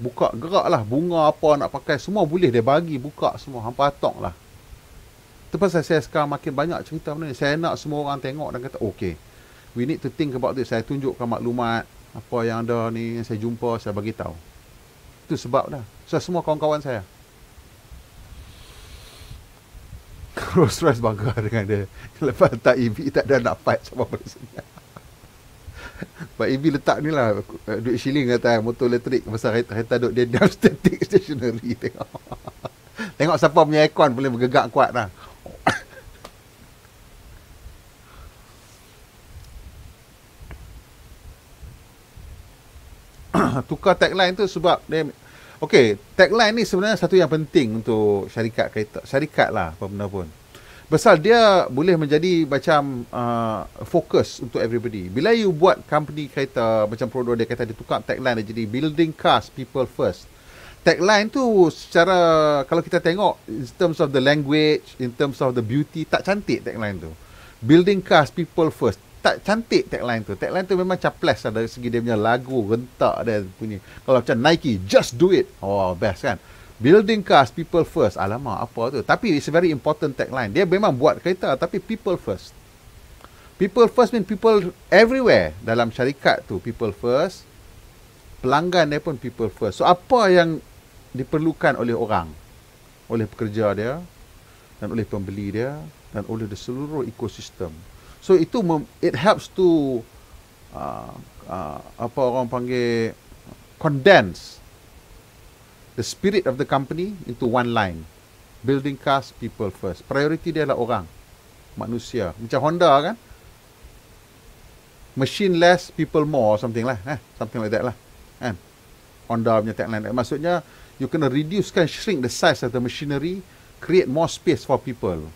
Speaker 1: buka gerak lah. Bunga apa nak pakai semua boleh dia bagi buka semua. Hampa atok lah. Tu pasal saya sekarang makin banyak cerita benda ni. Saya nak semua orang tengok dan kata okay we need to think about this. Saya tunjukkan maklumat apa yang ada ni yang saya jumpa saya bagi tahu. Itu sebab dah. So semua kawan-kawan saya. [LAUGHS] Rolls Royce bangga dengan dia. Lepas tak EV tak ada nak fight sama pada sini [LAUGHS] Pak Ibi letak ni lah uh, Duit shilling kata Motor elektrik Pasal kereta, duduk dia Diam [LAUGHS] static stationary Tengok [LAUGHS] Tengok siapa punya aircon Boleh bergegak kuat lah [COUGHS] Tukar tagline tu sebab dia Okay, tagline ni sebenarnya satu yang penting untuk syarikat kereta. Syarikat lah apa benda pun. Pasal dia boleh menjadi macam uh, fokus untuk everybody. Bila you buat company kereta macam produk dia kata dia tukar tagline dia jadi building cars people first. Tagline tu secara kalau kita tengok in terms of the language, in terms of the beauty tak cantik tagline tu. Building cars people first. Tak cantik tagline tu. Tagline tu memang caples lah dari segi dia punya lagu, rentak dia punya. Kalau macam Nike, just do it. Oh, best kan? Building cars, people first. Alamak, apa tu? Tapi it's a very important tagline. Dia memang buat kereta, tapi people first. People first mean people everywhere. Dalam syarikat tu, people first. Pelanggan dia pun people first. So, apa yang diperlukan oleh orang? Oleh pekerja dia, dan oleh pembeli dia, dan oleh the seluruh ekosistem. So, itu it helps to, uh, uh, apa orang panggil, condense the spirit of the company into one line. Building cars, people first. Priority dia adalah orang. Manusia. Macam Honda kan? Machine less, people more, something lah. Eh? Something like that lah. Kan? Honda punya tagline. Maksudnya, you kena reduce kan, shrink the size of the machinery, create more space for people.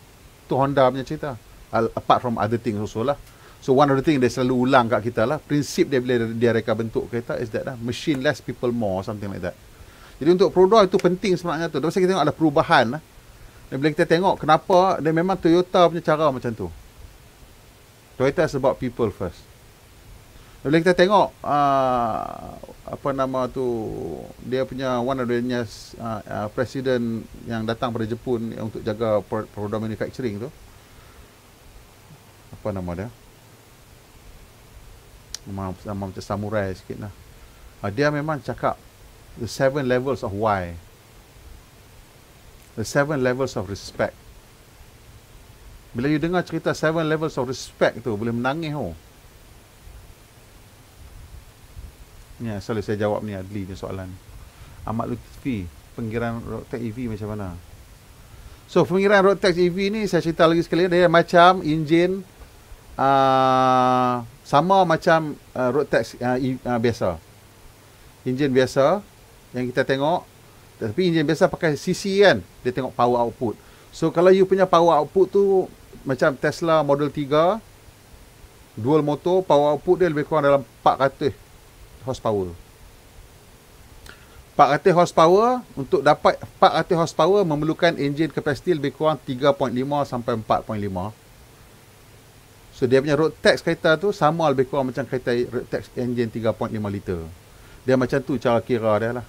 Speaker 1: Tu Honda punya cerita. Apart from other things also lah. So one of the thing dia selalu ulang kat kita lah. Prinsip dia bila dia reka bentuk kereta is that lah. Machine less, people more, something like that. Jadi untuk produk itu penting sebenarnya tu. Dan kita tengok ada perubahan lah. Dan bila kita tengok kenapa dia memang Toyota punya cara macam tu. Toyota is about people first. Dan bila kita tengok uh, apa nama tu dia punya one of the uh, uh, presiden yang datang pada Jepun untuk jaga produk manufacturing tu. Apa nama dia? nama, nama macam samurai sikit lah. Uh, dia memang cakap the seven levels of why. The seven levels of respect. Bila you dengar cerita seven levels of respect tu, boleh menangis oh. Ni ya, selalu saya jawab ni Adli ni soalan. Ahmad Lutfi, pengiraan road tax EV macam mana? So, pengiraan road tax EV ni saya cerita lagi sekali dia macam enjin uh, sama macam uh, road tax uh, uh, biasa. Enjin biasa yang kita tengok tapi enjin biasa pakai CC kan, dia tengok power output. So kalau you punya power output tu macam Tesla Model 3 dual motor, power output dia lebih kurang dalam 400 horsepower. 400 horsepower untuk dapat 400 horsepower memerlukan enjin kapasiti lebih kurang 3.5 sampai 4.5 So dia punya road tax kereta tu sama lebih kurang macam kereta road tax engine 3.5 liter. Dia macam tu cara kira dia lah.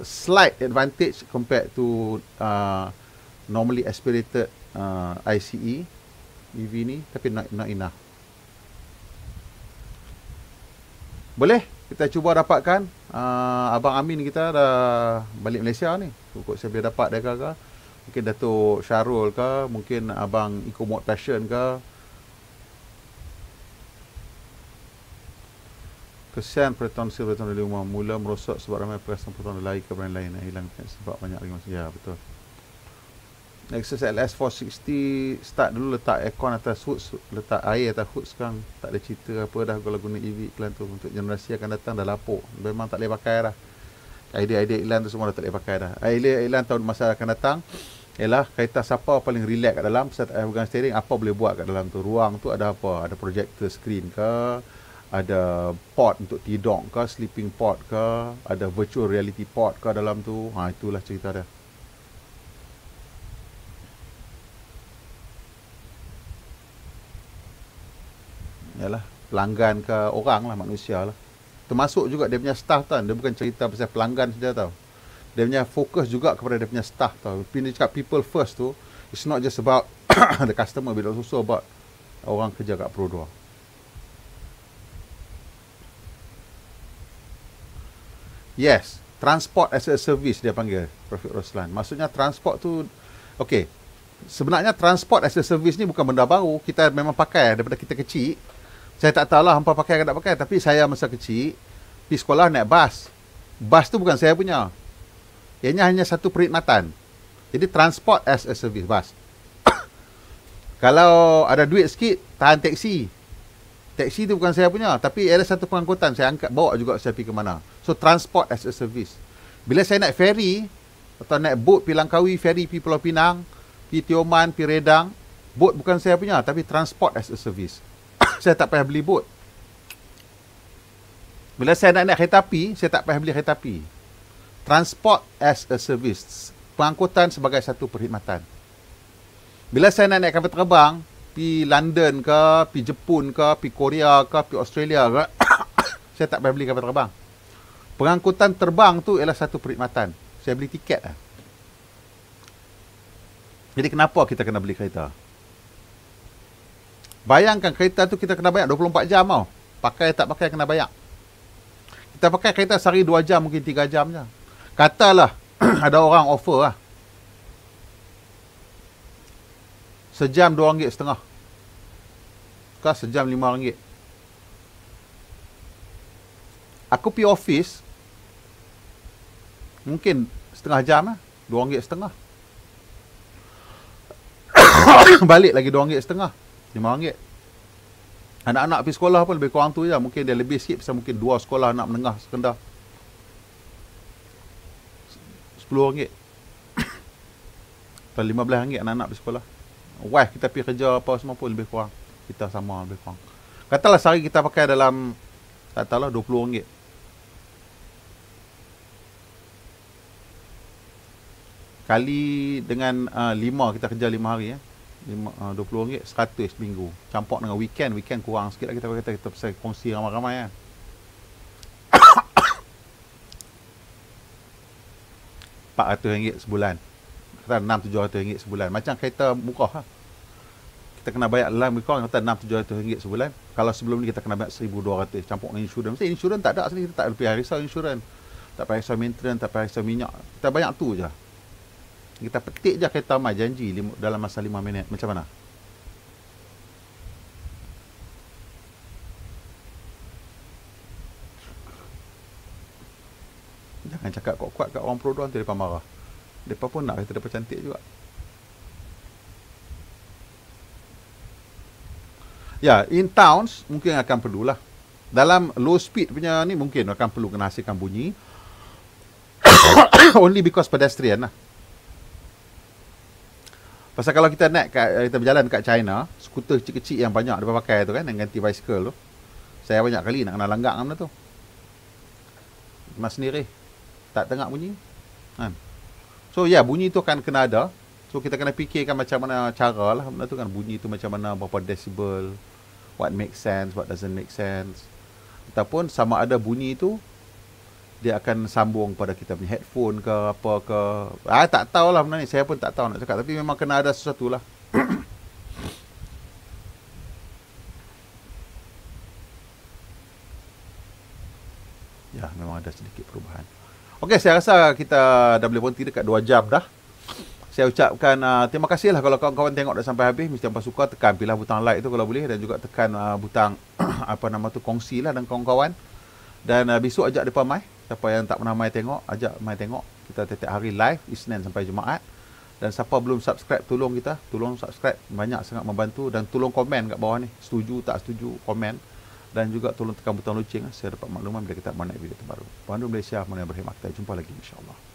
Speaker 1: Slight advantage compared to uh, normally aspirated uh, ICE EV ni tapi not, not enough. Boleh? Kita cuba dapatkan. Uh, Abang Amin kita dah balik Malaysia ni. Pokok saya boleh dapat dia ke mungkin Datuk Syarul ke? Mungkin abang Ecomod Passion ke kesian proton sel proton dari rumah mula merosot sebab ramai perasan proton lain ke brand lain yang hilang sebab banyak lagi masa ya betul. Nexus LS 460 start dulu letak aircon atas hood letak air atas hood sekarang. Tak ada cerita apa dah kalau guna EV iklan tu. Untuk generasi akan datang dah lapuk. Memang tak boleh pakai dah. Idea-idea iklan tu semua dah tak boleh pakai dah. Idea iklan tahun masa akan datang ialah kereta siapa paling relax kat dalam. Pasal tak pegang steering apa boleh buat kat dalam tu? Ruang tu ada apa? Ada projector screen ke ada pod untuk tidur ke sleeping pod ke ada virtual reality pod ke dalam tu? Ha itulah cerita dia. Yalah, pelanggan ke orang lah manusia lah. Termasuk juga dia punya staff kan dia bukan cerita pasal pelanggan saja tau. Dia punya fokus juga kepada dia punya staff tau. Bila dia cakap people first tu, it's not just about [COUGHS] the customer, but also about orang kerja kat Pro 2. Yes, transport as a service dia panggil Profit Roslan. Maksudnya transport tu, okay, sebenarnya transport as a service ni bukan benda baru. Kita memang pakai daripada kita kecil. Saya tak tahu lah hampa pakai ke tak pakai. Tapi saya masa kecil, pergi sekolah naik bas. Bas tu bukan saya punya. Ianya hanya satu perkhidmatan. Jadi transport as a service bus. [COUGHS] Kalau ada duit sikit, tahan taksi. Taksi tu bukan saya punya, tapi ada satu pengangkutan saya angkat bawa juga saya pergi ke mana. So transport as a service. Bila saya naik ferry atau naik boat pergi Langkawi, ferry pergi Pulau Pinang, pergi Tioman, pergi Redang, boat bukan saya punya tapi transport as a service. [COUGHS] saya tak payah beli boat. Bila saya nak naik kereta api, saya tak payah beli kereta api transport as a service pengangkutan sebagai satu perkhidmatan bila saya nak naik kapal terbang pi London ke, pi Jepun ke, pi Korea ke, pi Australia ke, [COUGHS] saya tak payah beli kapal terbang. Pengangkutan terbang tu ialah satu perkhidmatan. Saya beli tiket lah. Jadi kenapa kita kena beli kereta? Bayangkan kereta tu kita kena bayar 24 jam tau. Pakai tak pakai kena bayar. Kita pakai kereta sehari 2 jam mungkin 3 jam je. Katalah [COUGHS] ada orang offer lah. Sejam 2 ringgit setengah kau sejam lima ringgit. Aku pi office Mungkin setengah jam lah. Dua ringgit setengah. [COUGHS] Balik lagi dua ringgit setengah. lima ringgit. Anak-anak pergi sekolah pun lebih kurang tu je. Mungkin dia lebih sikit Pasal mungkin dua sekolah anak menengah sekendah sepuluh ringgit. [COUGHS] Atau belas ringgit anak-anak pergi sekolah. Wife kita pergi kerja apa semua pun lebih kurang. Kita sama lebih kurang. Katalah sehari kita pakai dalam, tak tahu lah, 20 ringgit. Kali dengan uh, lima, kita kerja lima hari ya. Lima, uh, 20 ringgit, 100 minggu. Campur dengan weekend, weekend kurang sikit lah kita kata kita pasal kongsi ramai-ramai [COUGHS] ya. RM400 sebulan. Kata 6-700 ringgit sebulan. Macam kereta murah lah. Kita kena bayar dalam lebih kurang kata 6-700 ringgit sebulan. Kalau sebelum ni kita kena bayar 1,200 campur dengan insurans. Mesti insurans tak ada asli. Kita tak lebih risau insurans. Tak payah risau maintenance, tak payah risau minyak. Kita banyak tu je. Kita petik je kereta mai janji dalam masa 5 minit. Macam mana? Jangan cakap kuat-kuat kat orang produk nanti mereka marah. Mereka pun nak kita dapat cantik juga. Ya, in towns mungkin akan perlulah. Dalam low speed punya ni mungkin akan perlu kena hasilkan bunyi. [COUGHS] Only because pedestrian lah. Pasal kalau kita naik kat, kita berjalan kat China, skuter kecil-kecil yang banyak dia pakai tu kan, yang ganti bicycle tu. Saya banyak kali nak kena langgar dengan benda tu. Mas sendiri. Tak tengok bunyi. Kan? So ya, yeah, bunyi tu akan kena ada. So kita kena fikirkan macam mana cara lah. Benda tu kan bunyi tu macam mana, berapa decibel. What makes sense, what doesn't make sense. Ataupun sama ada bunyi tu dia akan sambung pada kita punya headphone ke apa ke. Ah tak tahulah benda ni. Saya pun tak tahu nak cakap. Tapi memang kena ada sesuatu lah. [COUGHS] Ya memang ada sedikit perubahan. Okey, saya rasa kita dah boleh berhenti dekat 2 jam dah. Saya ucapkan uh, terima kasih lah kalau kawan-kawan tengok dah sampai habis. Mesti apa suka tekan pilih butang like tu kalau boleh. Dan juga tekan uh, butang [CLEARS THROAT] apa nama tu kongsi lah dengan kawan-kawan. Dan uh, besok ajak mereka mai. Siapa yang tak pernah mai tengok, ajak mai tengok. Kita setiap hari live, Isnin sampai Jumaat. Dan siapa belum subscribe, tolong kita. Tolong subscribe, banyak sangat membantu. Dan tolong komen kat bawah ni. Setuju, tak setuju, komen. Dan juga tolong tekan butang loceng. Saya dapat makluman bila kita mau naik video terbaru. Pandu Malaysia, mana yang berkhidmat. Kita jumpa lagi insyaAllah.